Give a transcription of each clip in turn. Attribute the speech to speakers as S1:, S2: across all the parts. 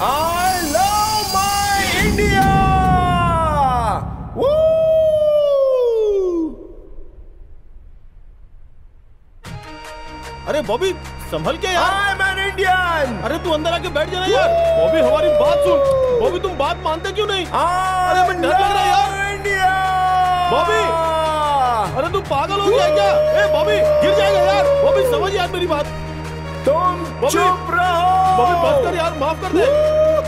S1: I love my India!
S2: अरे बॉबी संभल के यार।
S1: I'm an Indian!
S2: अरे तू अंदर आके बैठ जाना यार। बॉबी हमारी बात सुन। बॉबी तुम बात मानते क्यों नहीं?
S1: अरे
S2: हमें डर लग रहा है यार।
S1: India
S2: Bobby! अरे तू पागल हो गया क्या? ए बॉबी गिर जाएगा यार। बॉबी समझ यार मेरी बात।
S1: तुम चुप रहो।
S2: बॉबी बस कर यार माफ़ कर दे।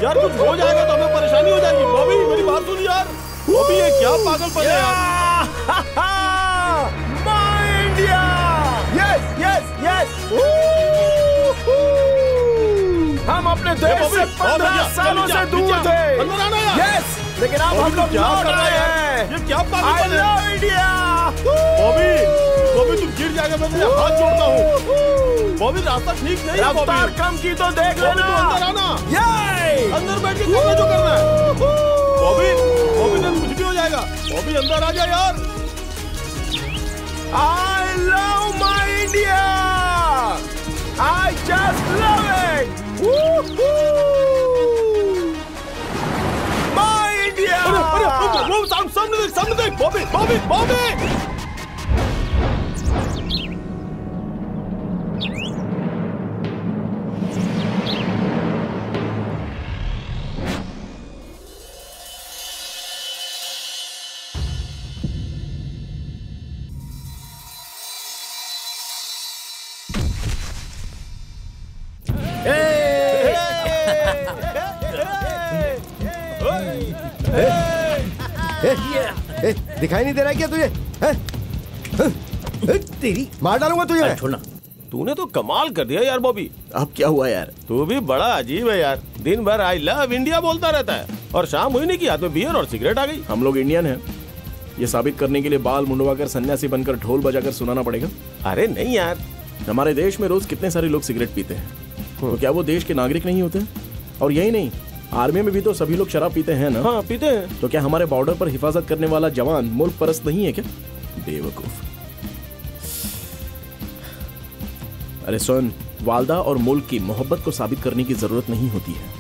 S2: यार कुछ हो जाएगा तो हमें परेशानी हो जाएगी। बॉबी मेरी बात सुन यार। बॉबी ये क्या पागलपन है यार।
S1: My India yes yes yes हम अपने देश से पंद्रह सालों से दूर थे।
S2: अंदर आना यार।
S1: यस लेकिन अब हम लोग
S2: क्या कर रहा है? ये क्या पागल है?
S1: इंडिया
S2: बॉबी बॉबी तू गिर जाएगा मैं तेरे हाथ जोड़ता हूँ। बॉबी रास्ता ठीक नहीं है बॉबी।
S1: कम की तो देख
S2: बॉबी
S1: लेना।
S2: तू अंदर आना।
S1: ये
S2: अंदर बैठ के करना जो करना है। बॉबी बॉबी ने कुछ भी हो जाएगा। बॉबी अंदर आ जा यार।
S1: I love my India! I just love it! Woohoo! My India!
S2: अरे अरे वो सामने देख सामने देख। बॉबी बॉबी बॉबी।
S3: नहीं दे रहा क्या तुझे? हैं? हैं? हैं? तेरी मार डालूँगा तुझे
S2: छोड़ना। तूने तो कमाल कर दिया यार बॉबी।
S4: अब क्या हुआ यार?
S2: तू भी बड़ा अजीब है यार। दिन भर आई लव इंडिया बोलता रहता है। और शाम हुई नहीं कि हाथ में बियर और सिगरेट आ गई।
S4: हम लोग इंडियन हैं। ये साबित करने के लिए बाल मुंडवाकर सन्यासी बनकर ढोल बजाकर सुनाना पड़ेगा।
S2: अरे नहीं यार।
S4: हमारे देश में रोज कितने सारे लोग सिगरेट पीते हैं? तो क्या वो देश के नागरिक नहीं होते? और यही नहीं आर्मी में भी तो सभी लोग शराब पीते हैं ना?
S2: हाँ पीते हैं।
S4: तो क्या हमारे बॉर्डर पर हिफाजत करने वाला जवान मुल्क परस्त नहीं है क्या? बेवकूफ़। अरे सुन वालदा और मुल्क की मोहब्बत को साबित करने की ज़रूरत नहीं होती है।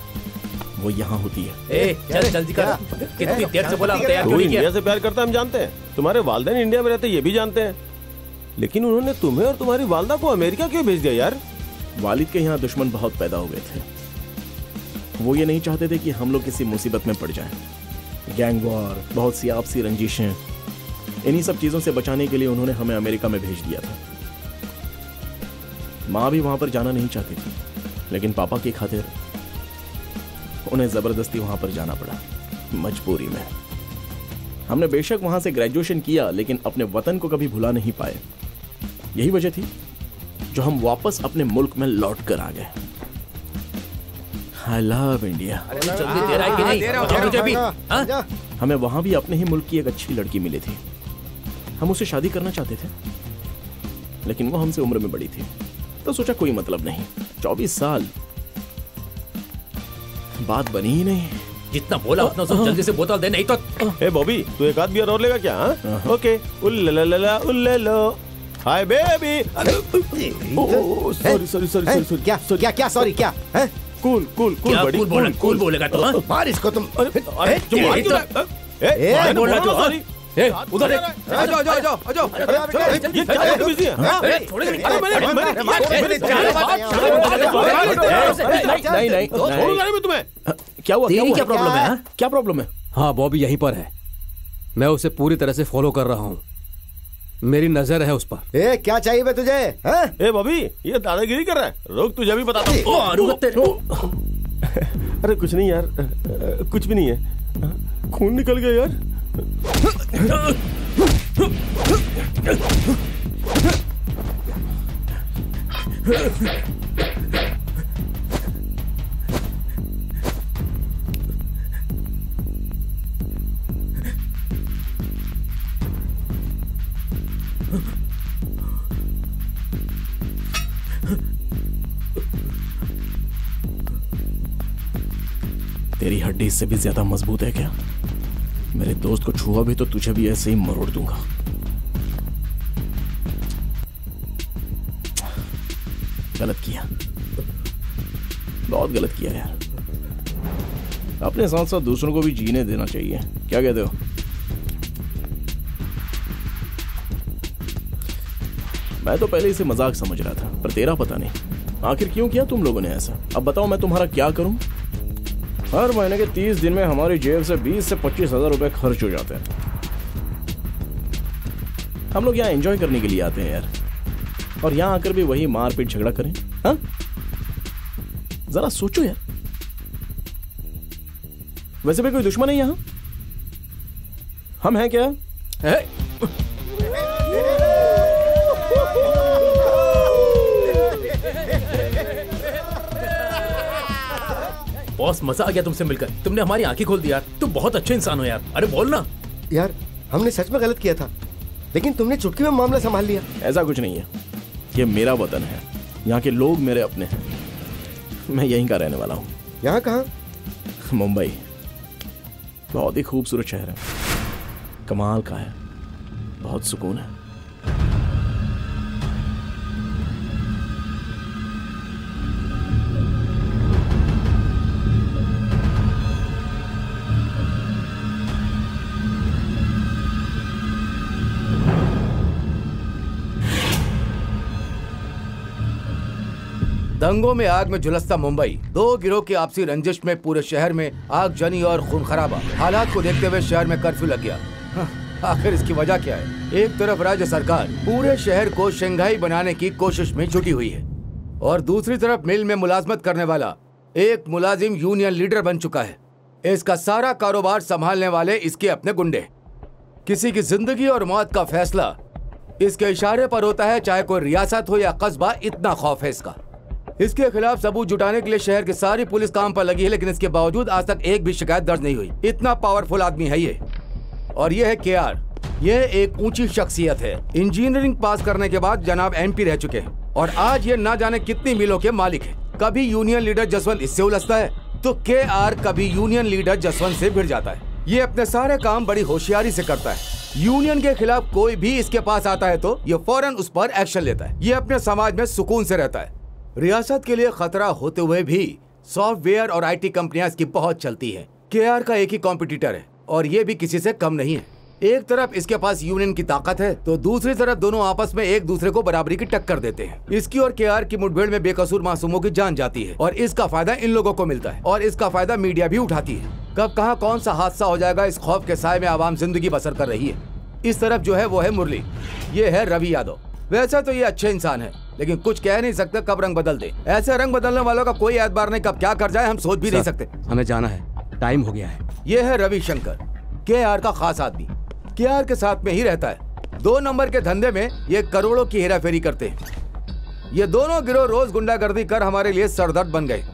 S4: वो यहाँ होती है।
S5: ए चल जल्दी कर। कितनी देर से बोला तैयार क्यों नहीं किया?
S2: इंडिया से प्यार करता हम जानते हैं। तुम्हारे वालदेन इंडिया में रहते ये भी जानते हैं। लेकिन उन्होंने तुम्हें और तुम्हारी वालदा को अमेरिका क्यों भेज दिया यार?
S4: वालिद के यहाँ दुश्मन बहुत पैदा हो गए थे। वो ये नहीं चाहते थे कि हम लोग किसी मुसीबत में पड़ जाएँ। गैंग वॉर बहुत सी आपसी रंजिशें, इन्हीं सब चीज़ों से बचाने के लिए उन्होंने हमें अमेरिका में भेज दिया था। माँ भी वहाँ पर जाना नहीं चाहती थी, लेकिन पापा की खातिर उन्हें ज़बरदस्ती वहाँ पर जाना पड़ा, मजबूरी में। हमने बेशक वहाँ से ग्रेजुएशन किया, लेकिन अपने वतन को कभी भुला नहीं पाए। यही वजह थी जो हम वापस अपने मुल्क में लौट कर आ गए। आई लव इंडिया
S5: दे रहा है कि नहीं? बताओ मुझे भी हाँ?
S4: हमें वहाँ भी अपने ही मुल्क की एक अच्छी लड़की मिली थी। हम उसे शादी करना चाहते थे लेकिन वो हमसे उम्र में बड़ी थी। तो सोचा कोई मतलब नहीं। चौबीस साल। बात बनी ही नहीं।
S5: जितना बोला उतना सब जल्दी से बोतल दे नहीं तो
S2: ए बॉबी तू एक आध बियर और लेगा क्या हाँ? ओके उल्लला उल्लेलो। Hi baby. Sorry sorry sorry sorry
S3: क्या क्या क्या सॉरी क्या हैं?
S2: कूल कूल कूल बड़ी
S5: कूल बोल कूल बोलेगा तो हाँ?
S3: मार इसको तुम
S2: अरे अरे तुम मार क्यों है? ए,
S3: ए,
S5: बोल रहा तू, हाँ? ए, उधर देख
S2: आ जाओ, आ जाओ, आ जाओ, आ जाओ।
S3: अरे, अरे,
S2: ये क्या है, busy है?
S3: हाँ?
S5: थोड़ी देर
S2: अरे, मैंने- मैंने-
S3: अरे, मार,
S2: मैंने-
S3: अरे,
S4: नहीं नहीं नहीं
S2: छोड़ूँगा नहीं मैं तुम्हें
S4: क्या हुआ
S5: तेरी क्या प्रॉब्लम है हाँ?
S4: क्या प्रॉब्लम है
S6: हाँ बॉबी यहीं पर है मैं उसे पूरी तरह से फॉलो कर रहा हूँ मेरी नज़र है उस पर
S3: ए क्या चाहिए बे तुझे हैं?
S2: ए बॉबी ये दादागिरी कर रहा है रोक तुझे भी बताता हूँ
S5: तेरे-
S2: अरे कुछ नहीं यार अ, अ, कुछ भी नहीं है खून निकल गया यार
S4: हड्डी इससे भी ज़्यादा मज़बूत है क्या? मेरे दोस्त को छुआ भी तो तुझे भी ऐसे ही मरोड़ दूँगा। गलत किया। बहुत गलत किया यार। अपने साथ साथ दूसरों को भी जीने देना चाहिए। क्या कहते हो? मैं तो पहले इसे मज़ाक समझ रहा था, पर तेरा पता नहीं। आखिर क्यों किया तुम लोगों ने ऐसा? अब बताओ मैं तुम्हारा क्या करूँ? हर महीने के तीस दिन में हमारी जेब से बीस से पच्चीस हज़ार रुपए खर्च हो जाते हैं। हम लोग यहाँ एंजॉय करने के लिए आते हैं यार। और यहाँ आकर भी वही मारपीट झगड़ा करें हाँ? जरा सोचो यार। वैसे भी कोई दुश्मन है यहाँ? हम हैं क्या?
S5: ए, बॉस मज़ा आ गया तुमसे मिलकर। तुमने हमारी आँखें खोल दी यार। तुम बहुत अच्छे इंसान हो यार। अरे बोल ना।
S3: यार हमने सच में गलत किया था। लेकिन तुमने चुटकी में मामला संभाल लिया।
S4: ऐसा कुछ नहीं है। ये मेरा वतन है। यहाँ के लोग मेरे अपने हैं। मैं यहीं का रहने वाला हूँ।
S3: यहाँ कहाँ?
S4: मुंबई। बहुत ही खूबसूरत शहर है। कमाल का है। बहुत सुकून है।
S7: दंगों में आग में झुलसता मुंबई। दो गिरोह की आपसी रंजिश में पूरे शहर में आग जनी और खून खराबा। हालात को देखते हुए शहर में कर्फ्यू लग गया। हाँ, आखिर इसकी वजह क्या है? एक तरफ़ राज्य सरकार पूरे शहर को शंघाई बनाने की कोशिश में जुटी हुई है और दूसरी तरफ़ मिल में मुलाजमत करने वाला एक मुलाजिम यूनियन लीडर बन चुका है। इसका सारा कारोबार संभालने वाले इसके अपने गुंडे। किसी की ज़िंदगी और मौत का फैसला इसके इशारे पर होता है चाहे कोई रियासत हो या कस्बा इतना खौफ है इसका। इसके खिलाफ सबूत जुटाने के लिए शहर की सारी पुलिस काम पर लगी है, लेकिन इसके बावजूद आज तक एक भी शिकायत दर्ज नहीं हुई। इतना पावरफुल आदमी है ये। और ये है के आर यह एक ऊँची शख्सियत है। इंजीनियरिंग पास करने के बाद जनाब एमपी रह चुके हैं। और आज ये ना जाने कितनी मिलों के मालिक है। कभी यूनियन लीडर जसवंत इससे उलझता है तो के आर कभी यूनियन लीडर जसवंत से भिड़ जाता है। ये अपने सारे काम बड़ी होशियारी से करता है। यूनियन के खिलाफ कोई भी इसके पास आता है तो ये फ़ौरन उस पर एक्शन लेता है। ये अपने समाज में सुकून से रहता है। रियासत के लिए खतरा होते हुए भी सॉफ्टवेयर और आईटी कंपनियाँ इसकी बहुत चलती है। के का एक ही कॉम्पिटिटर है, और ये भी किसी से कम नहीं है। एक तरफ़ इसके पास यूनियन की ताकत है तो दूसरी तरफ़ दोनों आपस में एक दूसरे को बराबरी की टक्कर देते हैं। इसकी और के की मुठभेड़ में बेकसूर मासूमों की जान जाती है, और इसका फ़ायदा इन लोगों को मिलता है, और इसका फ़ायदा मीडिया भी उठाती है। कब कहाँ कौन सा हादसा हो जाएगा, इस खौफ के साय में आवाम ज़िंदगी बसर कर रही है। इस तरफ़ जो है वो है मुरली, ये है रवि यादव। वैसे तो ये अच्छे इंसान है लेकिन कुछ कह नहीं सकते कब रंग बदल दे। ऐसे रंग बदलने वालों का कोई एतबार नहीं कब क्या कर जाए हम सोच भी नहीं सकते।
S6: हमें जाना है टाइम हो गया है।
S7: ये है रविशंकर के आर का खास आदमी। के आर के साथ में ही रहता है। दो नंबर के धंधे में ये करोड़ों की हेराफेरी करते हैं। ये दोनों गिरोह रोज गुंडागर्दी कर हमारे लिए सरदर्द बन गए।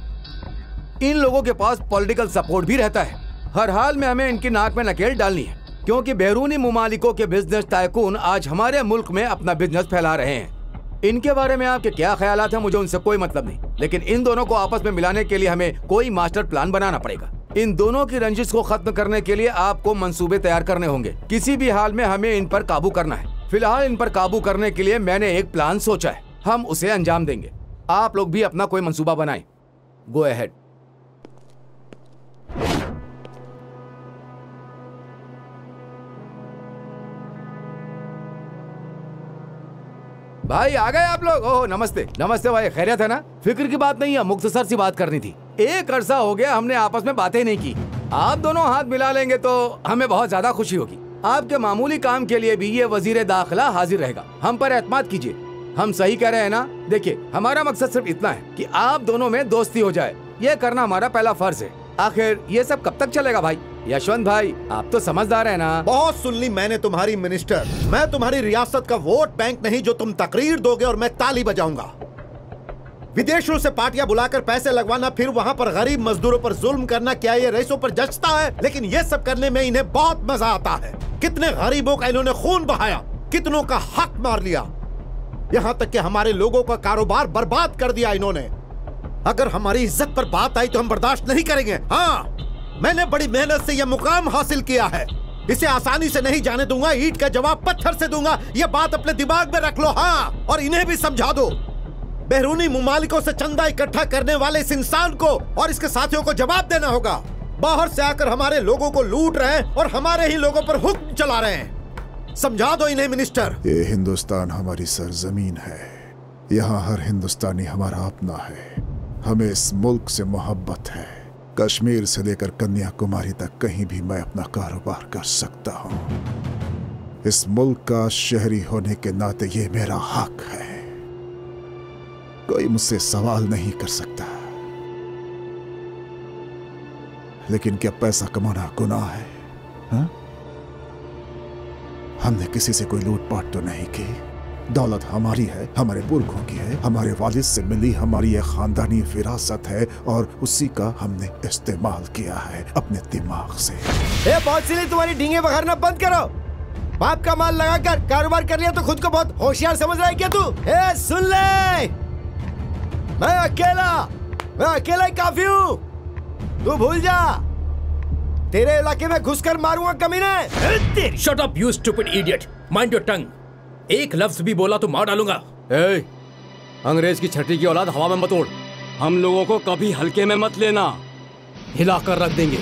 S7: इन लोगों के पास पॉलिटिकल सपोर्ट भी रहता है। हर हाल में हमें इनकी नाक में नकेल डालनी है। क्योंकि बैरूनी ममालिकों के बिज़नेस टाइकून आज हमारे मुल्क में अपना बिज़नेस फैला रहे हैं। इनके बारे में आपके क्या ख्याल हैं, मुझे उनसे कोई मतलब नहीं। लेकिन इन दोनों को आपस में मिलाने के लिए हमें कोई मास्टर प्लान बनाना पड़ेगा। इन दोनों की रंजिश को खत्म करने के लिए आपको मंसूबे तैयार करने होंगे। किसी भी हाल में हमें इन पर काबू करना है। फ़िलहाल इन पर काबू करने के लिए मैंने एक प्लान सोचा है। हम उसे अंजाम देंगे। आप लोग भी अपना कोई मंसूबा बनाए। गो अहेड भाई, आ गए आप लोग? ओह, नमस्ते। नमस्ते भाई, खैरियत है ना? फ़िक्र की बात नहीं है मुख्तसर सी बात करनी थी। एक अरसा हो गया, हमने आपस में बातें नहीं की। आप दोनों हाथ मिला लेंगे तो हमें बहुत ज़्यादा खुशी होगी। आपके मामूली काम के लिए भी ये वज़ीर दाखिला हाजिर रहेगा। हम पर एतमाद कीजिए। हम सही कह रहे हैं ना? देखिए, हमारा मकसद सिर्फ़ इतना है कि आप दोनों में दोस्ती हो जाए। ये करना हमारा पहला फ़र्ज़ है। आखिर ये सब कब तक चलेगा भाई? यशवंत भाई, आप तो समझदार है ना?
S8: बहुत सुन ली मैंने तुम्हारी मिनिस्टर। मैं तुम्हारी रियासत का वोट बैंक नहीं जो तुम तकरीर दोगे और मैं ताली बजाऊँगा। विदेशों से पार्टियाँ बुलाकर पैसे लगवाना, फिर वहाँ पर गरीब मजदूरों पर जुल्म करना, क्या ये रईसों पर जचता है? लेकिन ये सब करने में इन्हें बहुत मज़ा आता है। कितने गरीबों का इन्होंने खून बहाया, कितनों का हक मार लिया। यहाँ तक कि हमारे लोगों का कारोबार बर्बाद कर दिया इन्होंने। अगर हमारी इज़्ज़त पर बात आई तो हम बर्दाश्त नहीं करेंगे। हाँ मैंने बड़ी मेहनत से यह मुकाम हासिल किया है। इसे आसानी से नहीं जाने दूँगा, ईट का जवाब पत्थर से दूँगा। यह बात अपने दिमाग में रख लो हाँ और इन्हें भी समझा दो। बैरूनी मुमालिकों से चंदा इकट्ठा करने वाले इस इंसान को और इसके साथियों को जवाब देना होगा। बाहर से आकर हमारे लोगों को लूट रहे हैं और हमारे ही लोगों पर हुक्म चला रहे हैं। समझा दो इन्हें, मिनिस्टर।
S9: ये हिंदुस्तान हमारी सरजमीन है। यहाँ हर हिंदुस्तानी हमारा अपना है। हमें इस मुल्क से मोहब्बत है। कश्मीर से लेकर कन्याकुमारी तक कहीं भी मैं अपना कारोबार कर सकता हूँ। इस मुल्क का शहरी होने के नाते ये मेरा हक है। कोई मुझसे सवाल नहीं कर सकता। लेकिन क्या पैसा कमाना गुनाह है, हा? हमने किसी से कोई लूटपाट तो नहीं की। दौलत हमारी है हमारे पुरखों की है हमारे वालिद से मिली हमारी यह खानदानी विरासत है और उसी का हमने इस्तेमाल किया है अपने दिमाग से।
S3: ए बहुत सिली तुम्हारी डींगे बघारना बंद करो। बाप का माल लगाकर कारोबार कर लिया तो खुद को बहुत होशियार समझ रहा है क्या तू? ए सुन ले। मैं अकेला मैं अकेला ही काफ़ी हूँ। तू भूल जा। तेरे इलाके में घुसकर मारूँगा कमीने।
S5: Shut up you stupid idiot mind your tongue एक लफ्ज भी बोला तो मार डालूँगा।
S6: ए, अंग्रेज़ की छठी की औलाद हवा में मत उड़। हम लोगों को कभी हल्के में मत लेना। हिला कर रख देंगे।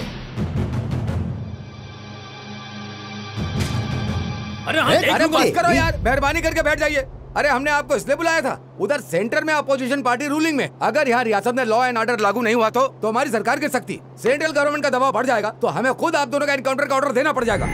S5: अरे हाँ,
S3: ए,
S7: अरे। बस करो यार मेहरबानी करके बैठ जाइए। अरे हमने आपको इसलिए बुलाया था उधर सेंटर में अपोजिशन पार्टी रूलिंग में। अगर यहाँ रियासत में लॉ एंड ऑर्डर लागू नहीं हुआ तो तो हमारी सरकार गिर सकती। सेंट्रल गवर्नमेंट का दबाव बढ़ जाएगा तो हमें खुद आप दोनों का इनकाउंटर का ऑर्डर देना पड़ जाएगा।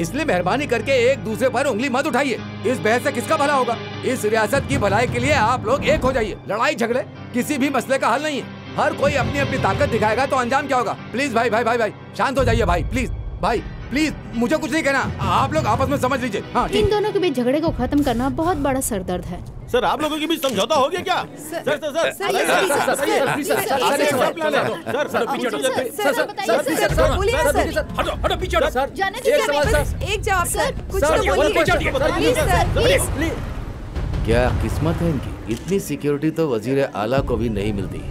S7: इसलिए मेहरबानी करके एक दूसरे पर उंगली मत उठाइए। इस बहस से किसका भला होगा? इस रियासत की भलाई के लिए आप लोग एक हो जाइए। लड़ाई झगड़े किसी भी मसले का हल नहीं है। हर कोई अपनी अपनी ताकत दिखाएगा तो अंजाम क्या होगा? प्लीज़ भाई भाई भाई भाई, शांत हो जाइए भाई प्लीज़ भाई प्लीज़ मुझे कुछ नहीं कहना आप लोग आपस में समझ लीजिए हाँ,
S10: इन दोनों के बीच झगड़े को खत्म करना बहुत बड़ा सर दर्द है
S2: सर आप लोगों के बीच समझौता हो गया क्या सर सर सर
S10: एक जवाब सर कुछ
S7: क्या किस्मत है इनकी इतनी सिक्योरिटी तो वज़ीर आला को भी नहीं मिलती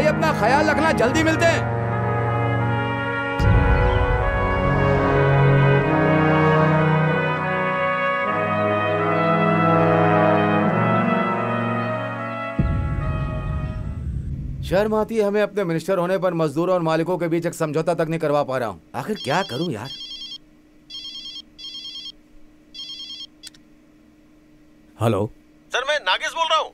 S7: भाई अपना ख्याल रखना जल्दी मिलते हैं। शर्म आती है हमें अपने मिनिस्टर होने पर मजदूरों और मालिकों के बीच एक समझौता तक नहीं करवा पा रहा हूँ। आखिर क्या करूँ यार?
S6: हेलो।
S2: सर मैं नागेश बोल रहा हूँ।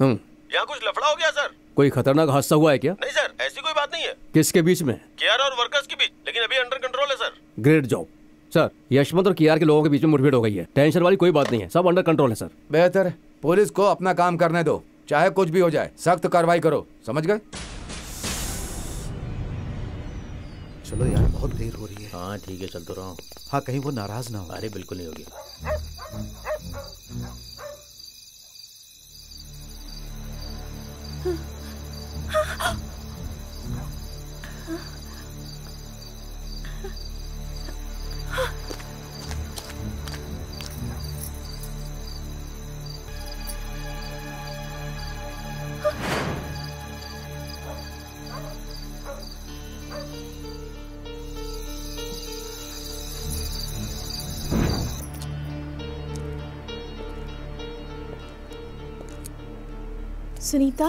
S6: हम्म।
S2: यहाँ कुछ लफड़ा हो गया सर?
S6: कोई खतरनाक हादसा हुआ है क्या?
S2: नहीं सर ऐसी कोई बात नहीं है।
S6: किसके बीच में?
S2: केआर और वर्कर्स के बीच लेकिन अभी अंडर कंट्रोल है sir.
S6: Great job sir Yashwant और कियार के लोगों के बीच में मुठभेड़ हो गई है। टेंशन वाली कोई बात नहीं है। सब अंडर कंट्रोल है सर
S7: बेहतर है। पुलिस को अपना काम करने दो। चाहे कुछ भी हो जाए सख्त कार्रवाई करो। समझ गए?
S8: चलो यार बहुत देर हो रही है।
S5: हाँ ठीक है चल तो रहा हूँ।
S8: हाँ कहीं वो नाराज़ ना हो।
S5: अरे बिल्कुल नहीं होगी।
S10: सुनीता?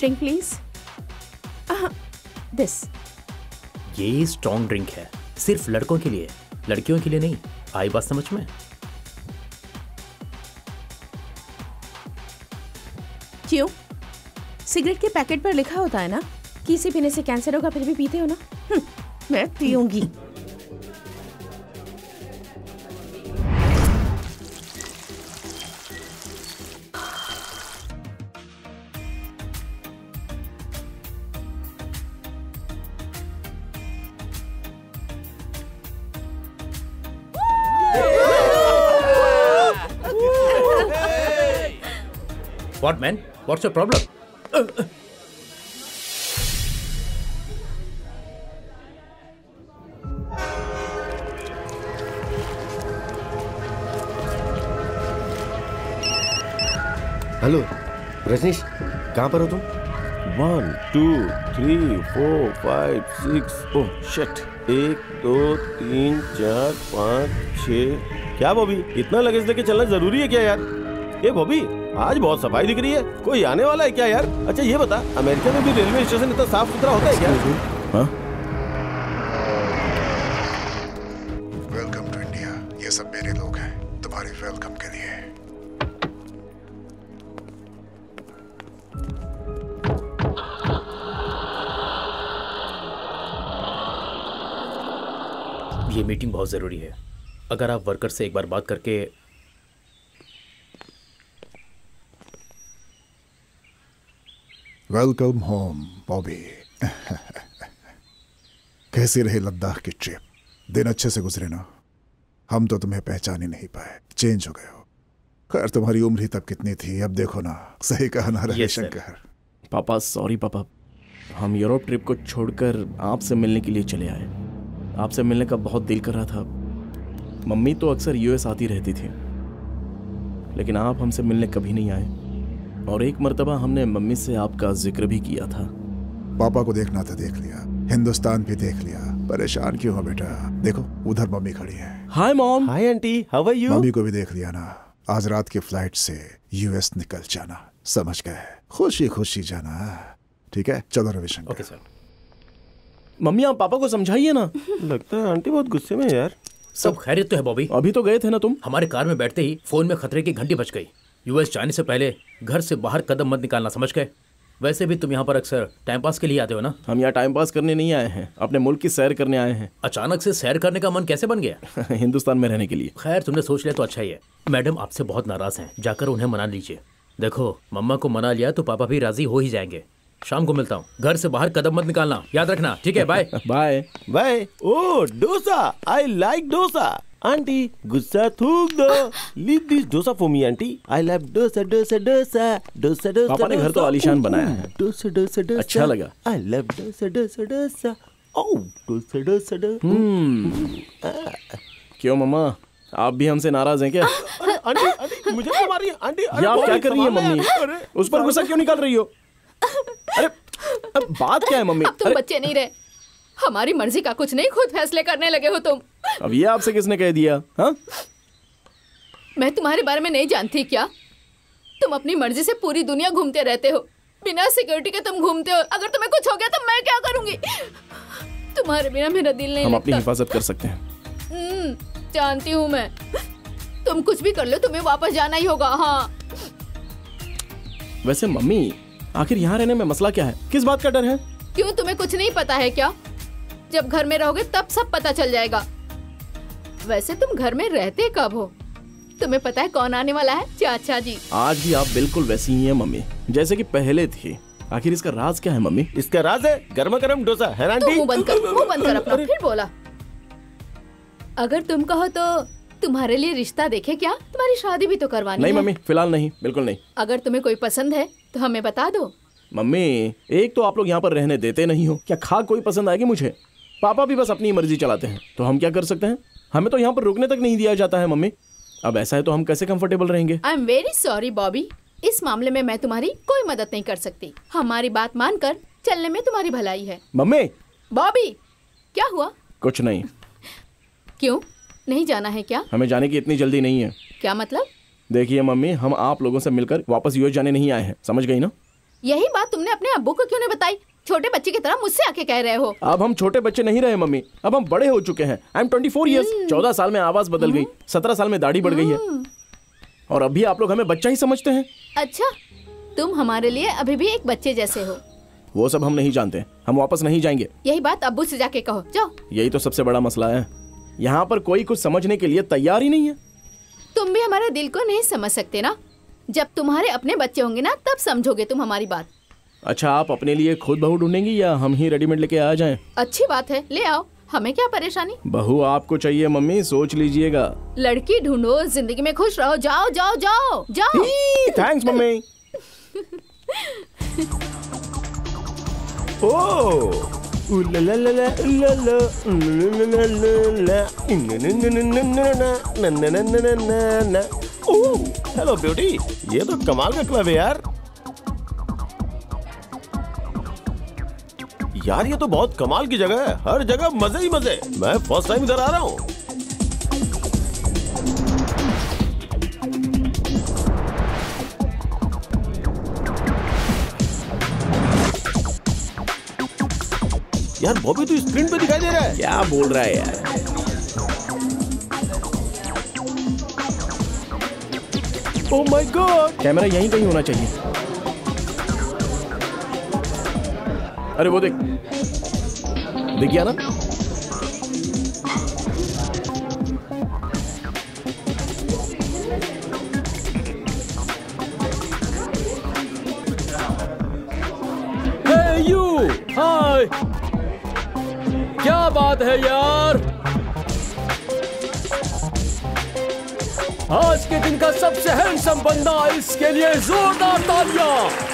S10: ड्रिंक प्लीज़ दिस
S5: ये स्ट्रॉन्ग ड्रिंक है। सिर्फ़ लड़कों के लिए। लड़कियों के लिए नहीं। आई बात समझ में?
S10: क्यों? सिगरेट के पैकेट पर लिखा होता है ना? कि इसे पीने से कैंसर होगा फिर भी पीते हो ना? हम्म, मैं पीऊँगी।
S5: What man what's your problem
S3: hello Rajneesh कहाँ पर हो तुम?
S2: One two three four five six oh shit एक दो तीन चार पाँच छ. क्या बॉबी? इतना लगेज लेके चलना ज़रूरी है क्या यार? ये बॉबी? आज बहुत सफ़ाई दिख रही है। कोई आने वाला है क्या यार? अच्छा ये बता अमेरिका में भी रेलवे स्टेशन इतना साफ़ सुथरा होता है क्या?
S4: हाँ?
S9: वेलकम टू इंडिया ये सब मेरे लोग हैं। तुम्हारे वेलकम के लिए।
S5: ये मीटिंग बहुत ज़रूरी है। अगर आप वर्कर से एक बार बात करके
S9: वेलकम होम बॉबी कैसी रही लद्दाख की ट्रिप दिन अच्छे से गुजरे ना? हम तो तुम्हें पहचान ही नहीं पाए। चेंज हो गए हो। खैर तुम्हारी उम्र ही तब कितनी थी? अब देखो ना। सही कहा ना. रविशंकर
S4: पापा सॉरी पापा। हम यूरोप ट्रिप को छोड़कर आपसे मिलने के लिए चले आए। आपसे मिलने का बहुत दिल कर रहा था। मम्मी तो अक्सर यूएस आती रहती थी। लेकिन आप हमसे मिलने कभी नहीं आए। और एक मरतबा हमने मम्मी से आपका ज़िक्र भी किया था।
S9: पापा को देखना था देख लिया हिंदुस्तान भी देख लिया। परेशान क्यों हो बेटा? देखो उधर मम्मी खड़ी है।
S4: Hi mom
S2: hi aunty how are you
S9: mummy को भी देख लिया ना। आज रात की फ़्लाइट से यूएस निकल जाना। समझ गए? खुशी खुशी जाना। ठीक है? चलो रविशंकर।
S5: ओके सर
S4: मम्मी आप पापा को समझाइए ना।
S2: लगता है आंटी बहुत गुस्से में यार।
S5: सब खैरियत तो है बॉबी।
S4: अभी तो गए थे ना तुम?
S5: हमारे कार में बैठते ही फ़ोन में खतरे की घंटी बज गई। यूएस जाने से पहले घर से बाहर कदम मत निकालना समझ गए? वैसे भी तुम यहाँ पर अक्सर टाइम पास के लिए आते हो ना?
S4: हम यहाँ टाइम पास करने नहीं आए हैं अपने मुल्क की सैर करने आए हैं।
S5: अचानक से सैर करने का मन कैसे बन गया?
S4: हिंदुस्तान में रहने के लिए।
S5: खैर तुमने सोच लिया तो अच्छा ही है। मैडम आपसे बहुत नाराज़ हैं जाकर उन्हें मना लीजिए। देखो मम्मा को मना लिया तो पापा भी राज़ी हो ही जाएँगे। शाम को मिलता हूँ। घर से बाहर कदम मत निकालना याद रखना ठीक है bye
S4: bye
S2: bye oh dosa! I like dosa! Aunty गुस्सा थूक दो। Leave this dosa for me aunty. I love dosa dosa dosa. Dosa dosa
S4: papa ने घर तो आलीशान बनाया है।
S2: डोसा डोसा डोसा।
S4: अच्छा लगा।
S2: I love dosa dosa dosa. O dosa dosa dosa hmm hmm.
S4: क्यों मम्मा? आप भी हमसे नाराज़ हैं क्या?
S2: आंटी आंटी मुझे तो मार रही है। आंटी
S4: अरे आप क्या कर रही है मम्मी? उस पर गुस्सा क्यों निकाल रही हो? अरे अब बात क्या है मम्मी?
S11: तुम बच्चे नहीं रहे। हमारी मर्ज़ी का कुछ नहीं खुद फैसले करने लगे हो तुम।
S4: अब ये आपसे किसने कह दिया हाँ?
S11: मैं तुम्हारे बारे में नहीं जानती क्या? तुम अपनी मर्ज़ी से पूरी दुनिया घूमते रहते हो। बिना सिक्योरिटी के तुम घूमते हो। अगर तुम्हें कुछ हो गया तो मैं क्या करूँगी? तुम्हारे बिना मेरा दिल नहीं
S4: हम अपनी हिफाजत कर सकते हैं।
S11: हम्म, जानती हूँ मैं। तुम कुछ भी कर लो तुम्हें वापस जाना ही होगा हाँ।
S4: वैसे मम्मी आखिर यहाँ रहने में मसला क्या है? किस बात का डर है?
S11: क्यों तुम्हें कुछ नहीं पता है क्या? जब घर में रहोगे तब सब पता चल जाएगा। वैसे तुम घर में रहते कब हो? तुम्हें पता है कौन आने वाला है? चाचा जी।
S4: आज भी आप बिल्कुल वैसी ही हैं मम्मी। जैसे कि पहले थी। आखिर इसका राज क्या है मम्मी?
S2: इसका राज है गर्मा गर्म डोसा है ना
S11: तू
S2: आंटी?
S11: मुँह बंद कर मुँह बंद कर अपना फिर बोला। अगर तुम कहो तो तुम्हारे लिए रिश्ता देखे क्या? तुम्हारी शादी भी तो करवानी
S4: नहीं मम्मी फ़िलहाल नहीं बिल्कुल नहीं।
S11: अगर तुम्हें कोई पसंद है तो हमें बता दो।
S4: मम्मी एक तो आप लोग यहाँ पर रहने देते नहीं हो। क्या खा कोई पसंद आएगी मुझे? पापा भी बस अपनी मर्ज़ी चलाते हैं। तो हम क्या कर सकते हैं? हमें तो यहाँ पर रुकने तक नहीं दिया जाता है मम्मी। अब ऐसा है तो हम कैसे कंफर्टेबल रहेंगे?
S11: I am very sorry Bobby इस मामले में मैं तुम्हारी कोई मदद नहीं कर सकती। हमारी बात मानकर चलने में तुम्हारी भलाई है।
S4: मम्मी!
S11: बॉबी क्या हुआ?
S4: कुछ नहीं।
S11: क्यों? नहीं जाना है क्या?
S4: हमें जाने की इतनी जल्दी नहीं है।
S11: क्या मतलब?
S4: देखिए मम्मी हम आप लोगों से मिलकर वापस यूएस जाने नहीं आए हैं। समझ गई ना?
S11: यही बात तुमने अपने अब्बू को क्यों नहीं बताई? छोटे बच्चे की तरह मुझसे आके कह रहे हो।
S4: अब हम छोटे बच्चे नहीं रहे मम्मी। अब हम बड़े हो चुके हैं। I am twenty four years चौदह साल में आवाज़ बदल गई। सत्रह साल में दाढ़ी बढ़ गई है। और अभी आप लोग हमें बच्चा ही समझते हैं।
S11: अच्छा तुम हमारे लिए अभी भी एक बच्चे जैसे हो।
S4: वो सब हम नहीं जानते। हम वापस नहीं जाएँगे।
S11: यही बात अबू से जाके कहो। जाओ।
S4: यही तो सबसे बड़ा मसला है। यहाँ पर कोई कुछ समझने के लिए तैयार ही नहीं है।
S11: तुम भी हमारे दिल को नहीं समझ सकते ना? जब तुम्हारे अपने बच्चे होंगे ना तब समझोगे तुम हमारी बात।
S4: अच्छा आप अपने लिए खुद बहू ढूंढेंगी या हम ही रेडीमेड लेके आ जाएँ?
S11: अच्छी बात है ले आओ। हमें क्या परेशानी?
S4: बहू आपको चाहिए मम्मी सोच लीजिएगा।
S11: लड़की ढूंढो ज़िंदगी में खुश रहो। जाओ जाओ जाओ जाओ।
S4: Thanks mummy.
S2: ओ हेलो ब्यूटी ये तो कमाल का क्लब है यार। यार ये तो बहुत कमाल की जगह है। हर जगह मज़े ही मज़े। मैं फ़र्स्ट टाइम इधर आ रहा हूँ। यार बॉबी तो स्क्रीन पे दिखाई दे रहा है।
S4: क्या बोल रहा है यार?
S2: ओ माय गॉड
S4: कैमरा यहीं कहीं होना चाहिए। अरे वो देख दिख गया ना?
S6: क्या बात है यार? आज के दिन का सबसे हैंडसम बंदा इसके लिए जोरदार तालियाँ।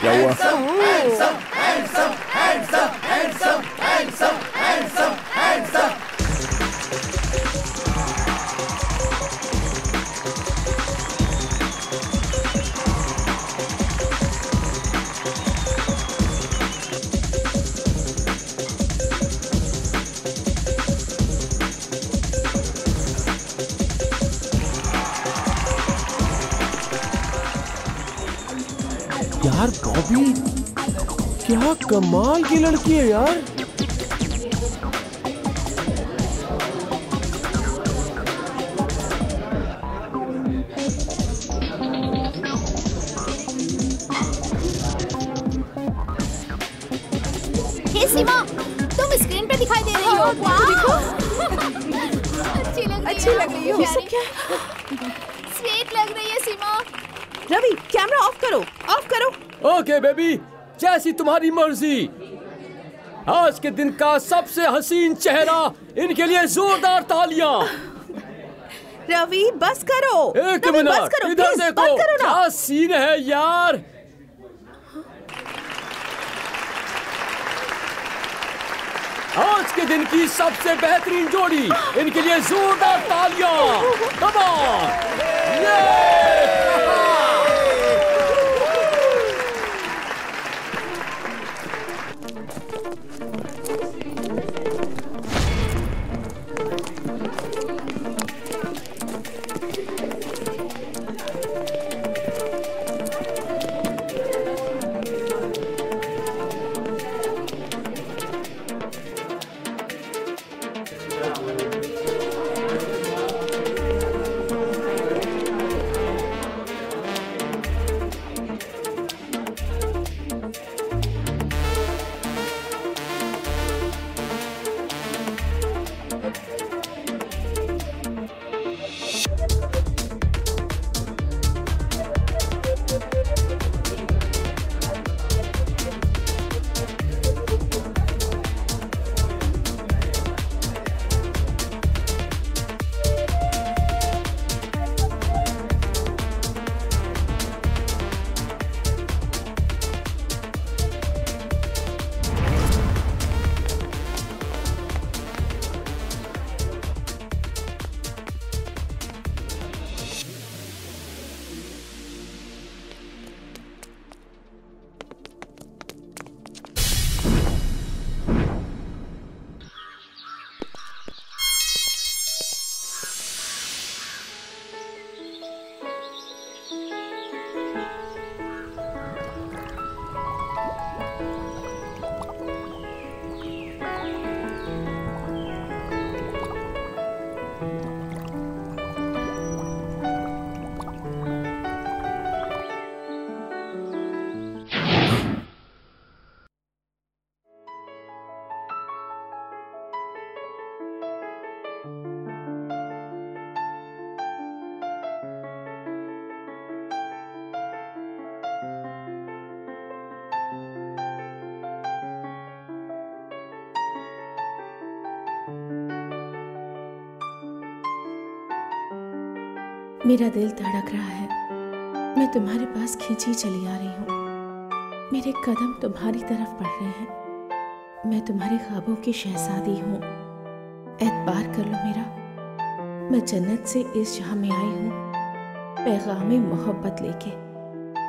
S4: क्या हुआ
S2: यार बॉबी क्या कमाल की लड़की है यार
S11: हे सीमा तुम
S10: भाभी क्या
S11: कमाल की लड़की है
S6: यार। बेबी जैसी तुम्हारी मर्ज़ी। आज के दिन का सबसे हसीन चेहरा इनके लिए जोरदार तालियाँ।
S10: रवि बस करो।
S6: एक मिनट
S10: करो
S6: इधर देखो
S10: करो ना।
S6: क्या सीन है यार। आज के दिन की सबसे बेहतरीन जोड़ी इनके लिए जोरदार तालियाँ। Come
S10: मेरा दिल धड़क रहा है। मैं तुम्हारे पास खींची चली आ रही हूँ। मेरे कदम तुम्हारी तरफ़ बढ़ रहे हैं। मैं तुम्हारे ख्वाबों की शहजादी हूँ। एतबार कर लो मेरा। मैं जन्नत से इस जहाँ में आई हूँ। पैगाम मोहब्बत लेके।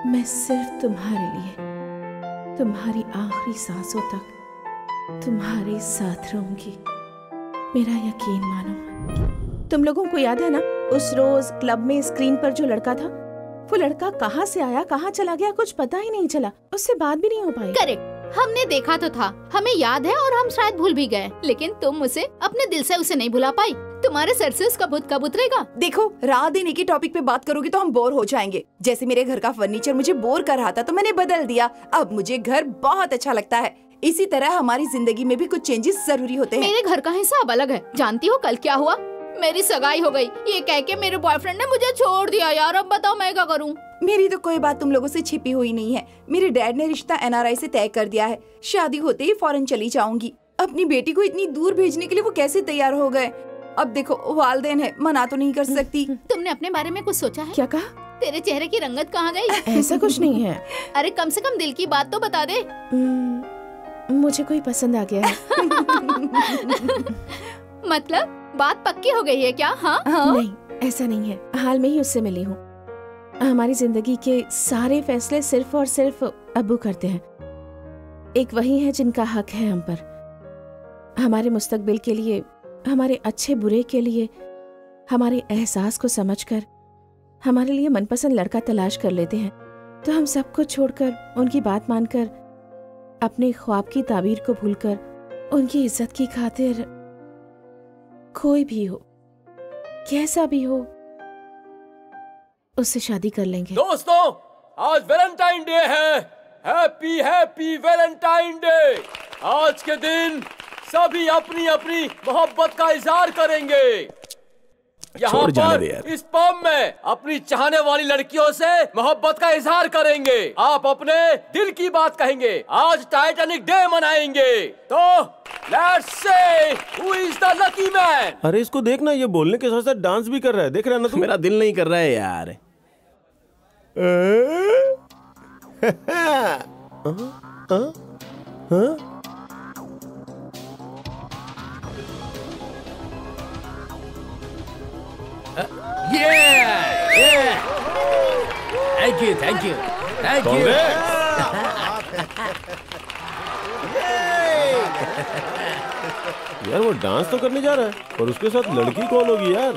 S10: मैं सिर्फ़ तुम्हारे लिए। तुम्हारी आखिरी सांसों तक। तुम्हारे साथ रहूँगी। मेरा यकीन मानो। तुम लोगों को याद है ना? उस रोज क्लब में स्क्रीन पर जो लड़का था वो लड़का कहाँ से आया कहाँ चला गया कुछ पता ही नहीं चला। उससे बात भी नहीं हो पाई।
S11: करेक्ट। हमने देखा तो था। हमें याद है और हम शायद भूल भी गए। लेकिन तुम उसे अपने दिल से उसे नहीं भुला पाई। तुम्हारे सर से उसका भूत कब उतरेगा?
S12: देखो रात दिन एक ही टॉपिक पे बात करोगे तो हम बोर हो जाएँगे। जैसे मेरे घर का फर्नीचर मुझे बोर कर रहा था तो मैंने बदल दिया। अब मुझे घर बहुत अच्छा लगता है। इसी तरह हमारी ज़िंदगी में भी कुछ चेंजेस ज़रूरी होते हैं।
S11: मेरे घर का हिसाब अलग है। जानती हो कल क्या हुआ? मेरी सगाई हो गई। ये कह के मेरे बॉयफ्रेंड ने मुझे छोड़ दिया यार। अब बताओ मैं क्या करूँ?
S12: मेरी तो कोई बात तुम लोगों से छिपी हुई नहीं है। मेरे डैड ने रिश्ता एनआरआई से तय कर दिया है। शादी होते ही फ़ौरन चली जाऊँगी। अपनी बेटी को इतनी दूर भेजने के लिए वो कैसे तैयार हो गए? अब देखो वालदेन है मना तो नहीं कर सकती।
S11: तुमने अपने बारे में कुछ सोचा है?
S10: क्या कहा?
S11: तेरे चेहरे की रंगत कहाँ गई?
S10: ऐसा कुछ नहीं है।
S11: अरे कम से कम दिल की बात तो बता दे।
S10: हम्म, मुझे कोई पसंद आ गया है।
S11: मतलब? बात पक्की हो गई है क्या? हाँ?
S10: नहीं ऐसा नहीं है। हाल में ही उससे मिली हूँ। हमारी ज़िंदगी के सारे फैसले सिर्फ़ और सिर्फ़ अब्बू करते हैं। एक वही है जिनका हक है हम पर। हमारे मुस्तकबिल के लिए हमारे अच्छे बुरे के लिए हमारे एहसास को समझकर हमारे लिए मनपसंद लड़का तलाश कर लेते हैं। तो हम सब कुछ छोड़कर उनकी बात मानकर अपने ख्वाब की ताबीर को भूलकर उनकी इज़्ज़त की खातिर कोई भी हो, कैसा भी हो, उससे शादी कर लेंगे।
S6: दोस्तों, आज वैलेंटाइन डे है। हैप्पी हैप्पी वैलेंटाइन डे आज के दिन सभी अपनी अपनी मोहब्बत का इजहार करेंगे। यहाँ
S4: छोड़ जाने दे यार।
S6: इस पब में अपनी चाहने वाली लड़कियों से मोहब्बत का इजहार करेंगे। आप अपने दिल की बात कहेंगे। आज टाइटैनिक डे मनाएँगे। तो let's see who is the lucky man
S2: अरे इसको देखना ये बोलने के साथ साथ डांस भी कर रहा है। देख रहा है ना तू
S4: मेरा दिल नहीं कर रहा है यार।
S5: Yeah! Yeah! Thank you, thank you, thank you.
S2: यार वो डांस तो करने जा रहा है और उसके साथ लड़की कौन होगी यार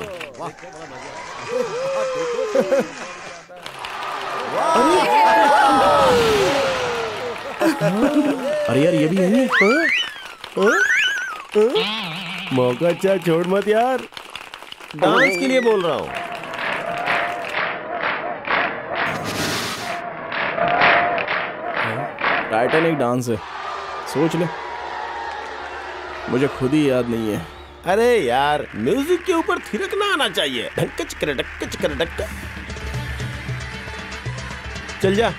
S4: अरे यार ये भी है
S2: हाँ? हाँ? मौका अच्छा छोड़ मत यार डांस के लिए बोल रहा हूँ
S4: टाइटैनिक डांस है सोच ले मुझे खुद ही याद नहीं है
S2: अरे यार म्यूज़िक के ऊपर थिरकना आना चाहिए ढक्क चिकर ढक्क चिकर ढक्क चल जा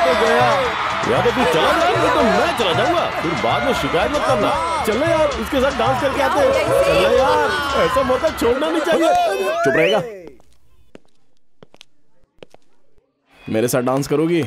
S2: तो गया या तो चला जाएगा तो मैं चला जाऊँगा। फिर बाद में शिकायत मत करना। चलो यार, उसके साथ डांस करके आते हैं। यार, ऐसा मौका छोड़ना नहीं चाहिए।
S4: चुप रहेगा। मेरे साथ डांस करोगी?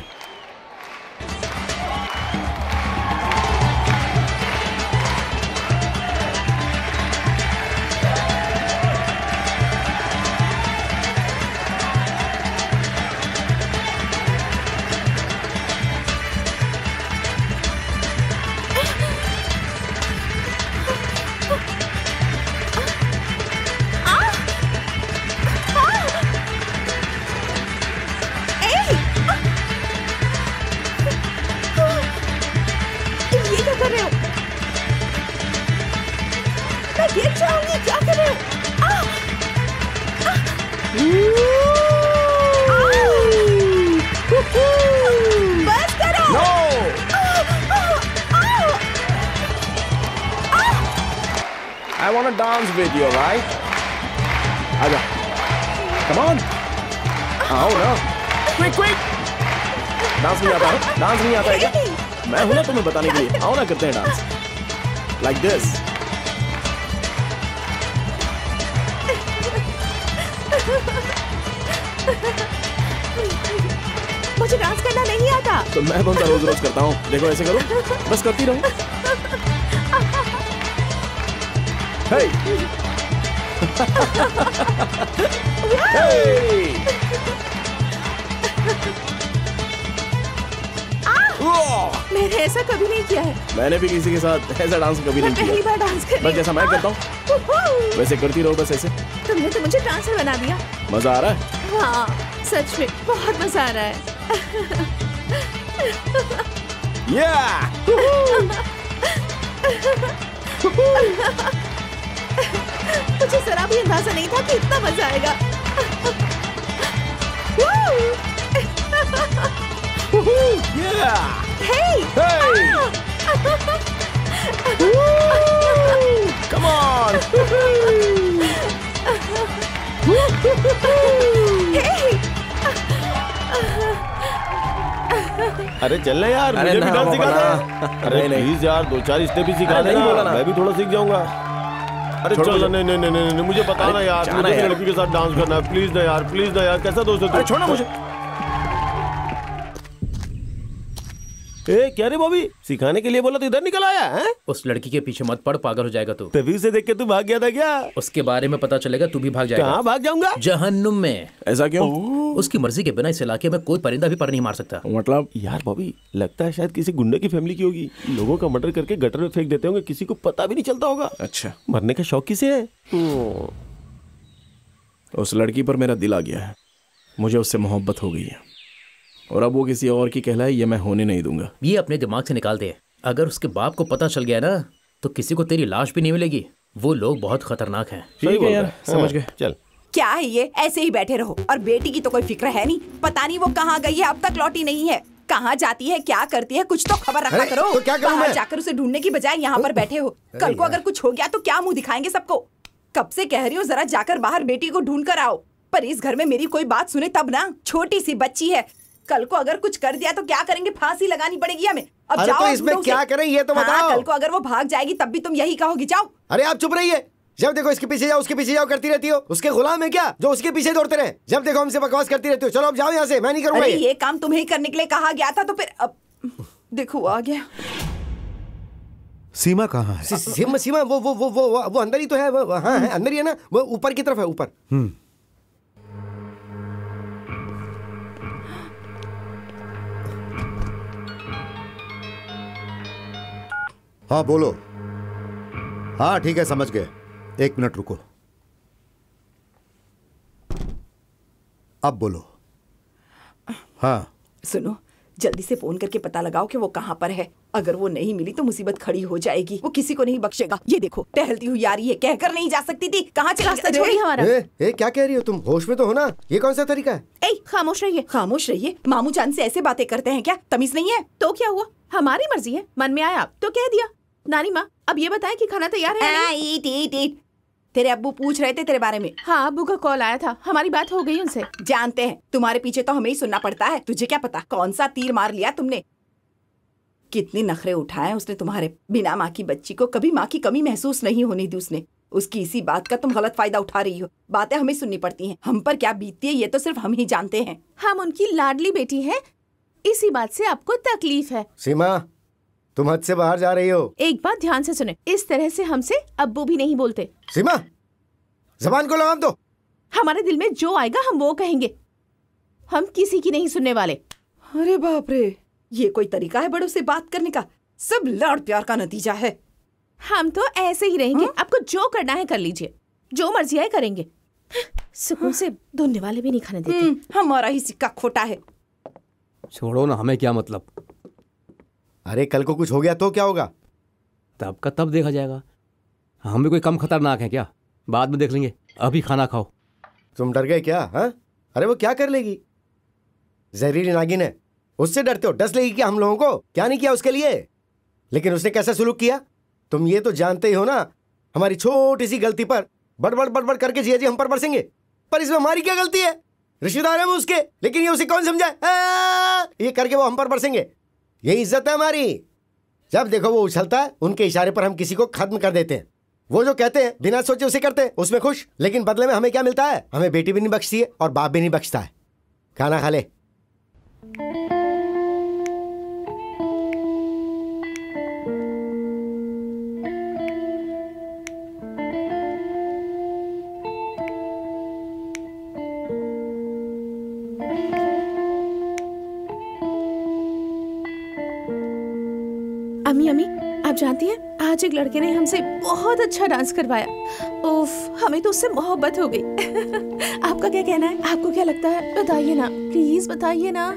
S4: करती रहूँ? Hey. hey.
S12: मैंने ऐसा कभी नहीं किया है।
S4: मैंने भी किसी के साथ ऐसा डांस कभी नहीं
S12: पहली बार डांस कर।
S4: बस जैसा मैं करता हूँ वैसे करती रहो बस ऐसे।
S12: तुमने तो मुझे डांसर बना दिया।
S4: मज़ा आ रहा है?
S12: हाँ सच में बहुत मज़ा आ रहा है।
S4: yeah!
S12: मुझे जरा भी अंदाज़ा नहीं था कि इतना मज़ा आएगा
S4: yeah!
S12: Hey!
S4: Hey! Come on!
S2: अरे चलना यार
S4: अरे
S2: मुझे भी डांस सिखा दे। अरे
S4: नहीं।
S2: प्लीज़ यार दो चार स्टेप भी सिखा देना। मैं भी थोड़ा सीख जाऊँगा। अरे चलो नहीं नहीं नहीं नहीं मुझे बताना यार मुझे लड़की के साथ डांस करना है। प्लीज़ ना यार प्लीज़ ना यार कैसा दोस्त है
S4: छोड़ना मुझे।
S2: ए क्या रे बॉबी? सिखाने के लिए बोला तो इधर निकल आया है?
S5: उस लड़की के पीछे मत पड़ पागल हो जाएगा तू।
S2: तभी उसे देख के तू भाग गया था क्या?
S5: उसके बारे में पता चलेगा तू भी भाग जाएगा।
S2: कहाँ भाग जाऊँगा?
S5: जहन्नुम में।
S4: ऐसा क्यों?
S5: उसकी मर्ज़ी के बिना इस इलाके में कोई परिंदा भी पर नहीं मार सकता।
S4: मतलब?
S2: यार बॉबी लगता है शायद किसी गुंडे की फैमिली की होगी। लोगों का मर्डर करके गटर में फेंक देते होंगे किसी को पता भी नहीं चलता होगा।
S4: अच्छा।
S2: मरने का शौक किसे है?
S4: उस लड़की पर मेरा दिल आ गया है। मुझे उससे मोहब्बत हो गई है। और अब वो किसी और की कहलाए ये मैं होने नहीं दूँगा।
S5: ये अपने दिमाग से निकाल दे अगर उसके बाप को पता चल गया ना तो किसी को तेरी लाश भी नहीं मिलेगी। वो लोग बहुत खतरनाक हैं।
S4: ठीक है यार समझ
S2: हाँ,
S4: गए।
S2: चल।
S12: क्या है ये? ऐसे ही बैठे रहो। और बेटी की तो कोई फ़िक्र है नहीं। पता नहीं वो कहाँ गई है अब तक लौटी नहीं है। कहाँ जाती है क्या करती है कुछ तो खबर रखा करो।
S3: तो क्या करूँ
S12: बाहर जाकर उसे ढूँढने की बजाय यहाँ पर बैठे हो। कल को अगर कुछ हो गया तो क्या मुँह दिखाएँगे सबको? कब से कह रही हो जरा जाकर बाहर बेटी को ढूंढ कर आओ। पर इस घर में मेरी कोई बात सुने तब ना। छोटी सी बच्ची है। कल को अगर कुछ कर दिया तो क्या करेंगे? फांसी लगानी पड़ेगी हमें। अब
S3: अरे
S12: जाओ
S3: तो इसमें क्या करें ये तो
S12: हाँ,
S3: बताओ।
S12: कल को अगर वो भाग जाएगी तब भी तुम यही कहोगी। जाओ।
S3: अरे आप चुप रहिए। जब देखो इसके पीछे जाओ उसके पीछे जाओ करती रहती हो। उसके गुलाम है क्या जो उसके पीछे दौड़ते रहे? जब देखो हमसे बकवास करती रहती हो। चलो अब जाओ यहाँ से मैं नहीं करूँगा ये।
S12: ये काम तुम्हें ही करने के लिए कहा गया था तो फिर अब देखो आ गया।
S8: सीमा कहाँ है?
S3: सीमा सीमा वो वो वो वो वो, अंदर ही तो है वो वो- हाँ है अंदर ही है ना वो ऊपर की तरफ़ है ऊपर।
S8: हाँ बोलो। हाँ ठीक है समझ गए। एक मिनट रुको। अब बोलो। हाँ।
S12: सुनो जल्दी से फ़ोन करके पता लगाओ कि वो कहाँ पर है। अगर वो नहीं मिली तो मुसीबत खड़ी हो जाएगी। वो किसी को नहीं बख्शेगा। ये देखो टहलती हुई आ रही है कहकर नहीं जा सकती थी। कहाँ चला
S10: छोड़िए हमारा।
S3: ए, ए, क्या कह रही हो तुम? होश में तो हो ना? ये कौन सा तरीका है?
S10: ए खामोश रहिए।
S12: खामोश रहिए? मामू जान से ऐसे बातें करते हैं क्या? तमीज नहीं है?
S10: तो क्या हुआ? हमारी मर्ज़ी है। मन में आया तो कह दिया। नानी माँ अब ये बताएँ कि खाना तैयार है
S12: आ,
S10: नहीं?
S12: ईट ईट ईट तेरे अब्बू पूछ रहे थे तेरे बारे में।
S10: हाँ अब्बू का कॉल आया था। हमारी बात हो गई उनसे।
S12: जानते हैं। तुम्हारे पीछे तो हमें ही सुनना पड़ता है। तुझे क्या पता कौन सा तीर मार लिया तुमने? कितने नखरे उठाए उसने तुम्हारे बिना माँ की बच्ची को। कभी माँ की कमी महसूस नहीं होने दी उसने। उसकी इसी बात का तुम गलत फ़ायदा उठा रही हो। बातें हमें सुननी पड़ती हैं। हम पर क्या बीतती है ये तो सिर्फ़ हम ही जानते हैं।
S10: हम उनकी लाडली बेटी है। इसी बात से आपको तकलीफ़ है।
S3: सीमा तुम हद से बाहर जा रही हो।
S10: एक बात ध्यान से सुने। इस तरह से हमसे अब्बू भी नहीं बोलते।
S3: सीमा जबान को लगाम दो।
S10: हमारे दिल में जो आएगा हम वो कहेंगे। हम किसी की नहीं सुनने वाले।
S12: अरे बाप रे ये कोई तरीका है बड़ों से बात करने का? सब लाड़ प्यार का नतीजा है।
S10: हम तो ऐसे ही रहेंगे। हा? आपको जो करना है कर लीजिए। जो मर्ज़ी आए करेंगे। सुकून से धुनने वाले भी नहीं खाने देते।
S12: हम्म, हमारा ही सिक्का खोटा है।
S13: छोड़ो ना हमें क्या मतलब?
S3: अरे कल को कुछ हो गया तो क्या होगा?
S13: तब का तब देखा जाएगा। हम भी कोई कम खतरनाक है क्या? बाद में देख लेंगे। अभी खाना खाओ।
S3: तुम डर गए क्या हाँ? अरे वो क्या कर लेगी? जहरीली नागिन है। उससे डरते हो? डस लेगी क्या हम लोगों को? क्या नहीं किया उसके लिए? लेकिन उसने कैसा सुलूक किया? तुम ये तो जानते ही हो ना हमारी छोटी सी गलती पर बड़बड़ बड़बड़ करके जिया जी हम पर बरसेंगे। पर इसमें हमारी क्या गलती है? रिश्तेदार है वो उसके लेकिन ये उसे कौन समझाए? ये करके वो हम पर बरसेंगे। ये इज़्ज़त है हमारी। जब देखो वो उछलता है, उनके इशारे पर हम किसी को खत्म कर देते हैं। वो जो कहते हैं, बिना सोचे उसे करते हैं, उसमें खुश। लेकिन बदले में हमें क्या मिलता है? हमें बेटी भी नहीं बख्शती है और बाप भी नहीं बख्शता है। खाना खा ले।
S10: जानती है? आज एक लड़के ने हमसे बहुत अच्छा डांस करवाया। उफ, हमें तो उससे मोहब्बत हो गई। आपका क्या कहना है? आपको क्या लगता है? बताइए ना। प्लीज़ बताइए ना।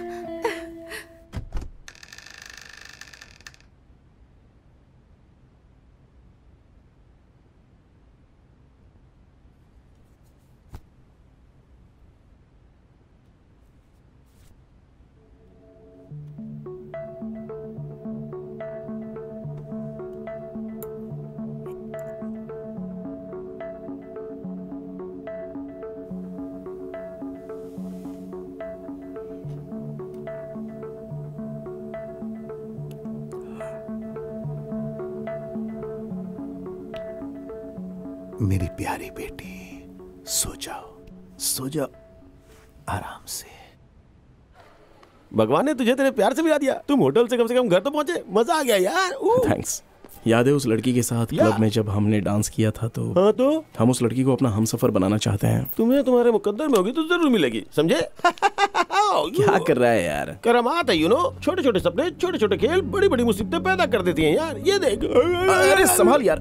S2: भगवान ने तुझे तेरे प्यार से मिला दिया। तुम होटल से कम से कम घर तो पहुँचे। मज़ा आ गया यार।
S4: थैंक्स याद है उस लड़की के साथ क्लब में जब हमने डांस किया था तो
S2: हाँ तो?
S4: हम उस लड़की को अपना हम सफ़र बनाना चाहते हैं।
S2: तुम्हें तुम्हारे मुकद्दर में होगी तो ज़रूर मिलेगी समझे?
S4: क्या कर रहा है यार?
S2: करामात है यू नो छोटे छोटे सपने छोटे छोटे खेल बड़ी बड़ी मुसीबतें पैदा कर देती हैं यार। ये देख।
S4: अरे संभाल यार।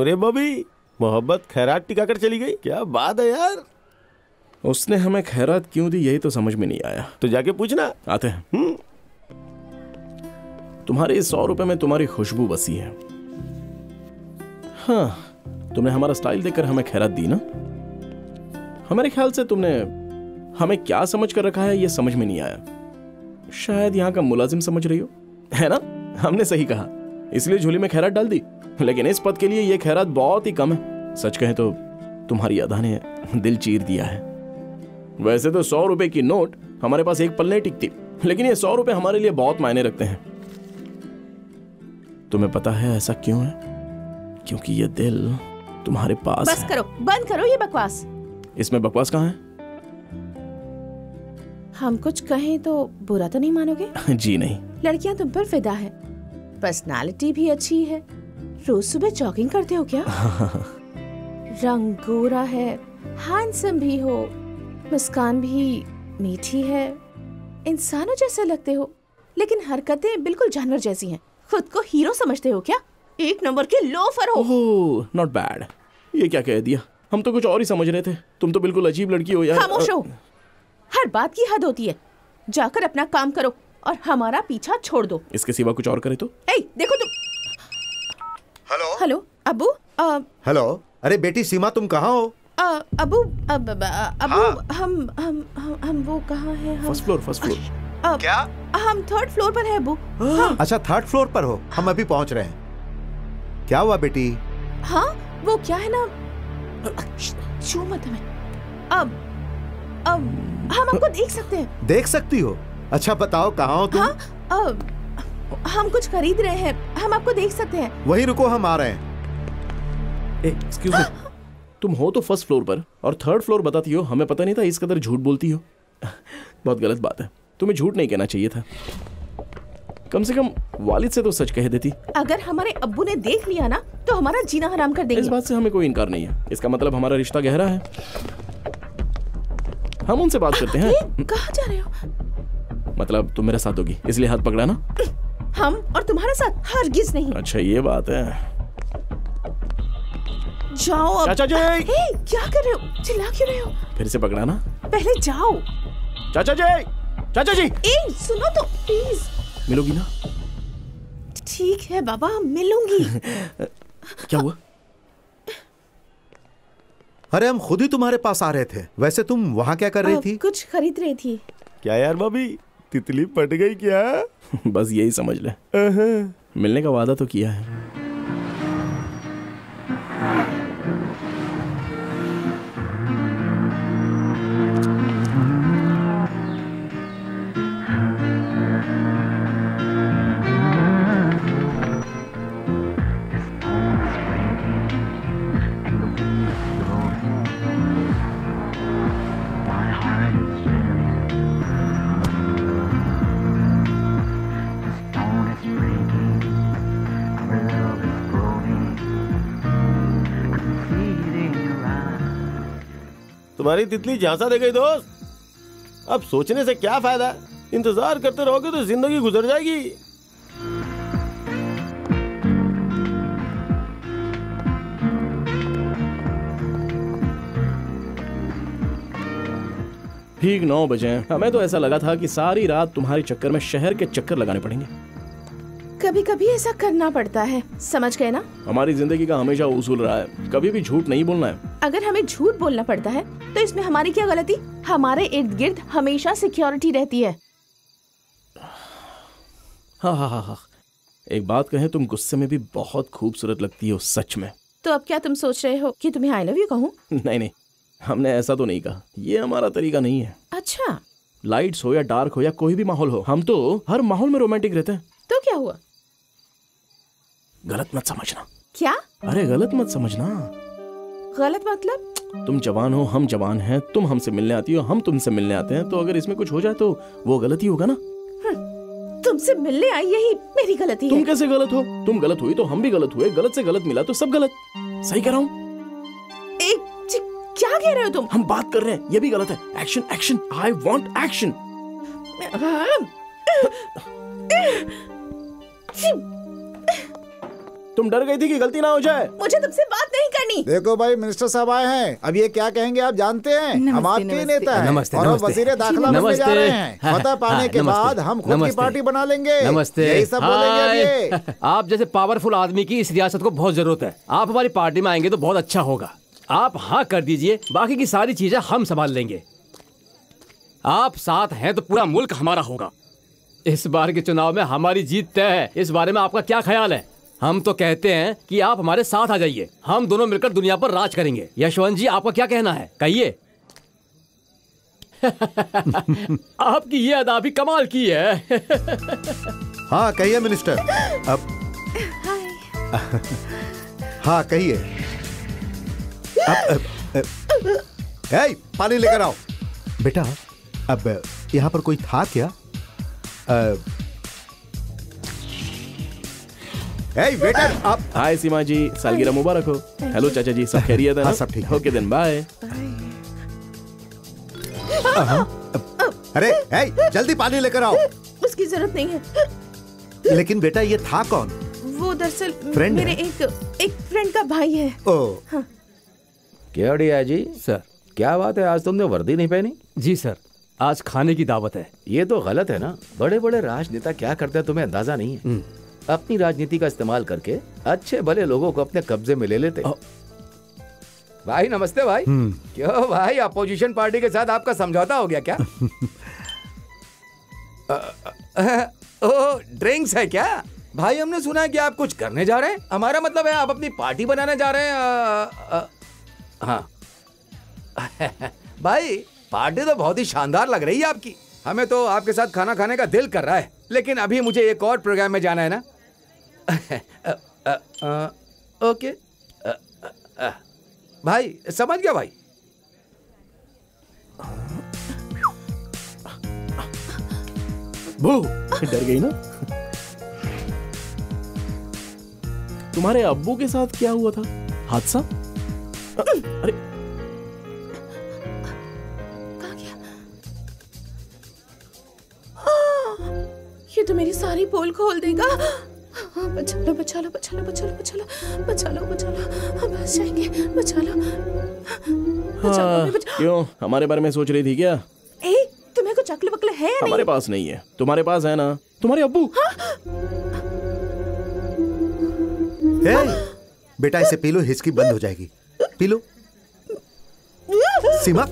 S2: क्यों रे बॉबी मोहब्बत खैरात टिकाकर चली गई। क्या बात है यार।
S4: उसने हमें खैरात क्यों दी यही तो समझ में नहीं आया।
S2: तो जाके पूछना।
S4: आते हैं। तुम्हारे इस सौ रुपए में तुम्हारी खुशबू बसी है। हाँ तुमने हमारा स्टाइल देखकर हमें खैरात दी ना? हमारे ख्याल से तुमने हमें क्या समझ कर रखा है ये समझ में नहीं आया। शायद यहाँ का मुलाजिम समझ रही हो। है ना? हमने सही कहा। इसलिए झोली में खैरात डाल दी। लेकिन इस पद के लिए ये खैरात बहुत ही कम है। सच कहें तो तुम्हारी अदा ने दिल चीर दिया है। वैसे तो सौ रुपए की नोट हमारे पास एक पल नहीं टिकती लेकिन ये सौ रुपए हमारे लिए बहुत मायने रखते हैं। तुम्हें पता है ऐसा क्यों है? क्योंकि ये दिल तुम्हारे पास
S10: बस
S4: है।
S10: करो बंद करो ये बकवास।
S4: इसमें बकवास कहाँ है?
S10: हम कुछ कहें तो बुरा तो नहीं मानोगे?
S4: जी नहीं।
S10: लड़कियाँ तुम पर फिदा है। पर्सनालिटी भी अच्छी है। रोज सुबह जॉगिंग करते हो क्या? रंग गोरा है हैंडसम भी हो मुस्कान भी मीठी है। इंसानों जैसे लगते हो लेकिन हरकतें बिल्कुल जानवर जैसी हैं। खुद को हीरो समझते हो क्या? एक नंबर के लोफर हो।
S4: नॉट बैड ये क्या कह दिया? हम तो कुछ और ही समझ रहे थे। तुम तो बिल्कुल अजीब लड़की हो यार।
S10: खामोश रहो हर बात की हद होती है। जाकर अपना काम करो और हमारा पीछा छोड़ दो।
S4: इसके सिवा कुछ और करे तो?
S10: ए, देखो तुम।
S8: हेलो
S10: हेलो अबू
S8: हेलो अरे बेटी सीमा तुम कहाँ हो?
S10: अबू अब अब- अबू हम हम हम हम वो कहाँ हैं? हम
S4: फ़र्स्ट फ्लोर फ़र्स्ट फ्लोर
S10: क्या? हम थर्ड फ्लोर पर है अबू हाँ।
S8: अच्छा थर्ड फ्लोर पर हो। हम अभी पहुँच रहे हैं। क्या हुआ बेटी?
S10: हाँ वो क्या है ना? छू मत हमें। अब अब हम आपको देख सकते हैं।
S8: देख सकती हो। अच्छा बताओ कहाँ हो तुम?
S10: हाँ अब हम कुछ खरीद रहे हैं। हम आपको देख सकते हैं।
S8: वही रुको हम आ रहे हैं।
S4: एक्सक्यूज मी तुम हो तो फ़र्स्ट फ्लोर पर और थर्ड फ्लोर बताती हो हमें पता नहीं था इस कदर झूठ बोलती हो। बहुत गलत बात है। तुम्हें झूठ नहीं कहना चाहिए था। कम से कम वालिद से तो सच कह देती।
S10: अगर हमारे अब्बू ने देख लिया ना तो हमारा जीना हराम कर देंगे।
S4: इस बात से हमें कोई इनकार नहीं है। इसका मतलब हमारा रिश्ता गहरा है। हम उनसे बात करते हैं।
S10: कहाँ जा रहे हो?
S4: मतलब तुम मेरे साथ होगी इसलिए हाथ पकड़ा ना।
S10: हम और तुम्हारे साथ हरगिज नहीं।
S4: अच्छा ये बात है।
S10: जाओ अब।
S4: चाचा जी!
S10: हे, क्या कर रहे हो? चिल्ला क्यों रहे हो?
S4: फिर से पकड़ा ना।
S10: पहले जाओ।
S4: चाचा जी! चाचा जी!
S10: ए सुनो तो प्लीज़
S4: मिलोगी ना?
S10: ठीक है बाबा मिलूँगी।
S4: क्या हुआ?
S8: अरे हम खुद ही तुम्हारे पास आ रहे थे। वैसे तुम वहाँ क्या कर रही थी?
S10: कुछ खरीद रही थी।
S2: क्या यार भाभी? तितली पट गई क्या?
S4: बस यही समझ ले। मिलने का वादा तो किया है।
S2: तुम्हारी तितली झांसा दे गई दोस्त। अब सोचने से क्या फ़ायदा इंतज़ार करते रहोगे तो ज़िंदगी गुजर जाएगी।
S4: ठीक नौ बजे हमें तो ऐसा लगा था कि सारी रात तुम्हारे चक्कर में शहर के चक्कर लगाने पड़ेंगे।
S10: कभी कभी ऐसा करना पड़ता है। समझ गए ना?
S4: हमारी ज़िंदगी का हमेशा उसूल रहा है। कभी भी झूठ नहीं बोलना है।
S10: अगर हमें झूठ बोलना पड़ता है तो इसमें हमारी क्या गलती? हमारे इर्द गिर्द हमेशा सिक्योरिटी रहती है।
S4: हाँ हाँ हाँ हाँ। एक बात कहें तुम गुस्से में भी बहुत खूबसूरत लगती हो सच में।
S10: तो अब क्या तुम सोच रहे हो कि तुम्हें आई लव यू कहूँ?
S4: नहीं नहीं। हमने ऐसा तो नहीं कहा। ये हमारा तरीका नहीं है।
S10: अच्छा।
S4: लाइट्स हो या डार्क हो या कोई भी माहौल हो हम तो हर माहौल में रोमांटिक रहते हैं।
S10: तो क्या हुआ?
S4: गलत मत समझना।
S10: क्या?
S4: अरे गलत मत समझना।
S10: गलत मतलब?
S4: तुम जवान हो हम जवान हैं तुम हमसे मिलने आती हो हम तुमसे मिलने आते हैं तो अगर इसमें कुछ हो जाए तो वो गलत ही होगा ना।
S10: तुमसे मिलने आई यही मेरी गलती
S4: तुम
S10: है।
S4: कैसे गलत हो? तुम गलत हुई तो हम भी गलत हुए गलत से गलत मिला तो सब गलत। सही कह रहा हूँ?
S10: क्या कह रहे हो तुम?
S4: हम बात कर रहे हैं ये भी गलत है। Action action I want action तुम डर गई थी कि गलती ना हो जाए।
S12: मुझे तुमसे बात नहीं करनी।
S14: देखो भाई मिनिस्टर साहब आए हैं। अब ये क्या कहेंगे आप जानते हैं? हम आपके ही नेता हैं
S13: नमस्ते,
S14: और
S13: नमस्ते।
S14: वज़ीर दाखिला बनने जा रहे हैं।
S13: हाँ,
S14: फतह पाने
S13: हाँ,
S14: के बाद हम खुद की पार्टी बना लेंगे।
S13: नमस्ते।
S14: यही सब बोलेंगे
S13: हाय। आप जैसे पावरफुल आदमी की इस रियासत को बहुत ज़रूरत है। आप हमारी पार्टी में आएँगे तो बहुत अच्छा होगा। आप हाँ कर दीजिए बाकी की सारी चीज़ें हम संभाल लेंगे। आप साथ हैं तो पूरा मुल्क हमारा होगा। इस बार के चुनाव में हमारी जीत तय है। इस बारे में आपका क्या ख्याल है? हम तो कहते हैं कि आप हमारे साथ आ जाइए। हम दोनों मिलकर दुनिया पर राज करेंगे। यशवंत जी आपका क्या कहना है? कहिए। आपकी ये अदा भी कमाल की है।
S8: हाँ कहिए मिनिस्टर। अब हाँ कहिए। अब, अब, अब, पानी लेकर आओ। बेटा अब यहाँ पर कोई था क्या? अ, ए, वेटर आप
S4: हाय सीमा जी सालगिरह मुबारक हो हेलो चाचा जी सब खैरियत है
S8: हाँ,
S4: ना?
S8: सब ठीक है।
S4: ओके दिन बाय
S8: अरे ए, जल्दी पानी लेकर आओ।
S10: उसकी ज़रूरत नहीं है।
S8: लेकिन बेटा ये था कौन?
S10: वो दरअसल मेरे
S8: है?
S10: एक एक फ्रेंड का भाई है।
S8: ओ।
S7: क्या डिया जी?
S13: सर
S7: क्या बात है? आज तुमने वर्दी नहीं पहनी?
S13: जी सर आज खाने की दावत है।
S7: ये तो गलत है ना। बड़े बड़े राजनेता क्या करते हैं तुम्हें अंदाज़ा नहीं है। अपनी राजनीति का इस्तेमाल करके अच्छे भले लोगों को अपने कब्जे में ले लेते। भाई नमस्ते भाई। क्यों भाई अपोजिशन पार्टी के साथ आपका समझौता हो गया क्या? अ, अ, ओ ड्रिंक्स है क्या? भाई हमने सुना है कि आप कुछ करने जा रहे हैं। हमारा मतलब है आप अपनी पार्टी बनाने जा रहे हैं। अ, हाँ। भाई पार्टी तो बहुत ही शानदार लग रही है आपकी। हमें तो आपके साथ खाना खाने का दिल कर रहा है। लेकिन अभी मुझे एक और प्रोग्राम में जाना है ना? ओके। भाई, समझ गया भाई?
S4: बू डर गई ना? तुम्हारे अब्बू के साथ क्या हुआ था? हादसा? अरे
S10: तो मेरी सारी पोल खोल देगा। हाँ, बचा लो बचा लो बचा लो बचा लो बचा लो बचा लो बचा लो। हम बच जाएँगे बचा लो।
S4: हाँ, क्यों? हमारे बारे में सोच रही थी क्या?
S10: ए तुम्हें कुछ अकल बकल है या
S4: हमारे पास नहीं है। तुम्हारे पास है ना? तुम्हारे अब्बू।
S8: ए, बेटा इसे पी लो हिचकी बंद हो जाएगी। P low. सीमा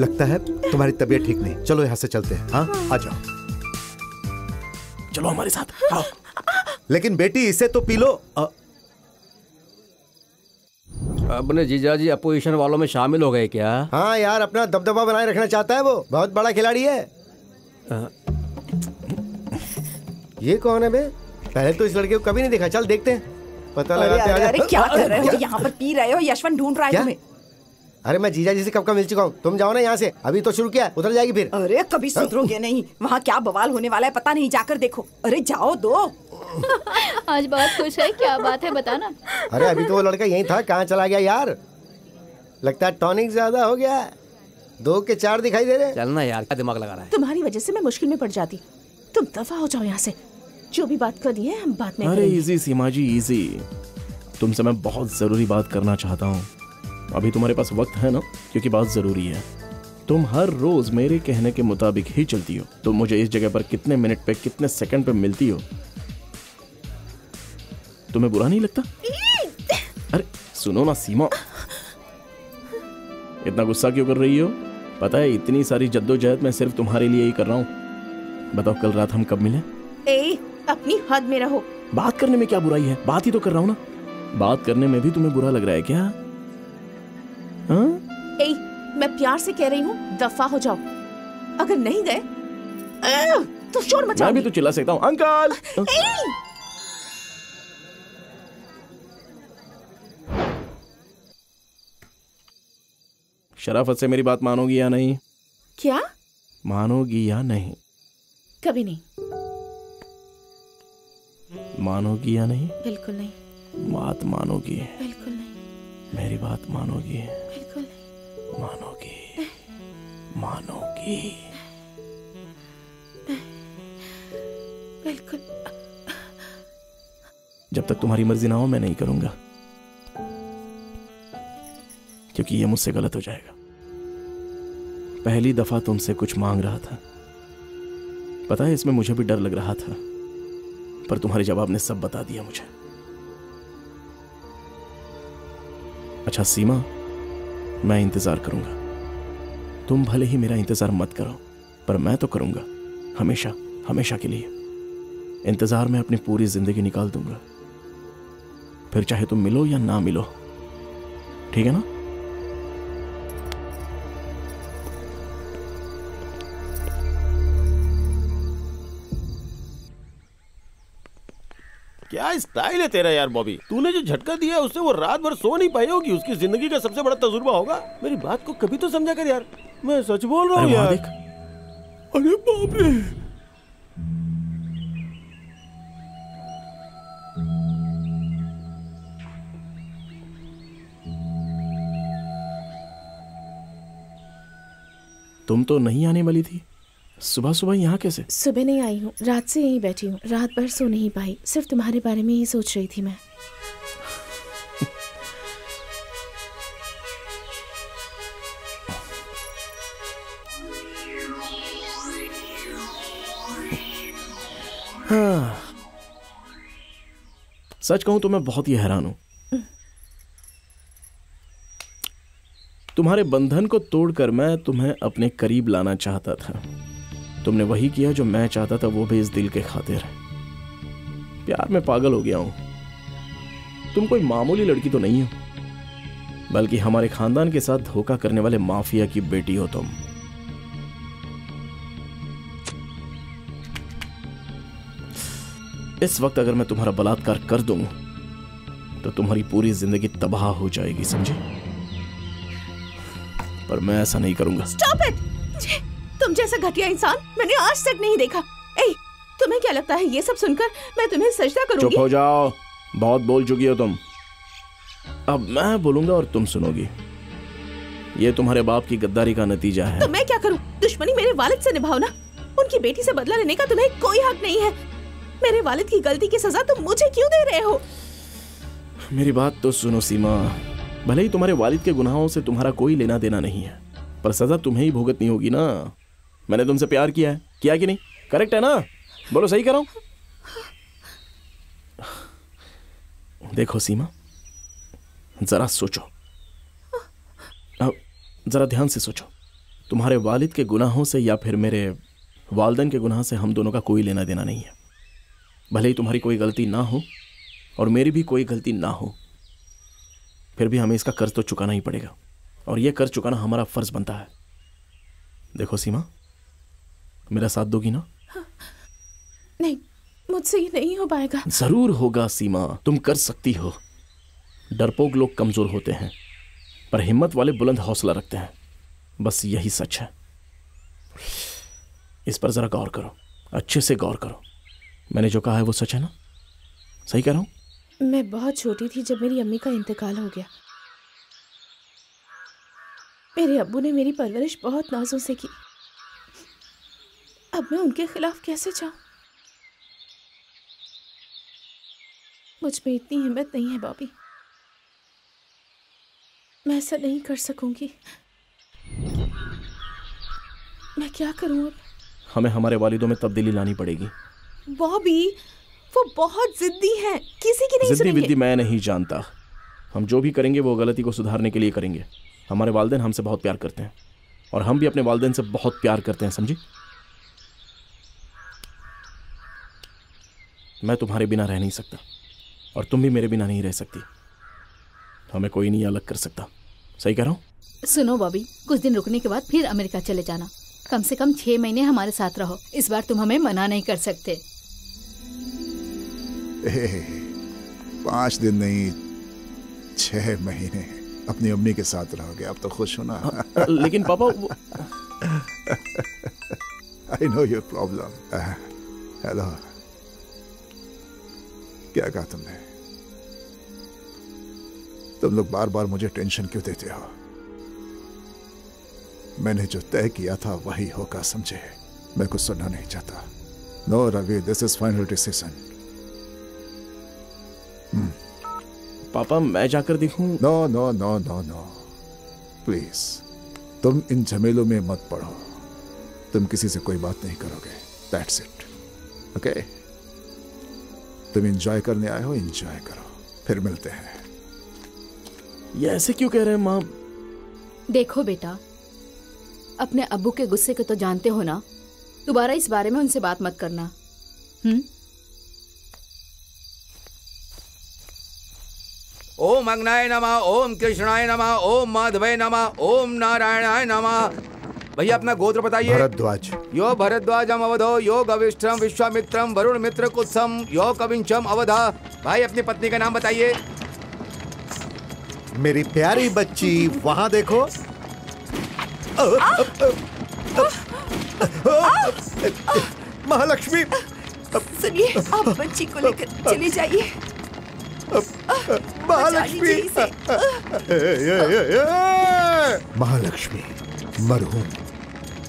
S8: लगता है तुम्हारी तबीयत ठीक नहीं। चलो यहाँ से चलते हैं। हाँ आ जाओ।
S4: चलो हमारे साथ। आओ।
S8: लेकिन बेटी इसे तो पी लो।
S13: अपने जीजाजी अपोजिशन वालों में शामिल हो गए क्या?
S3: हाँ यार अपना दबदबा बनाए रखना चाहता है वो। बहुत बड़ा खिलाड़ी है। ये कौन है बे? पहले तो इस लड़के को कभी नहीं देखा। चल देखते हैं। पता
S12: अरे
S3: लगाते
S12: अरे
S3: हैं
S12: अरे क्या कर रहे हो? यहाँ पर पी रहे हो? यशवंत ढूंढ रहा है तुम्हें।
S3: अरे मैं जीजा जी से कब का मिल चुका हूँ? तुम जाओ ना यहाँ से। अभी तो शुरू किया उधर जाएगी फिर।
S12: अरे कभी सुधरोगे नहीं। वहाँ क्या बवाल होने वाला है पता नहीं। जाकर देखो। अरे जाओ दो।
S11: आज बहुत खुश है। क्या बात है बताना।
S3: अरे अभी तो वो लड़का यही था। कहाँ चला गया यार? लगता है टॉनिक ज़्यादा हो गया दो के चार दिखाई दे रहे हैं।
S13: चलना यार क्या दिमाग लगा रहा है?
S10: तुम्हारी वजह से मैं मुश्किल में पड़ जाती। तुम दफ़ा हो जाओ यहाँ से। जो भी बात कर करनी है हम बाद में
S4: अरे इजी सीमा जी इजी तुमसे मैं बहुत ज़रूरी बात करना चाहता हूँ। अभी तुम्हारे पास वक्त है ना? क्योंकि बात ज़रूरी है। तुम हर रोज मेरे कहने के मुताबिक ही चलती हो। तुम मुझे इस जगह पर कितने मिनट पे कितने सेकंड पे मिलती हो? तुम्हें बुरा नहीं लगता? अरे सुनो ना सीमा। इतना गुस्सा क्यों कर रही हो? पता है इतनी सारी जद्दोजहद मैं सिर्फ़ तुम्हारे लिए ही कर रहा हूँ। बताओ कल रात हम कब मिले?
S10: ए अपनी हद में रहो।
S4: बात करने में क्या बुराई है? बात ही तो कर रहा हूँ ना। बात करने में भी तुम्हें बुरा लग रहा है क्या? हाँ?
S10: ए मैं प्यार से कह रही हूँ दफ़ा हो जाओ। अगर नहीं गए तो शोर
S4: मैं भी तो चिल्ला सकता हूँ। अंकल! शराफत से मेरी बात मानोगी या नहीं?
S10: क्या?
S4: मानोगी या नहीं?
S10: कभी नहीं।
S4: मानोगी या नहीं?
S10: बिल्कुल नहीं।
S4: बात मानोगी।
S10: बिल्कुल नहीं।
S4: मेरी बात मानोगी। मानोगी? मानोगी?
S10: बिल्कुल।
S4: जब तक तुम्हारी मर्ज़ी ना हो मैं नहीं करूँगा। क्योंकि ये मुझसे गलत हो जाएगा। पहली दफ़ा तुमसे कुछ मांग रहा था। पता है इसमें मुझे भी डर लग रहा था। पर तुम्हारे जवाब ने सब बता दिया मुझे। अच्छा सीमा मैं इंतज़ार करूँगा। तुम भले ही मेरा इंतज़ार मत करो, पर मैं तो करूँगा। हमेशा हमेशा के लिए। इंतज़ार में अपनी पूरी ज़िंदगी निकाल दूँगा। फिर चाहे तुम मिलो या ना मिलो। ठीक है ना?
S2: क्या स्टाइल है तेरा यार बॉबी? तूने जो झटका दिया उससे वो रात भर सो नहीं पाई होगी। उसकी ज़िंदगी का सबसे बड़ा तजुर्बा होगा। मेरी बात को कभी तो समझा कर यार। मैं सच बोल रहा हूँ यार। अरे बाप रे
S4: तुम तो नहीं आने वाली थी? सुबह सुबह यहाँ कैसे?
S10: सुबह नहीं आई हूँ रात से यहीं बैठी हूँ। रात भर सो नहीं पाई सिर्फ़ तुम्हारे बारे में ही सोच रही थी मैं।
S4: हाँ। सच कहूँ तो मैं बहुत ही हैरान हूँ। तुम्हारे बंधन को तोड़कर मैं तुम्हें अपने करीब लाना चाहता था। तुमने वही किया जो मैं चाहता था, वो भी इस दिल के खातिर प्यार में पागल हो गया हूँ। तुम कोई मामूली लड़की तो नहीं हो, बल्कि हमारे खानदान के साथ धोखा करने वाले माफिया की बेटी हो तुम। इस वक्त अगर मैं तुम्हारा बलात्कार कर दूँ तो तुम्हारी पूरी ज़िंदगी तबाह हो जाएगी, समझे? पर मैं ऐसा नहीं करूँगा।
S10: स्टॉप इट तुम जैसा घटिया इंसान मैंने आज तक नहीं देखा। ए तुम्हें क्या लगता है ये सब सुनकर मैं तुम्हें सजदा
S4: चुप हो जाओ। बहुत बोल चुकी हो तुम। अब मैं बोलूँगा और तुम सुनोगी। ये तुम्हारे बाप की गद्दारी का नतीजा है।
S10: तो मैं क्या करूँ? दुश्मनी मेरे वालिद से निभाओ ना। उनकी बेटी से बदला लेने का तुम्हें कोई हक नहीं है। मेरे वालिद की गलती की सजा तुम मुझे क्यों दे रहे हो?
S4: मेरी बात तो सुनो सीमा। भले ही तुम्हारे वालिद के गुनाहों से तुम्हारा कोई लेना देना नहीं है पर सजा तुम्हें ही भुगतनी होगी ना। मैंने तुमसे प्यार किया है। किया कि नहीं? करेक्ट है ना? बोलो, सही करो देखो सीमा, जरा सोचो। अब जरा ध्यान से सोचो। तुम्हारे वालिद के गुनाहों से या फिर मेरे वालदन के गुनाह से हम दोनों का कोई लेना देना नहीं है। भले ही तुम्हारी कोई गलती ना हो और मेरी भी कोई गलती ना हो, फिर भी हमें इसका कर्ज तो चुकाना ही पड़ेगा। और यह कर्ज चुकाना हमारा फ़र्ज़ बनता है। देखो सीमा मेरा साथ दोगी ना?
S10: नहीं मुझसे ये नहीं हो पाएगा।
S4: ज़रूर होगा सीमा तुम कर सकती हो। डरपोक लोग कमज़ोर होते हैं पर हिम्मत वाले बुलंद हौसला रखते हैं। बस यही सच है। इस पर जरा गौर करो अच्छे से गौर करो। मैंने जो कहा है वो सच है ना? सही कह रहा हूँ?
S10: मैं बहुत छोटी थी जब मेरी अम्मी का इंतकाल हो गया। मेरे अब्बू ने मेरी परवरिश बहुत नाजों से की। अब मैं उनके खिलाफ कैसे जाऊँ? मुझमें इतनी हिम्मत नहीं है बॉबी। मैं ऐसा नहीं कर सकूँगी। मैं क्या करूँ अब?
S4: हमें हमारे वालिदों में तब्दीली लानी पड़ेगी।
S10: बॉबी वो बहुत जिद्दी हैं। किसी की नहीं
S4: जिद्दी विद्दी मैं नहीं जानता। हम जो भी करेंगे वो गलती को सुधारने के लिए करेंगे। हमारे वालदेन हमसे बहुत प्यार करते हैं। और हम भी अपने वालदेन से बहुत प्यार करते हैं समझी? मैं तुम्हारे बिना रह नहीं सकता और तुम भी मेरे बिना नहीं रह सकती। हमें कोई नहीं अलग कर सकता। सही कह रहा हूँ?
S11: सुनो बॉबी कुछ दिन रुकने के बाद फिर अमेरिका चले जाना। कम से कम छह महीने हमारे साथ रहो। इस बार तुम हमें मना नहीं कर सकते।
S9: पाँच दिन नहीं छह महीने अपनी अम्मी के साथ रहोगे। अब तो खुश हो ना?
S4: लेकिन पापा वो...
S9: I know your problem hello क्या कहा तुमने। तुम लोग बार बार मुझे टेंशन क्यों देते हो? मैंने जो तय किया था वही होगा समझे? मैं कुछ सुनना नहीं चाहता। No Ravi this is final decision
S4: papa मैं जाकर देखूँ?
S9: No no no no no please तुम इन झमेलों में मत पड़ो। तुम किसी से कोई बात नहीं करोगे। दैट्स इट ओके तुम एंजॉय करने आए हो एंजॉय करो। फिर मिलते हैं।
S4: ये ऐसे क्यों कह रहे हैं माँ?
S11: देखो बेटा अपने अब्बू के गुस्से को तो जानते हो ना? दोबारा इस बारे में उनसे बात मत करना। हम्म?
S7: ओम अग्नाय नमः ओम कृष्णाय नमः ओम माधवाय नमः ओम नारायणाय नमः। भैया अपना गोत्र बताइए।
S8: भरद्वाज।
S7: यो भरद्वाजम अवधो यो गविष्ठम विश्वामित्रम वरुण मित्र कुत्सम यो कविंचम अवधा। भाई अपनी पत्नी का नाम बताइए।
S8: मेरी प्यारी बच्ची वहाँ देखो। महालक्ष्मी।
S12: सुनिए आप बच्ची को लेकर चले जाइए।
S8: महालक्ष्मी! महालक्ष्मी मरहूम।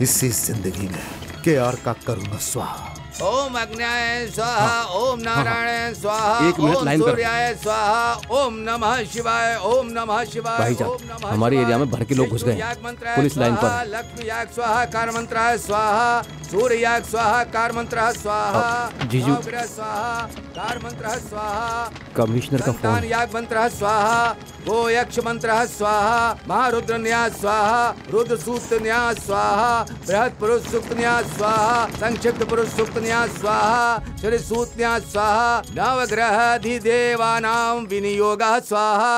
S8: इसी ज़िंदगी में के आर का करूँगा स्वाहा।
S7: ओम अग्नाय स्वाहा ओम नारायण स्वाहा
S6: एक मिनट
S7: ओम
S6: लाइन।
S7: सूर्याय स्वाहा ओम नमः शिवाय ओम नमः शिवाय भाई जान
S6: हमारे एरिया में भर के लोग घुस गए पुलिस लाइन पर।
S7: लक्ष्मी याग स्वाहा कार मंत्र है स्वाहा सूर्य याग स्वाहा कार मंत्र स्वाहा
S6: जीजू।
S7: स्वाहा कार मंत्र स्वाहा
S6: कमिश्नर का फ़ोन
S7: याग मंत्र स्वाहा गो यक्ष मंत्र स्वाहा महारुद्र न्यास स्वाहा रुद्र सूक्त न्यास स्वाहा बृहद पुरुष सूक्त न्यास स्वाहा संक्षिप्त पुरुष सूक्त न्यास स्वाहा श्री सूत न्यास स्वाहा नवग्रह अधिदेवानाम विनियोग स्वाहा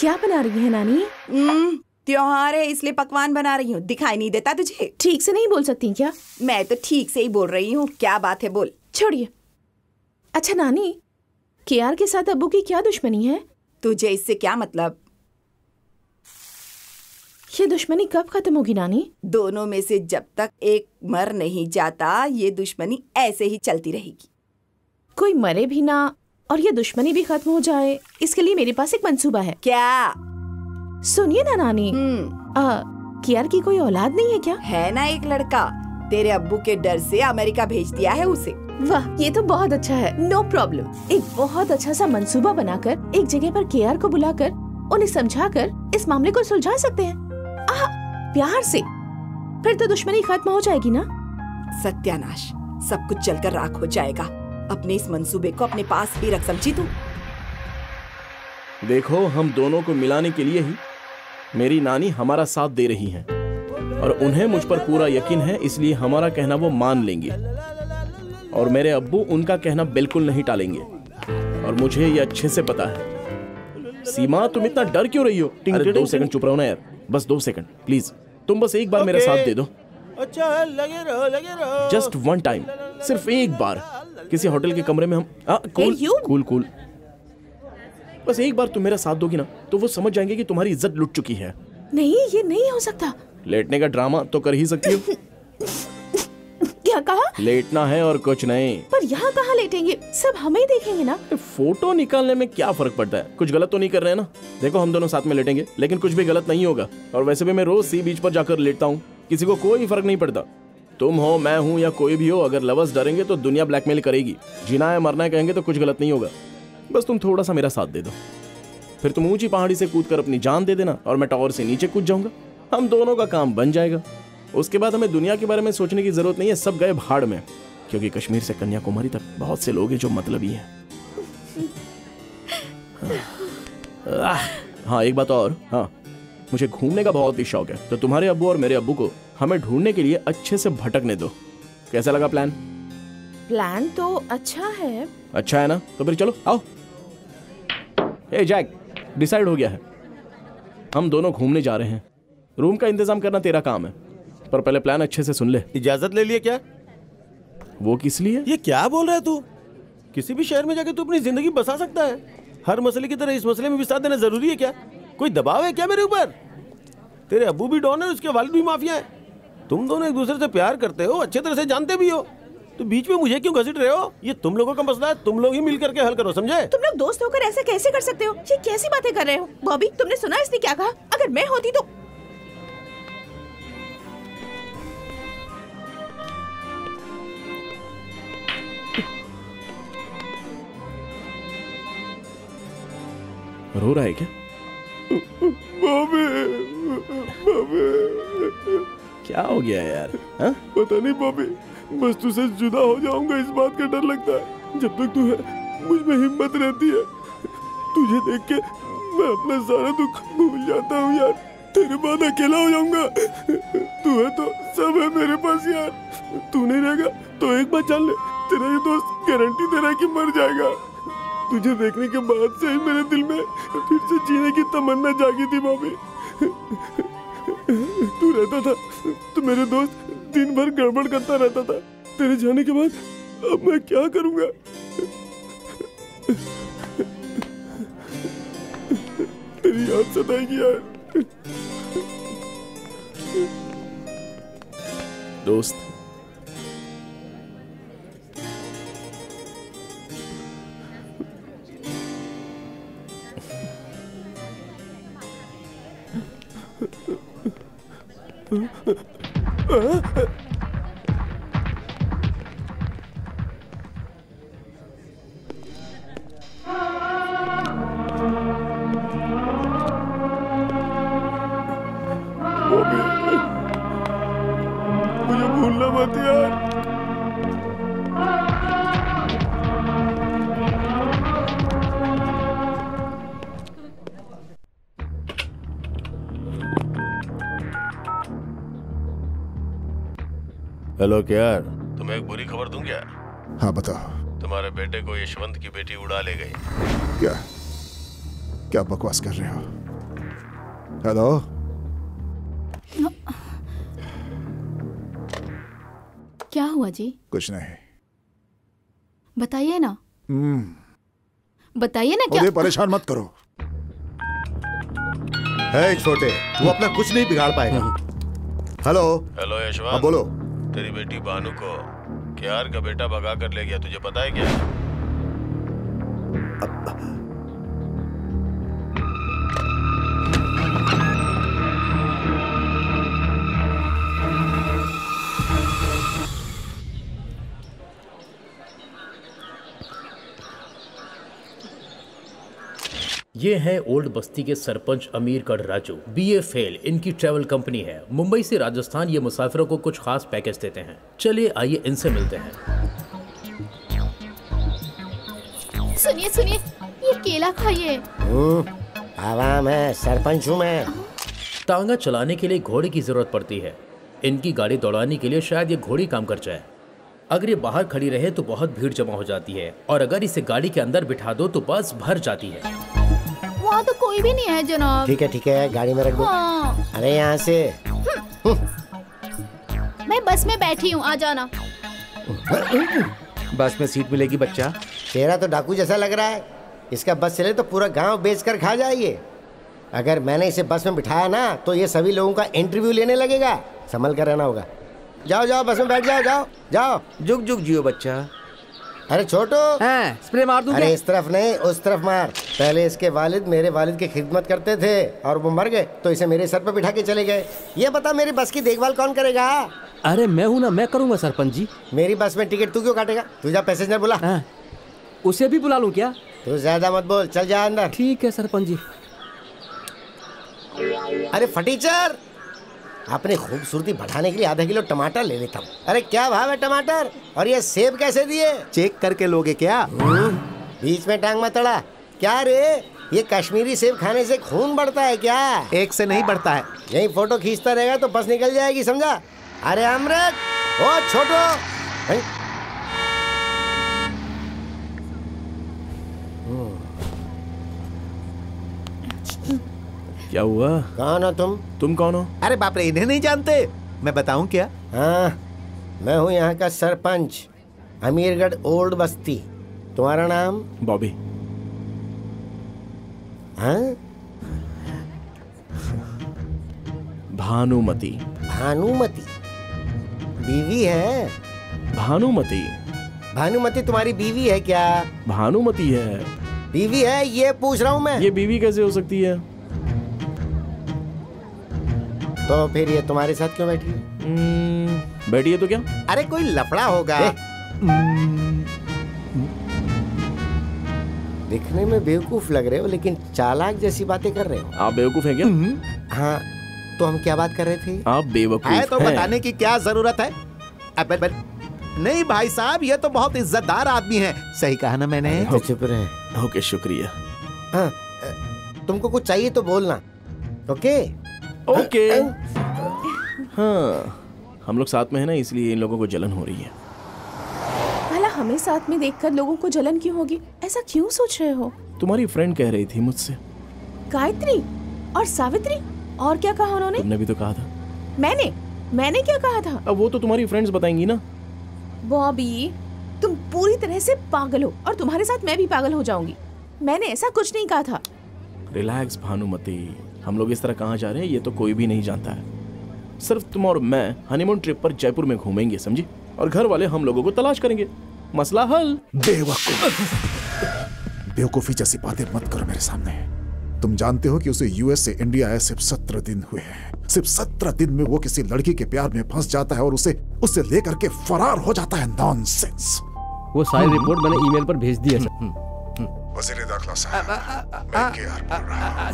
S10: क्या बना रही है नानी
S12: हम्म, त्योहार है इसलिए पकवान बना रही हूँ। दिखाई नहीं देता तुझे?
S10: ठीक से नहीं बोल सकती क्या?
S12: मैं तो ठीक से ही बोल रही हूँ। क्या बात है बोल।
S10: छोड़िए। अच्छा नानी केआर के साथ अब्बू की क्या दुश्मनी है?
S12: तुझे इससे क्या मतलब?
S10: ये दुश्मनी कब खत्म होगी नानी?
S12: दोनों में से जब तक एक मर नहीं जाता ये दुश्मनी ऐसे ही चलती रहेगी।
S10: कोई मरे भी ना और ये दुश्मनी भी खत्म हो जाए इसके लिए मेरे पास एक मंसूबा है।
S12: क्या?
S10: सुनिए ना नानी।
S12: हम्म।
S10: आ, केआर की कोई औलाद नहीं है क्या?
S12: है ना एक लड़का। तेरे अब्बू के डर से अमेरिका भेज दिया है उसे।
S10: वाह ये तो बहुत अच्छा है। नो no प्रॉब्लम एक बहुत अच्छा सा मंसूबा बनाकर एक जगह पर केआर को बुलाकर उन्हें समझाकर इस मामले को सुलझा सकते हैं। आह, प्यार से। फिर तो दुश्मनी खत्म हो जाएगी ना?
S12: सत्यानाश सब कुछ जलकर राख हो जाएगा। अपने इस मंसूबे को अपने पास ही रख समझी तू?
S4: देखो हम दोनों को मिलाने के लिए ही मेरी नानी हमारा साथ दे रही हैं। और उन्हें मुझ पर पूरा यकीन है इसलिए हमारा कहना वो मान लेंगे। और मेरे अब्बू उनका कहना बिल्कुल नहीं टालेंगे। और मुझे ये अच्छे से पता है। सीमा तुम इतना डर क्यों रही हो? अरे दो सेकंड चुप रहो ना यार। बस दो सेकंड प्लीज़। तुम बस एक बार मेरा साथ दे दो।
S2: अच्छा लगे रहो लगे रहो।
S4: जस्ट वन टाइम सिर्फ़ एक बार। किसी होटल के कमरे में हम आ, कूल कूल कूल। बस एक बार तुम मेरा साथ दोगी ना तो वो समझ जाएँगे कि तुम्हारी इज़्ज़त लुट चुकी है।
S10: नहीं ये नहीं हो सकता।
S4: लेटने का ड्रामा तो कर ही सकती हो।
S10: क्या कहा?
S4: लेटना है और कुछ नहीं।
S10: पर यहाँ कहाँ लेटेंगे? सब हमें देखेंगे ना।
S4: फ़ोटो निकालने में क्या फ़र्क पड़ता है? कुछ गलत तो नहीं कर रहे हैं ना? देखो हम दोनों साथ में लेटेंगे लेकिन कुछ भी गलत नहीं होगा। और वैसे भी मैं रोज सी बीच पर जाकर लेटता हूँ। किसी को कोई फ़र्क नहीं पड़ता। तुम हो मैं हूँ या कोई भी हो अगर लवर्स डरेंगे तो दुनिया ब्लैकमेल करेगी। जीना है मरना है कहेंगे तो कुछ गलत नहीं होगा। बस तुम थोड़ा सा मेरा साथ दे दो। फिर तुम ऊँची पहाड़ी से कूद कर अपनी जान दे देना और मैं टावर से नीचे कूद जाऊँगा। हम दोनों का काम बन जाएगा। उसके बाद हमें दुनिया के बारे में सोचने की ज़रूरत नहीं है सब गए भाड़ में। क्योंकि कश्मीर से कन्याकुमारी तक बहुत से लोग हैं जो मतलब ही हैं। हाँ। एक बात और। हाँ मुझे घूमने का बहुत ही शौक है। तो तुम्हारे अब्बू और मेरे अबू को हमें ढूँढने के लिए अच्छे से भटकने दो। कैसा लगा प्लान?
S10: प्लान तो अच्छा है।
S4: अच्छा है ना? तो फिर चलो आओ। ए जैक डिसाइड हो गया है। हम दोनों घूमने जा रहे हैं। रूम का इंतज़ाम करना तेरा काम है। पर पहले प्लान अच्छे से सुन ले।
S2: इजाज़त ले लिए क्या?
S4: वो किस लिए?
S2: ये क्या बोल रहा है तू? किसी भी शहर में जाके तू अपनी ज़िंदगी बसा सकता है। हर मसले की तरह इस मसले में भी साथ देना ज़रूरी है क्या? कोई दबाव है क्या मेरे ऊपर? तेरे अबू भी डॉन है उसके वालिद भी माफिया है। तुम दोनों एक दूसरे से प्यार करते हो अच्छे तरह से जानते भी हो। तो बीच में मुझे क्यों घसीट रहे हो? ये तुम लोगों का मसला है तुम लोग ही मिल करके हल करो समझे?
S10: तुम लोग दोस्त होकर ऐसा कैसे कर सकते हो? ये कैसी बातें कर रहे हो? बॉबी तुमने सुना इसने क्या कहा? अगर मैं होती तो
S4: रो रहा है क्या?
S1: बॉबी बॉबी।
S4: क्या हो गया यार हा?
S1: पता नहीं बॉबी। बस तुझसे जुदा हो जाऊँगा, इस बात का डर लगता है। जब तक तू है, मुझमें हिम्मत रहती है। तुझे देख के मैं अपना सारा दुख भूल जाता हूँ यार। तेरे बाद अकेला हो जाऊँगा। तू है तो सब है मेरे पास यार। तू नहीं रहेगा तो एक बार जान ले, तेरा ये दोस्त गारंटी दे रहा है कि मर जाएगा। तुझे देखने के बाद से ही मेरे दिल में फिर से जीने की तमन्ना जागी थी बॉबी तू रहता था तो मेरे दोस्त दिन भर गड़बड़ करता रहता था। तेरे जाने के बाद अब मैं क्या करूँगा? तेरी याद सताएगी यार।
S4: दोस्त।
S1: बॉबी
S4: हेलो क्या यार तुम्हें एक बुरी खबर दूँ क्या?
S9: हाँ बताओ।
S4: तुम्हारे बेटे को यशवंत की बेटी उड़ा ले गई।
S9: क्या? क्या बकवास कर रहे हो? हेलो
S11: क्या हुआ जी?
S9: कुछ नहीं।
S11: बताइए ना।
S9: हम्म,
S11: बताइए ना क्या?
S9: परेशान मत करो।
S8: है छोटे तू अपना कुछ नहीं बिगाड़ पाएगा। हेलो
S4: हेलो
S8: हाँ
S4: यशवंत
S8: बोलो।
S4: तेरी बेटी बानू को क्यार का बेटा भगा कर ले गया, तुझे पता है क्या?
S5: ये है ओल्ड बस्ती के सरपंच अमीरगढ़ राजू। बीए फेल इनकी ट्रेवल कंपनी है। मुंबई से राजस्थान ये मुसाफिरों को कुछ खास पैकेज देते हैं। चलिए आइए इनसे मिलते हैं।
S11: सुनिए सुनिए ये केला खाइए।
S3: आवाम है सरपंच हूँ मैं।
S5: टांगा चलाने के लिए घोड़े की ज़रूरत पड़ती है। इनकी गाड़ी दौड़ाने के लिए शायद ये घोड़ी काम कर जाए। अगर ये बाहर खड़ी रहे तो बहुत भीड़ जमा हो जाती है। और अगर इसे गाड़ी के अंदर बिठा दो तो बस भर जाती है।
S11: वहाँ तो कोई भी नहीं है जनाब।
S3: ठीक है ठीक है गाड़ी में रख दो।
S11: हाँ।
S3: अरे यहाँ से।
S11: मैं बस में बैठी हूँ आ जाना।
S7: बस में सीट मिलेगी बच्चा।
S3: तेरा तो डाकू जैसा लग रहा है। इसका बस चले तो पूरा गाँव बेच कर खा जाइए। अगर मैंने इसे बस में बिठाया ना तो ये सभी लोगों का इंटरव्यू लेने लगेगा। संभल कर रहना होगा। जाओ जाओ बस में बैठ जाओ जाओ जाओ।
S7: जुग जुग जियो बच्चा।
S3: अरे छोटो।
S7: हाँ, स्प्रे मार दूँ
S3: अरे
S7: क्या?
S3: इस तरफ़ नहीं उस तरफ़ मार। पहले इसके वालिद मेरे वालिद की खिदमत करते थे और वो मर गए तो इसे मेरे सर पर बिठा के चले गए। ये बता मेरी बस की देखभाल कौन करेगा?
S13: अरे मैं हूँ ना मैं करूँगा सरपंच जी।
S3: मेरी बस में टिकट तू क्यों काटेगा? तू जा पैसेंजर बुला।
S13: हाँ, उसे भी बुला लूँ क्या?
S3: तू ज़्यादा मत बोल चल जा अंदर।
S13: ठीक है सरपंच जी।
S3: अरे फटीचर! अपनी खूबसूरती बढ़ाने के लिए आधा किलो टमाटर ले लेता हूँ। अरे क्या भाव है टमाटर? और ये सेब कैसे दिए?
S8: चेक करके लोगे क्या?
S3: बीच में टांग मत अड़ा। क्या रे? ये कश्मीरी सेब खाने से खून बढ़ता है क्या?
S8: एक से नहीं बढ़ता है।
S3: यही फ़ोटो खींचता रहेगा तो बस निकल जाएगी समझा? अरे अमृत ओ छोटो
S4: क्या हुआ?
S3: कौन हो तुम?
S4: तुम कौन हो?
S8: अरे बाप रे इन्हें नहीं जानते। मैं बताऊँ क्या?
S3: हाँ। मैं हूँ यहाँ का सरपंच अमीरगढ़ ओल्ड बस्ती। तुम्हारा नाम?
S4: बॉबी।
S3: हाँ?
S4: भानुमति।
S3: भानुमति? बीवी है?
S4: भानुमति।
S3: भानुमति तुम्हारी बीवी है क्या?
S4: भानुमति है।
S3: बीवी है? ये पूछ रहा हूँ मैं।
S4: ये बीवी कैसे हो सकती है?
S3: तो फिर ये तुम्हारे साथ क्यों बैठी है?
S4: हम्म, बैठिए तो क्या?
S8: अरे कोई लफड़ा होगा।
S3: दिखने में बेवकूफ़ लग रहे हो लेकिन चालाक जैसी बातें कर रहे हो।
S4: आप बेवकूफ़ हैं क्या?
S3: हाँ तो हम क्या बात कर रहे थे?
S4: आप बेवकूफ़
S8: है तो
S4: हैं।
S8: बताने की क्या ज़रूरत है? अबे बे, नहीं भाई साहब ये तो बहुत इज्जतदार आदमी है। सही कहा ना मैंने?
S3: तो चुप रहे।
S4: ओके शुक्रिया।
S3: हाँ तुमको कुछ चाहिए तो बोलना ओके?
S4: ओके। हाँ हम लोग साथ में है ना इसलिए इन लोगों को जलन हो रही है।
S10: भला हमें साथ में देखकर लोगों को जलन क्यों होगी? ऐसा क्यों सोच रहे हो?
S4: तुम्हारी फ्रेंड कह रही थी मुझसे।
S10: गायत्री और सावित्री? और क्या कहा उन्होंने?
S4: तुमने भी तो कहा था।
S10: मैंने? मैंने क्या कहा था?
S4: अब वो तो तुम्हारी फ्रेंड्स बताएँगी ना।
S10: बॉबी तुम पूरी तरह से पागल हो और तुम्हारे साथ मैं भी पागल हो जाऊँगी। मैंने ऐसा कुछ नहीं कहा था।
S4: रिलैक्स भानुमति। हम लोग इस तरह कहाँ जा रहे हैं ये तो कोई भी नहीं जानता है। सिर्फ़ तुम और मैं हनीमून ट्रिप पर जयपुर में घूमेंगे समझी? और घर वाले हम लोगों को तलाश करेंगे। मसला हल।
S9: बेवकूफ़। बेवकूफ़ी जैसी बातें मत करो मेरे सामने। तुम जानते हो कि उसे यूएस से इंडिया आए सिर्फ़ सत्रह दिन हुए हैं। सिर्फ़ सत्रह दिन में वो किसी लड़की के प्यार में फंस जाता है और उसे उसे लेकर के फरार हो जाता है। नॉनसेंस
S13: वो सारी रिपोर्ट मैंने ईमेल पर भेज दी है सर।
S9: वज़ीर दाखिला साहब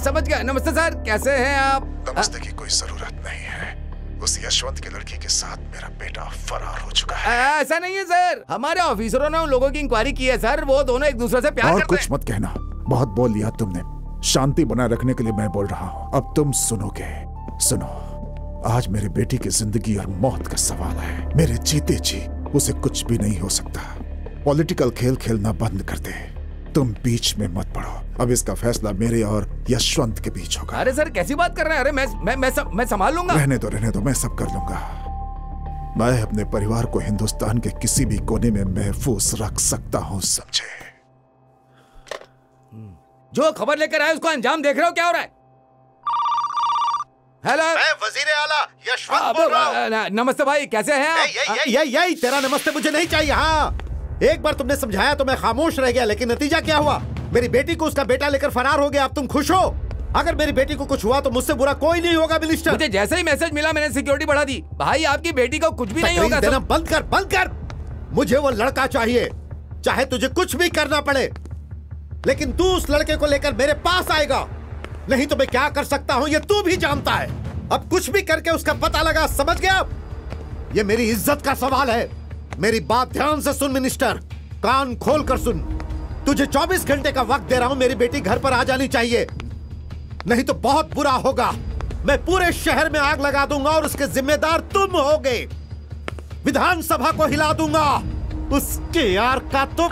S7: समझ गया। नमस्ते सर कैसे हैं आप?
S9: नमस्ते की कोई ज़रूरत नहीं है। उस यशवंत की लड़की के साथ मेरा बेटा फरार हो चुका
S7: आ,
S9: है
S7: ऐसा नहीं है सर। हमारे ऑफिसरों ने उन लोगों की इंक्वायरी की है सर। वो दोनों एक दूसरे से प्यार
S9: और
S7: करते
S9: कुछ मत कहना। बहुत बोल लिया तुमने। शांति बनाए रखने के लिए मैं बोल रहा हूँ। अब तुम सुनोगे। सुनो आज मेरे बेटी की ज़िंदगी और मौत का सवाल है। मेरे जीते जी उसे कुछ भी नहीं हो सकता। पॉलिटिकल खेल खेलना बंद कर दे। तुम बीच में मत पड़ो। अब इसका फैसला मेरे और यशवंत के बीच होगा।
S7: अरे सर कैसी बात कर रहे हैं? अरे मैं मैं मैं सब, मैं संभाल लूँगा।
S9: रहने दो रहने दो मैं सब कर लूँगा। मैं अपने परिवार को हिंदुस्तान के किसी भी कोने में महफूज रख सकता हूँ समझे?
S7: जो खबर लेकर आए उसको अंजाम देख रहे हो? क्या हो रहा है? हेलो
S8: वज़ीर आला यशवंत बोल रहा हूँ।
S7: नमस्ते भाई कैसे हैं
S8: यही तेरा नमस्ते मुझे नहीं चाहिए हाँ। एक बार तुमने समझाया तो मैं खामोश रह गया लेकिन नतीजा क्या हुआ? मेरी बेटी को उसका बेटा लेकर फरार हो गया अब तुम खुश हो? अगर मेरी बेटी को कुछ हुआ तो मुझसे बुरा कोई नहीं होगा मिनिस्टर।
S7: मुझे जैसे ही मैसेज मिला मैंने सिक्योरिटी बढ़ा दी। भाई आपकी बेटी को कुछ भी नहीं होगा
S8: देना बंद कर बंद कर। मुझे वो लड़का चाहिए चाहे तुझे कुछ भी करना पड़े। लेकिन तू उस लड़के को लेकर मेरे पास आएगा। नहीं तो मैं क्या कर सकता हूँ ये तू भी जानता है। अब कुछ भी करके उसका पता लगा समझ गया? ये मेरी इज़्ज़त का सवाल है। मेरी बात ध्यान से सुन, मिनिस्टर। कान खोल कर सुन। तुझे 24 घंटे का वक्त दे रहा हूँ, मेरी बेटी घर पर आ जानी चाहिए। नहीं तो बहुत बुरा होगा। मैं पूरे शहर में आग लगा दूँगा और उसके जिम्मेदार तुम होगे। विधानसभा को हिला दूँगा। उसके यार का तो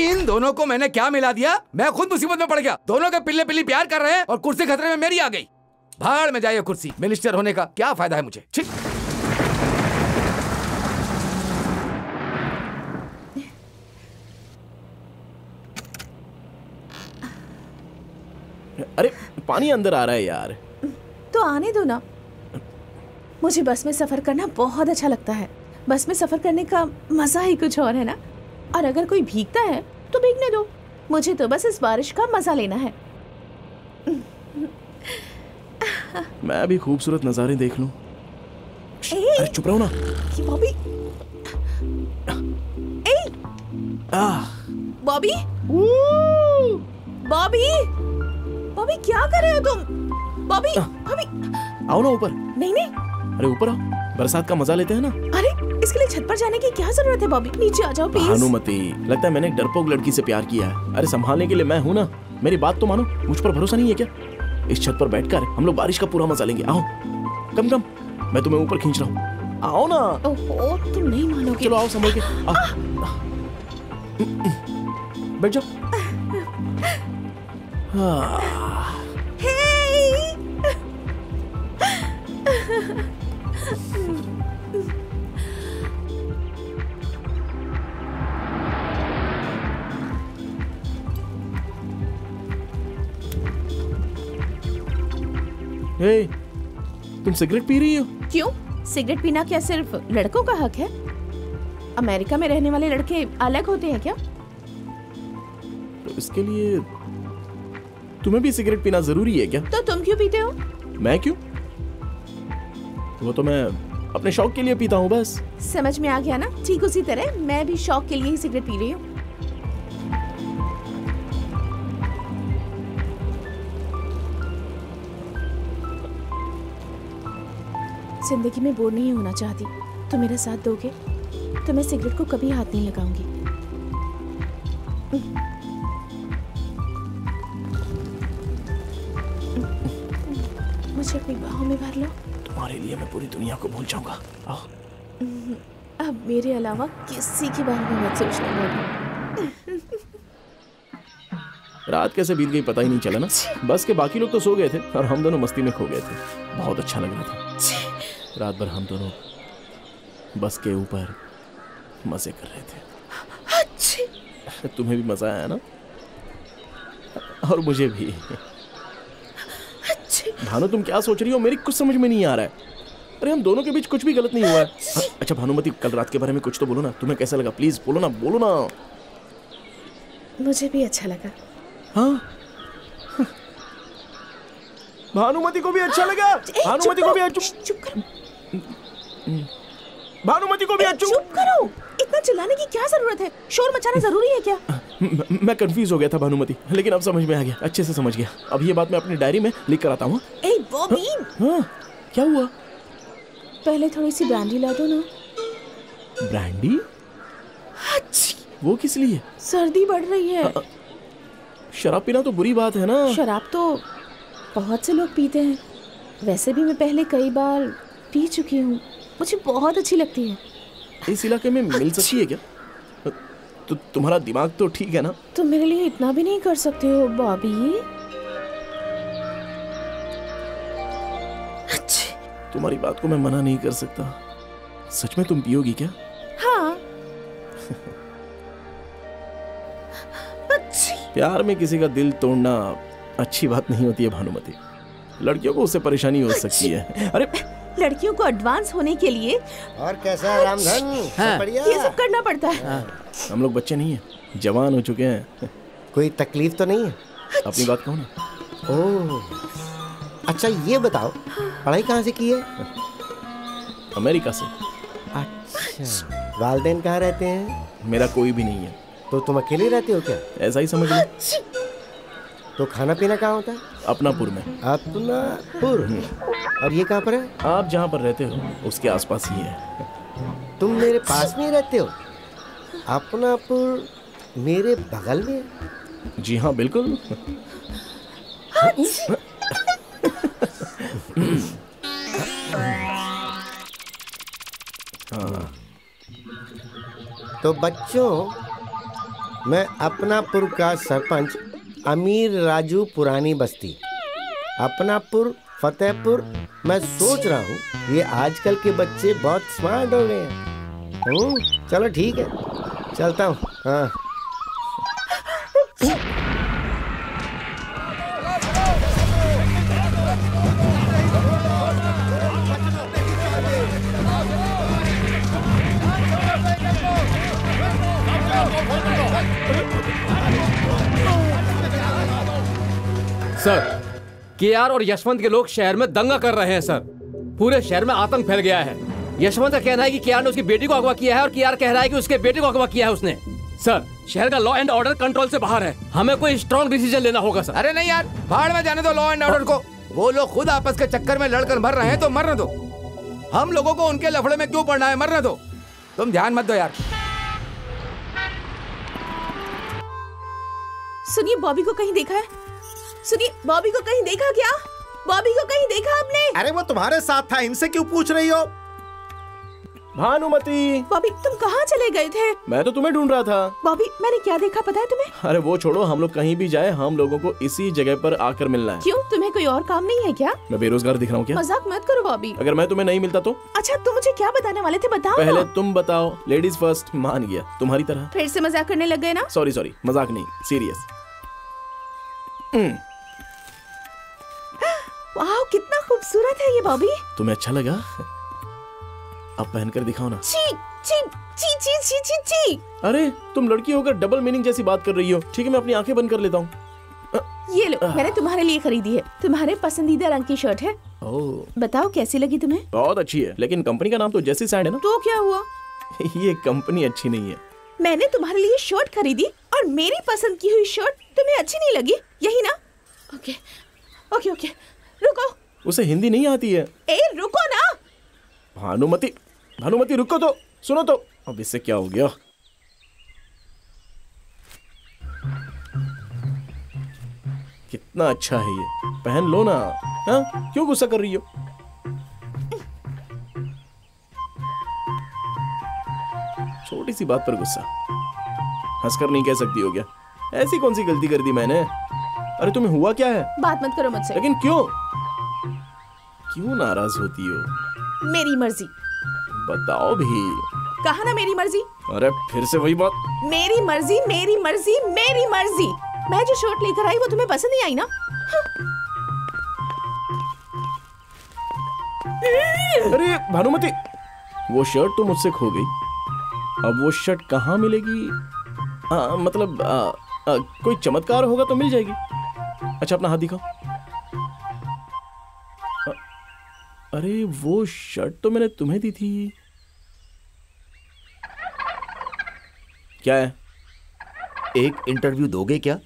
S7: इन दोनों को मैंने क्या मिला दिया? मैं खुद मुसीबत में पड़ गया। दोनों के पिल्ले पिल्ली प्यार कर रहे हैं और कुर्सी खतरे में मेरी आ गई। भाड़ में जाइए कुर्सी, मिनिस्टर होने का क्या फ़ायदा है मुझे? छी
S4: अरे पानी अंदर आ रहा है यार।
S10: तो आने दो ना। मुझे बस में सफ़र करना बहुत अच्छा लगता है। बस में सफ़र करने का मज़ा ही कुछ और है ना? और अगर कोई भीगता है तो भीगने दो। मुझे तो बस इस बारिश का मज़ा लेना है।
S4: मैं अभी खूबसूरत नज़ारे देख लूँ। अरे चुप रहो ना।
S10: ये बॉबी। ए, बॉबी। बॉबी। बॉबी क्या कर रहे हो तुम? बॉबी बॉबी।
S4: आओ ना ऊपर।
S10: नहीं नहीं।
S4: अरे ऊपर आओ। बरसात का मज़ा लेते हैं ना?
S10: अरे इसके लिए छत पर जाने की क्या ज़रूरत है बॉबी? नीचे आ जाओ प्लीज़
S4: भानुमति लगता है मैंने एक डरपोक लड़की से प्यार किया है। अरे संभालने के लिए मैं हूँ ना। मेरी बात तो मानो मुझ पर भरोसा नहीं है क्या? इस छत पर बैठकर हम लोग बारिश का पूरा मज़ा लेंगे। आओ। कम कम। मैं तुम्हें ऊपर खींच रहा हूँ। आओ ना।
S10: ओहो तुम नहीं मानोगे।
S4: चलो आओ संभल के। बैठ जाओ। हाँ, हे, तुम सिगरेट पी रही हो?
S10: क्यों? सिगरेट पीना क्या सिर्फ़ लड़कों का हक है? अमेरिका में रहने वाले लड़के अलग होते हैं क्या?
S4: तो इसके लिए तुम्हें भी सिगरेट पीना ज़रूरी है क्या?
S10: तो तुम क्यों पीते हो?
S4: मैं क्यों? वो तो मैं अपने शौक के लिए पीता हूँ बस।
S10: समझ में आ गया ना? ठीक उसी तरह मैं भी शौक के लिए ही सिगरेट पी रही हूँ। ज़िंदगी में बोर नहीं होना चाहती तो मेरा साथ दोगे? तो मैं सिगरेट को कभी हाथ नहीं लगाऊँगी। मुझे अपनी बाहों में भर लो।
S4: तुम्हारे लिए मैं पूरी दुनिया को भूल जाऊँगा। आओ।
S10: अब मेरे अलावा किसी के बारे में मत सोचना बोलो
S4: रात कैसे बीत गई पता ही नहीं चला ना। बस के बाकी लोग तो सो गए थे और हम दोनों मस्ती में खो गए थे। बहुत अच्छा लग रहा था। रात भर हम दोनों बस के ऊपर मज़े कर रहे थे। तुम्हें भी मज़ा आया ना? और मुझे भी। भानु तुम क्या सोच रही हो? मेरी कुछ समझ में नहीं आ रहा है। अरे हम दोनों के बीच कुछ भी गलत नहीं हुआ है। हाँ, अच्छा भानुमति कल रात के बारे में कुछ तो बोलो ना। तुम्हें कैसा लगा? प्लीज़ बोलो ना बोलो ना।
S10: मुझे भी अच्छा लगा।
S4: हाँ? भानुमति को भी अच्छा लगा? भानुमति को भी अच्छा
S10: चुप करो।
S4: भानुमति को भी अच्छा
S10: चुप करो। इतना चिल्लाने की क्या ज़रूरत है? शोर मचाना ज़रूरी है क्या?
S4: म- कंफ्यूज हो गया था भानुमति लेकिन अब समझ में आ गया अच्छे से समझ गया। अब ये बात मैं अपनी डायरी में लिख कर आता हूँ। हाँ क्या हुआ?
S10: पहले थोड़ी सी ब्रांडी ला दो ना।
S4: ब्रांडी वो किस लिए?
S10: सर्दी बढ़ रही है।
S4: शराब पीना तो बुरी बात है ना।
S10: शराब तो बहुत से लोग पीते हैं। वैसे भी मैं पहले कई बार पी चुकी हूँ। मुझे बहुत अच्छी लगती है।
S4: इस इलाके में मिल सकती है क्या? तो तुम्हारा दिमाग तो ठीक है ना?
S10: तुम मेरे लिए इतना भी नहीं कर सकते हो बॉबी।
S4: तुम्हारी बात को मैं मना नहीं कर सकता। सच में तुम पियोगी क्या?
S10: हाँ।
S4: प्यार में किसी का दिल तोड़ना अच्छी बात नहीं होती है भानुमति। लड़कियों को उससे परेशानी हो सकती है। अरे
S10: लड़कियों को एडवांस होने के लिए
S3: और कैसा है रामधन? सब बढ़िया?
S10: ये सब करना पड़ता है।
S4: हम लोग बच्चे नहीं हैं जवान हो चुके हैं।
S3: कोई तकलीफ़ तो नहीं है?
S4: अपनी बात कहो ना।
S3: ओह अच्छा ये बताओ पढ़ाई कहाँ से की है?
S4: अमेरिका से।
S3: अच्छा वालदेन कहाँ रहते हैं?
S4: मेरा कोई भी नहीं है।
S3: तो तुम अकेले रहते हो क्या?
S4: ऐसा ही समझ लो।
S3: तो खाना पीना कहाँ होता है?
S4: अपनापुर में।
S3: अपनापुर? और ये कहाँ पर है?
S4: आप जहाँ पर रहते हो उसके आसपास ही है।
S3: तुम मेरे पास में ही रहते हो? अपनापुर मेरे बगल में?
S4: जी हाँ बिल्कुल। हाँ।
S3: तो बच्चों मैं अपनापुर का सरपंच अमीर राजू पुरानी बस्ती। अपनापुर, फतेहपुर, मैं सोच रहा हूँ, ये आजकल के बच्चे बहुत स्मार्ट हो गए हैं। चलो ठीक है, चलता हूँ हाँ।
S6: सर केआर और यशवंत के लोग शहर में दंगा कर रहे हैं सर। पूरे शहर में आतंक फैल गया है। यशवंत का कहना है कि केआर ने उसकी बेटी को अगवा किया है और केआर कह रहा है कि उसके बेटे को अगवा किया है उसने। सर शहर का लॉ एंड ऑर्डर कंट्रोल से बाहर है। हमें कोई स्ट्रॉन्ग डिसीज़न लेना होगा सर।
S7: अरे नहीं यार भाड़ में जाने दो लॉ एंड ऑर्डर को। वो लोग खुद आपस के चक्कर में लड़कर मर रहे हैं तो मरने दो। हम लोगों को उनके लफड़े में क्यों पड़ना है मरने दो। तुम ध्यान मत दो यार।
S10: सुनिए बॉबी को कहीं देखा है? सुनिए बॉबी को कहीं देखा क्या? बॉबी को कहीं देखा आपने
S8: अरे वो तुम्हारे साथ था इनसे क्यों पूछ रही हो?
S4: भानुमति।
S10: बॉबी तुम कहाँ चले गए थे?
S4: मैं तो तुम्हें ढूंढ रहा था।
S10: बॉबी मैंने क्या देखा पता है तुम्हें?
S4: अरे वो छोड़ो हम लोग कहीं भी जाए हम लोगों को इसी जगह पर आकर मिलना है।
S10: क्यों तुम्हें कोई और काम नहीं है क्या?
S4: मैं बेरोजगार दिख रहा हूँ क्या?
S10: मज़ाक मत करो बॉबी।
S4: अगर मैं तुम्हें नहीं मिलता तो?
S10: अच्छा तुम मुझे क्या बताने वाले थे बताओ
S4: पहले तुम बताओ लेडीज़ फ़र्स्ट मान गया। तुम्हारी तरह।
S10: फिर से मज़ाक करने लग गए ना?
S4: सॉरी सॉरी मज़ाक नहीं सीरियस
S10: वाह कितना खूबसूरत है ये बॉबी
S4: तुम्हें अच्छा लगा? अब पहनकर दिखाओ ना।
S10: ची ची ची ची ची ची ची
S4: अरे तुम लड़की होकर डबल मीनिंग जैसी बात कर रही हो। ठीक है मैं अपनी आँखें बंद कर लेता हूँ।
S10: ये लो मैंने तुम्हारे लिए खरीदी है। तुम्हारे पसंदीदा रंग की शर्ट है।
S4: ओह
S10: बताओ कैसी लगी तुम्हें?
S4: बहुत अच्छी है लेकिन कंपनी का नाम तो जैसी सैंड है ना।
S10: तो क्या हुआ?
S4: ये कंपनी अच्छी नहीं है।
S10: मैंने तुम्हारे लिए शर्ट खरीदी और मेरी पसंद की हुई शर्ट तुम्हें अच्छी नहीं लगी यही ना? ओके ओके ओके रुको।
S4: उसे हिंदी नहीं आती है।
S10: ए रुको ना।
S4: भानुमति भानुमति रुको तो सुनो तो। अब इससे क्या हो गया? कितना अच्छा है ये। पहन लो ना। हाँ? क्यों गुस्सा कर रही हो? छोटी सी बात पर गुस्सा। हंसकर नहीं कह सकती हो क्या? ऐसी कौन सी गलती कर दी मैंने? अरे तुम्हें हुआ क्या है?
S10: बात मत करो मुझसे।
S4: लेकिन क्यों? क्यों नाराज़ होती हो?
S10: मेरी मर्ज़ी।
S4: बताओ भी।
S10: कहा ना मेरी मर्ज़ी?
S4: अरे फिर से वही बात।
S10: मेरी मर्ज़ी मेरी मर्ज़ी मेरी मर्ज़ी। मैं जो शर्ट लेकर आई वो तुम्हें पसंद नहीं आई ना?
S4: अरे भानुमति वो शर्ट तो मुझसे खो गई। अब वो शर्ट कहाँ मिलेगी? आ, मतलब आ, आ, कोई चमत्कार होगा तो मिल जाएगी। अच्छा अपना हाथ दिखाओ। अरे वो शर्ट तो मैंने तुम्हें दी थी। क्या है?
S15: एक इंटरव्यू दोगे क्या?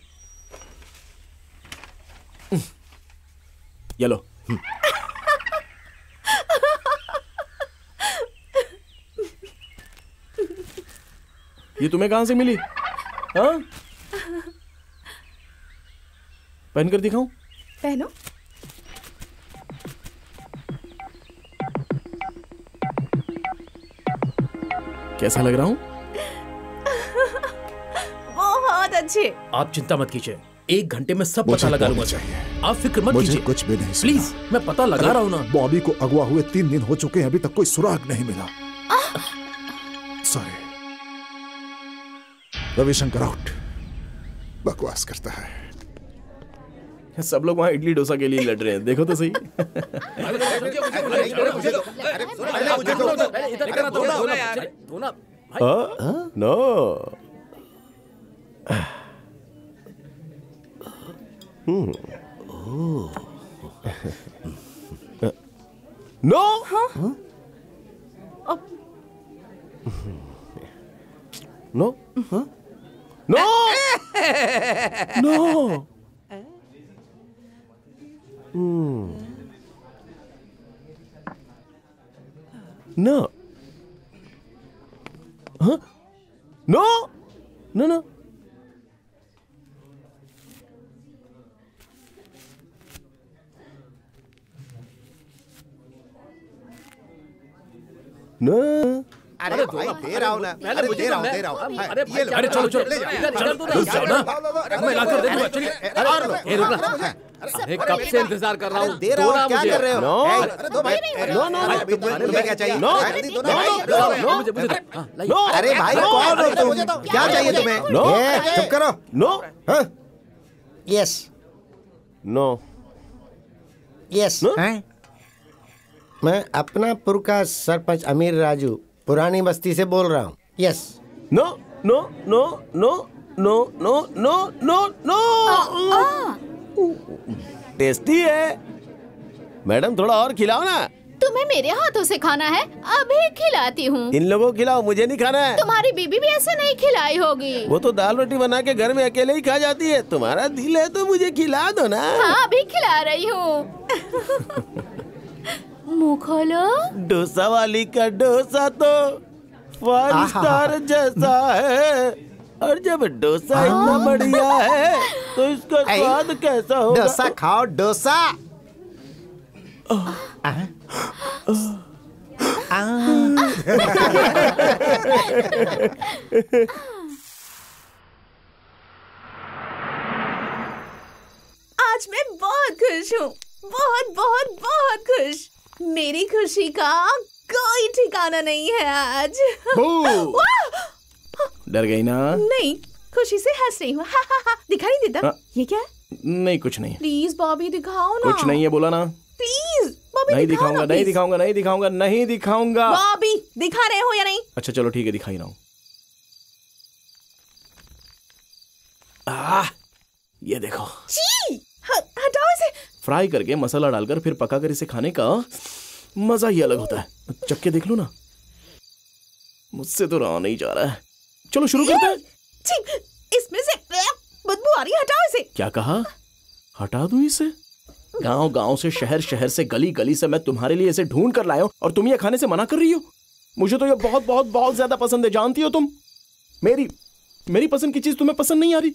S4: ये लो। ये तुम्हें कहाँ से मिली? हाँ? पहन कर दिखाऊँ?
S10: पहनो।
S4: कैसा लग रहा हूँ?
S10: बहुत अच्छे।
S5: आप चिंता मत कीजिए। एक घंटे में सब पता लगा लूँगा।
S9: चाहिए।
S5: आप फ़िक्र मत कीजिए।
S9: कुछ भी नहीं
S5: प्लीज़ मैं पता लगा रहा हूँ ना।
S9: बॉबी को अगवा हुए तीन दिन हो चुके हैं अभी तक कोई सुराग नहीं मिला। सॉरी रविशंकर आउट बकवास करता है।
S4: सब लोग वहाँ इडली डोसा के लिए लड़ रहे हैं देखो तो सही no no no no no Mm. No. Huh? No! No, no. No.
S8: अरे, अरे भाई दे रहा हूँ ना अरे दे रहा हूँ दे रहा हूँ
S6: अरे
S5: अरे चलो चलो
S8: ले जाओ
S5: ना मैं ला कर दे दूँगा चलिए
S8: अरे
S6: ये रुकना ना। अरे कब से इंतज़ार कर रहा हूँ।
S8: दे रहा हूँ क्या कर रहे हो?
S4: नो।
S8: नो नो नो क्या चाहिए?
S4: नो।
S8: ना।
S6: नो मुझे मुझे हाँ,
S4: नो
S8: अरे भाई कौन हो तुम क्या चाहिए तुम्हें?
S4: नो।
S8: चुप करो।
S4: नो
S8: यस
S4: नो
S8: यस मैं अपनापुर का सरपंच अमीर राजू पुरानी बस्ती से बोल रहा हूँ। Yes
S4: no no no no no no no no no tasty है। मैडम थोड़ा और खिलाओ ना।
S11: तुम्हें मेरे हाथों से खाना है अभी खिलाती हूँ।
S4: इन लोगों को खिलाओ मुझे नहीं खाना है।
S11: तुम्हारी बीबी भी ऐसे नहीं खिलाई होगी।
S4: वो तो दाल रोटी बना के घर में अकेले ही खा जाती है। तुम्हारा दिल है तो मुझे खिला दो ना।
S11: हाँ अभी खिला रही हूँ। मुँह खोलो।
S4: डोसा वाली का डोसा तो फाइव स्टार जैसा है। और जब डोसा इतना बढ़िया है तो इसका स्वाद कैसा होगा?
S8: डोसा खाओ डोसा।
S10: आज मैं बहुत खुश हूँ। बहुत बहुत बहुत खुश। मेरी खुशी का कोई ठिकाना नहीं है आज!
S4: डर गई ना?
S10: नहीं खुशी से हंस रही हूँ। हा, हा, हा। दिखाई नहीं देता।
S4: हाँ।
S10: ये क्या
S4: नहीं कुछ नहीं।
S10: प्लीज़ बॉबी दिखाओ ना।
S4: कुछ नहीं है बोला ना।
S10: प्लीज़ बॉबी
S4: नहीं दिखाऊँगा नहीं दिखाऊँगा नहीं दिखाऊँगा नहीं दिखाऊँगा।
S10: बॉबी दिखा रहे हो या नहीं?
S4: अच्छा चलो ठीक है दिखाई रहा हूँ। ये देखो।
S10: हटाओ इसे।
S4: फ्राई करके मसाला डालकर फिर पकाकर इसे खाने का मज़ा ही अलग होता है। चक्के देख लो ना। मुझसे तो रहा नहीं जा रहा है। चलो शुरू करते हैं।
S10: इसमें से बदबू आ रही है हटाओ इसे।
S4: क्या कहा? हटा दू इसे? गाँव गाँव से शहर शहर से गली गली से मैं तुम्हारे लिए इसे ढूंढ कर लाया हूँ और तुम ये खाने से मना कर रही हो। मुझे तो ये बहुत बहुत बहुत ज़्यादा पसंद है जानती हो तुम? मेरी मेरी पसंद की चीज़ तुम्हें पसंद नहीं आ रही।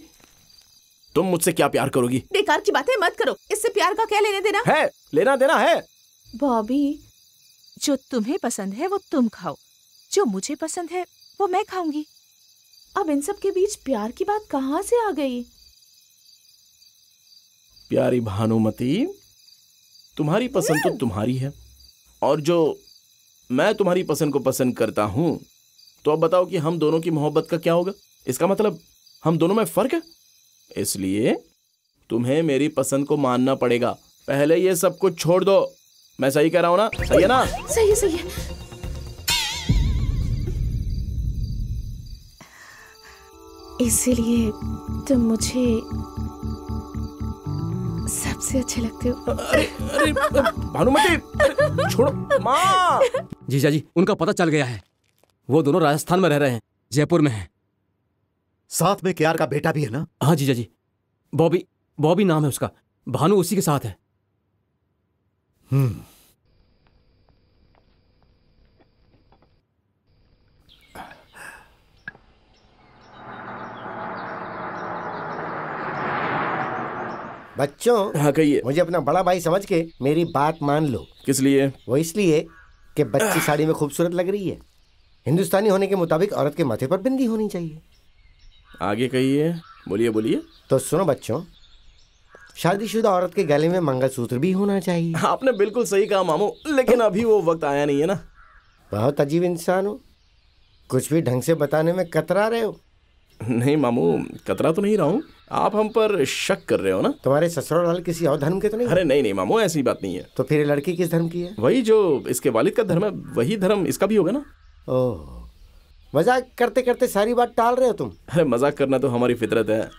S4: तुम मुझसे क्या प्यार करोगी?
S10: बेकार की बातें मत करो इससे प्यार का क्या लेने देना?
S4: है लेना देना है।
S10: बॉबी जो तुम्हें पसंद है वो तुम खाओ जो मुझे पसंद है वो मैं खाऊँगी। अब इन सब के बीच प्यार की बात कहाँ से आ गई?
S4: प्यारी भानुमति तुम्हारी पसंद तो तुम्हारी है। और जो मैं तुम्हारी पसंद को पसंद करता हूँ तो अब बताओ कि हम दोनों की मोहब्बत का क्या होगा? इसका मतलब हम दोनों में फ़र्क है? इसलिए तुम्हें मेरी पसंद को मानना पड़ेगा। पहले ये सब कुछ छोड़ दो। मैं सही कह रहा हूँ ना? सही है ना?
S10: सही है सही है। इसीलिए तुम मुझे सबसे अच्छे लगते हो।
S4: अरे अरे भानुमति छोड़ो। माँ।
S13: जीजा जी उनका पता चल गया है। वो दोनों राजस्थान में रह रहे हैं जयपुर में हैं।
S8: साथ में केआर का बेटा भी है ना?
S13: हाँ जीजा जी। बॉबी बॉबी नाम है उसका। भानु उसी के साथ है।
S8: हम्म।
S3: बच्चों
S4: हाँ कहिए।
S3: मुझे अपना बड़ा भाई समझ के मेरी बात मान लो।
S4: किस लिए?
S3: वो इसलिए कि बच्ची साड़ी में खूबसूरत लग रही है। हिंदुस्तानी होने के मुताबिक औरत के माथे पर बिंदी होनी चाहिए।
S4: आगे कहिए। बोलिए बोलिए।
S3: तो सुनो बच्चों शादीशुदा औरत के गले में मंगलसूत्र भी होना चाहिए।
S4: आपने बिल्कुल सही कहा मामू लेकिन अभी वो वक्त आया नहीं है ना।
S3: बहुत अजीब इंसान हो। कुछ भी ढंग से बताने में कतरा रहे हो।
S4: नहीं मामू कतरा तो नहीं रहा हूँ। आप हम पर शक कर रहे हो ना?
S3: तुम्हारे ससुराल किसी और धर्म के तो नहीं
S4: अरे नहीं नहीं मामू ऐसी बात नहीं है।
S3: तो फिर लड़की किस धर्म की है?
S4: वही जो इसके वालिद का धर्म है वही धर्म इसका भी होगा ना?
S3: ओह मज़ाक करते करते सारी बात टाल रहे हो तुम?
S4: अरे मज़ाक करना तो हमारी फितरत है।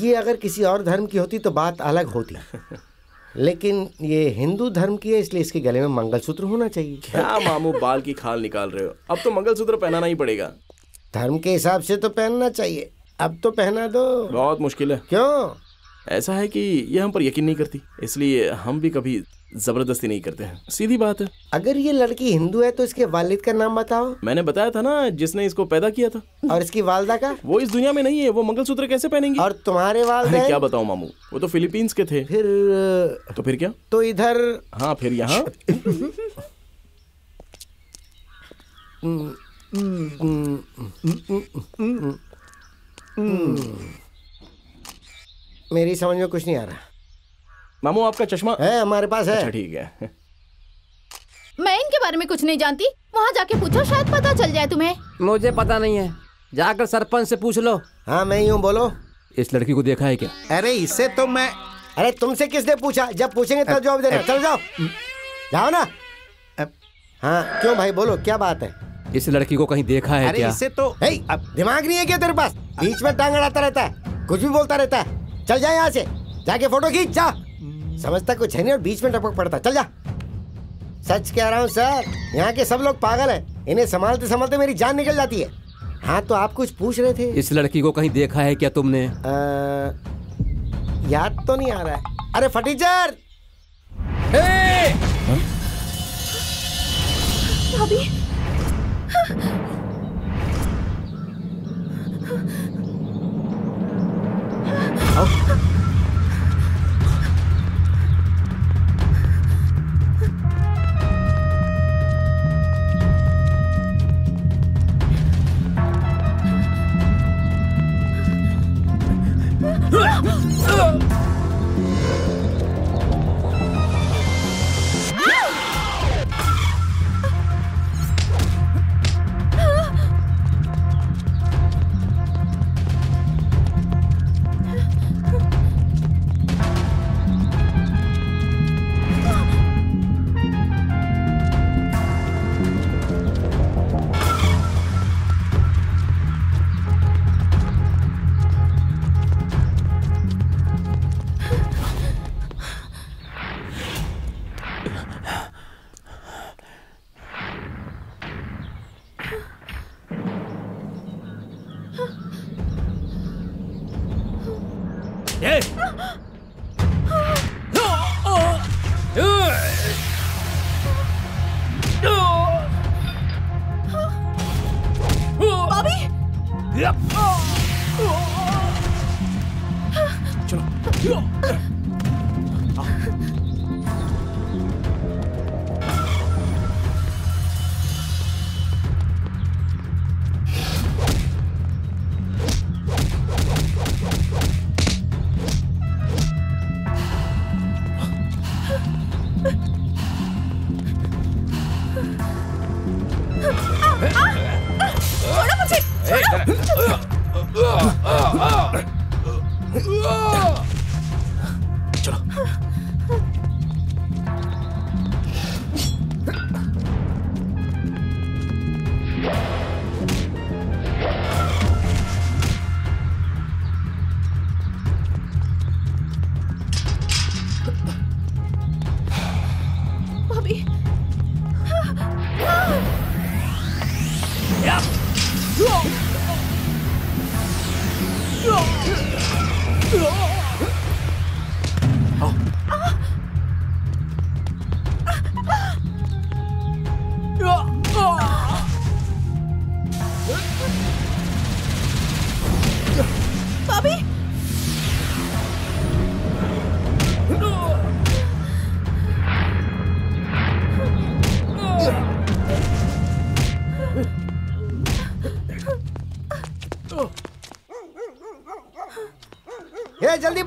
S3: ये अगर किसी और धर्म की होती तो बात अलग होती। लेकिन ये हिंदू धर्म की है इसलिए इसके गले में मंगलसूत्र होना चाहिए।
S4: क्या मामू बाल की खाल निकाल रहे हो? अब तो मंगलसूत्र पहनाना ही पड़ेगा।
S3: धर्म के हिसाब से तो पहनना चाहिए। अब तो पहना दो।
S4: बहुत मुश्किल है।
S3: क्यों?
S4: ऐसा है कि ये हम पर यकीन नहीं करती इसलिए हम भी कभी ज़बरदस्ती नहीं करते हैं। सीधी बात है।
S3: अगर ये लड़की हिंदू है तो इसके वालिद का नाम बताओ।
S4: मैंने बताया था ना जिसने इसको पैदा किया था।
S3: और इसकी वालदा का?
S4: वो इस दुनिया में नहीं है वो मंगलसूत्र कैसे पहनेंगी?
S3: और तुम्हारे वालदा
S4: क्या बताऊँ मामू? वो तो फिलीपींस के थे।
S3: फिर
S4: तो फिर क्या?
S3: तो इधर
S4: हाँ फिर यहाँ।
S3: मेरी समझ में कुछ नहीं आ रहा।
S4: मामू आपका चश्मा
S3: है हमारे पास है।
S4: अच्छा ठीक है।
S11: मैं इनके बारे में कुछ नहीं जानती। वहाँ जाके पूछो शायद पता चल जाए तुम्हें।
S13: मुझे पता नहीं है। जाकर सरपंच से पूछ लो।
S3: हाँ मैं ही हूँ बोलो।
S13: इस लड़की को देखा है क्या?
S8: अरे इससे तो मैं
S3: अरे तुमसे किसने पूछा? जब पूछेंगे तब जवाब देना। चलो जाओ। जाओ ना। हाँ क्यों भाई बोलो क्या बात है?
S13: इस लड़की को कहीं देखा है
S8: अरे
S13: क्या?
S8: इससे तो
S3: हे, अब दिमाग नहीं है क्या तेरे पास? बीच में टांग अड़ाता रहता है। कुछ भी बोलता रहता है। चल जा यहाँ से। जाके फ़ोटो खींच जा। समझता कुछ है नहीं और बीच में टपक पड़ता चल जा। सच कह रहा हूँ सर यहाँ के सब लोग पागल है। इन्हें संभालते संभालते मेरी जान निकल जाती है। हाँ तो आप कुछ पूछ रहे थे?
S13: इस लड़की को कहीं देखा है क्या तुमने?
S3: आ, याद तो नहीं आ रहा है। अरे फटीचर!
S10: भाभी
S11: 走。
S3: 啊！啊！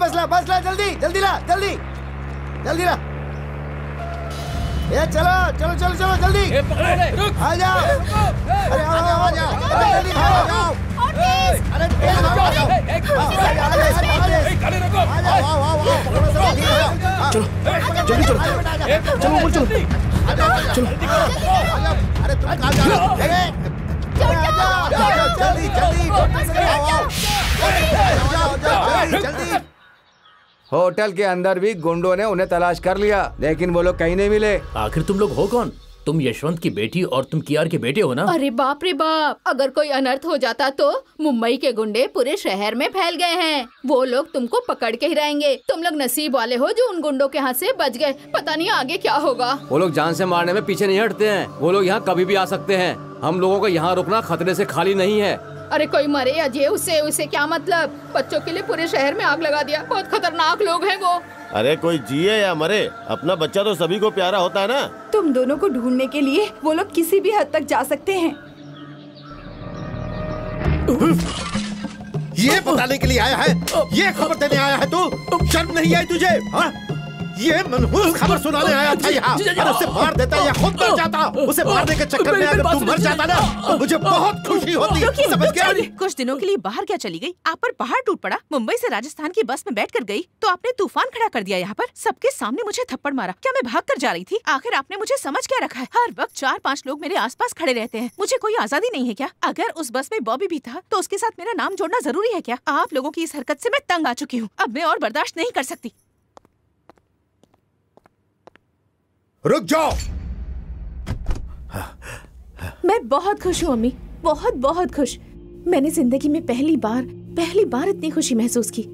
S3: बस ला बस ला जल्दी जल्दी ला जल्दी जल्दी ला ए चलो चलो चलो चलो जल्दी आ जाओ अरे आओ आओ आ जाओ अरे जल्दी भागो जाओ अरे तेज आ जाओ आ जाओ आ जाओ आ जाओ आओ आओ हो जाओ चलो जल्दी चलो चलो ऊपर चलो आ जाओ चलो आ जाओ अरे तुम कहाँ जा रहे हो अरे आ जाओ जल्दी जल्दी आओ आओ जाओ जाओ जल्दी जल्दी
S7: होटल के अंदर भी गुंडों ने उन्हें तलाश कर लिया लेकिन वो लोग कहीं नहीं मिले।
S5: आखिर तुम लोग हो कौन? तुम यशवंत की बेटी और तुम कियार के बेटे हो ना?
S11: अरे बाप रे बाप अगर कोई अनर्थ हो जाता तो मुंबई के गुंडे पूरे शहर में फैल गए हैं। वो लोग तुमको पकड़ के ही रहेंगे। तुम लोग नसीब वाले हो जो उन गुंडों के हाथ से बच गए। पता नहीं आगे क्या होगा।
S6: वो लोग जान से मारने में पीछे नहीं हटते हैं। वो लोग यहाँ कभी भी आ सकते हैं। हम लोगों को यहाँ रुकना खतरे से खाली नहीं है।
S11: अरे कोई मरे या जे उसे उसे क्या मतलब? बच्चों के लिए पूरे शहर में आग लगा दिया। बहुत खतरनाक लोग हैं वो।
S2: अरे कोई जिए या मरे अपना बच्चा तो सभी को प्यारा होता है ना?
S12: तुम दोनों को ढूँढने के लिए वो लोग किसी भी हद तक जा सकते हैं।
S8: ये बताने के लिए आया है? ये खबर देने आया है तू? शर्म नहीं आई तुझे? हाँ? ये मनहूस खबर सुनाने आया था यहाँ। अगर उसे मार देता या खुद मर जाता। उसे मारने के चक्कर में अगर तू मर जाता ना तो मुझे बहुत खुशी होती। समझ गया?
S16: कुछ दिनों के लिए बाहर क्या चली गई? आप पर पहाड़ टूट पड़ा। मुंबई से राजस्थान की बस में बैठ कर गई। तो आपने तूफ़ान खड़ा कर दिया यहाँ पर। सबके सामने मुझे थप्पड़ मारा। क्या मैं भाग कर जा रही थी? आखिर आपने मुझे समझ क्या रखा है? हर वक्त चार पाँच लोग मेरे आसपास खड़े रहते हैं। मुझे कोई आज़ादी नहीं है क्या? अगर उस बस में बॉबी भी था तो उसके साथ मेरा नाम जोड़ना ज़रूरी है क्या? आप लोगों की इस हरकत से मैं तंग आ चुकी हूँ। अब मैं और बर्दाश्त नहीं कर सकती।
S8: रुक जाओ।
S10: मैं बहुत खुश हूँ, अम्मी। बहुत बहुत खुश। मैंने ज़िंदगी में पहली बार पहली बार इतनी खुशी महसूस की।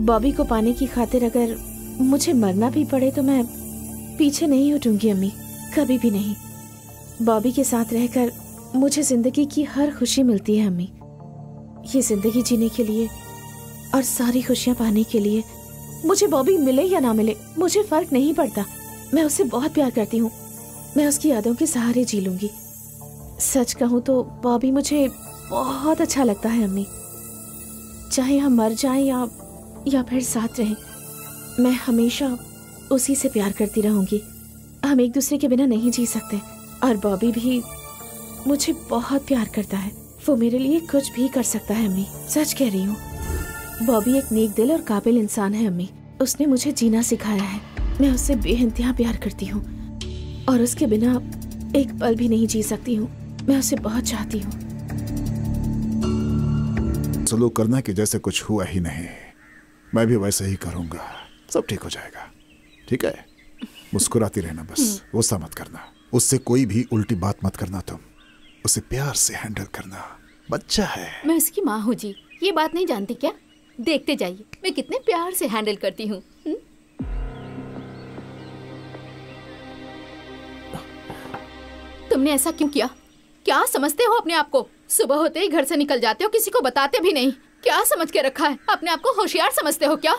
S10: बॉबी को पाने की खातिर अगर मुझे मरना भी पड़े तो मैं पीछे नहीं हटूँगी, अम्मी। कभी भी नहीं। बॉबी के साथ रहकर मुझे ज़िंदगी की हर खुशी मिलती है, अम्मी। ये ज़िंदगी जीने के लिए और सारी खुशियाँ पाने के लिए मुझे बॉबी मिले या ना मिले, मुझे फ़र्क नहीं पड़ता। मैं उससे बहुत प्यार करती हूँ। मैं उसकी यादों के सहारे जी लूँगी। सच कहूँ तो बॉबी मुझे बहुत अच्छा लगता है, अम्मी। चाहे हम मर जाएँ या या फिर साथ रहें, मैं हमेशा उसी से प्यार करती रहूँगी। हम एक दूसरे के बिना नहीं जी सकते, और बॉबी भी मुझे बहुत प्यार करता है। वो मेरे लिए कुछ भी कर सकता है, अम्मी। सच कह रही हूँ, बॉबी एक नेक दिल और काबिल इंसान है, अम्मी। उसने मुझे जीना सिखाया है। मैं उससे बेइंतहा प्यार करती हूँ और उसके बिना एक पल भी नहीं जी सकती हूँ। मैं उसे बहुत चाहती हूँ।
S9: सलूक करना कि जैसे कुछ हुआ ही नहीं। मैं भी वैसे ही करूँगा। सब ठीक हो जाएगा। ठीक है? मुस्कुराती रहना बस। गुस्सा मत करना। उससे कोई भी उल्टी बात मत करना तुम। उसे प्यार से हैंडल करना। बच्चा है।
S11: मैं उसकी माँ हूँ जी। ये बात नहीं जानती क्या? देखते जाइए। मैं कितने प्यार से हैंडल करती हूँ। तुमने ऐसा क्यों किया? क्या समझते हो अपने आप को? सुबह होते ही घर से निकल जाते हो, किसी को बताते भी नहीं। क्या समझ के रखा है? अपने आप को होशियार समझते हो क्या?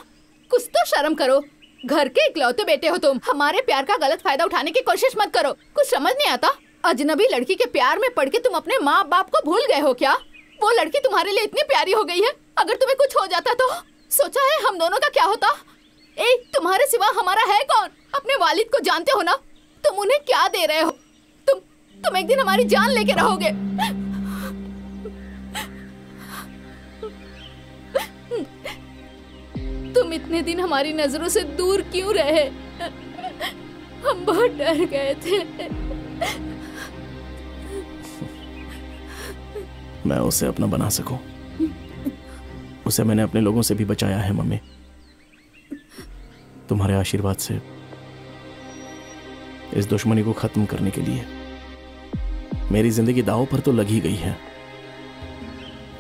S11: कुछ तो शर्म करो। घर के इकलौते बेटे हो तुम। हमारे प्यार का गलत फ़ायदा उठाने की कोशिश मत करो। कुछ समझ नहीं आता? अजनबी लड़की के प्यार में पड़ के तुम अपने माँ बाप को भूल गए हो क्या? वो लड़की तुम्हारे लिए इतनी प्यारी हो गई है। अगर तुम्हें कुछ हो जाता तो? सोचा है हम दोनों का क्या होता? ए, तुम्हारे सिवा हमारा है कौन? अपने वालिद को जानते हो ना? तुम उन्हें क्या दे रहे हो? तुम एक दिन हमारी जान लेके रहोगे। तुम इतने दिन हमारी नज़रों से दूर क्यों रहे? हम बहुत डर गए थे।
S4: मैं उसे अपना बना सकूँ? उसे मैंने अपने लोगों से भी बचाया है, मम्मी। तुम्हारे आशीर्वाद से इस दुश्मनी को खत्म करने के लिए। मेरी ज़िंदगी दाव पर तो लगी गई है।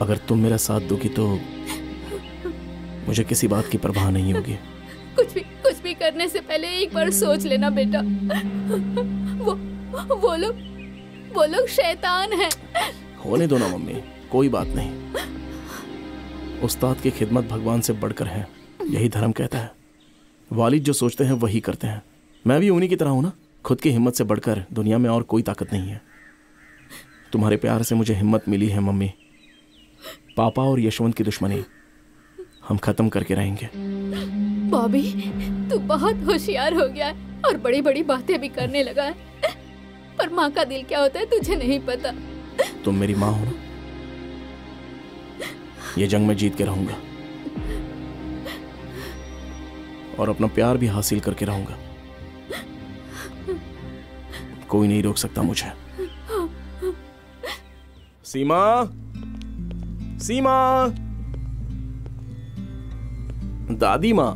S4: अगर तुम मेरा साथ दोगी तो मुझे किसी बात की परवाह नहीं होगी।
S11: कुछ भी कुछ भी करने से पहले एक बार सोच लेना बेटा। वो वो लोग वो लोग शैतान हैं।
S4: होने दो ना मम्मी कोई बात नहीं। उस्ताद की खिदमत भगवान से बढ़कर है यही धर्म कहता है। वालिद जो सोचते हैं वही करते हैं। मैं भी उन्हीं की तरह हूँ ना खुद की हिम्मत से बढ़कर दुनिया में और कोई ताकत नहीं है। तुम्हारे प्यार से मुझे हिम्मत मिली है मम्मी। पापा और यशवंत की दुश्मनी हम खत्म करके रहेंगे।
S11: बॉबी तू बहुत होशियार हो गया है और बड़ी बड़ी बातें भी करने लगा है। पर माँ का दिल क्या होता है तुझे नहीं पता।
S4: तुम मेरी माँ हो। ना ये जंग में जीत के रहूँगा। और अपना प्यार भी हासिल करके रहूँगा। कोई नहीं रोक सकता मुझे। सीमा सीमा दादी माँ।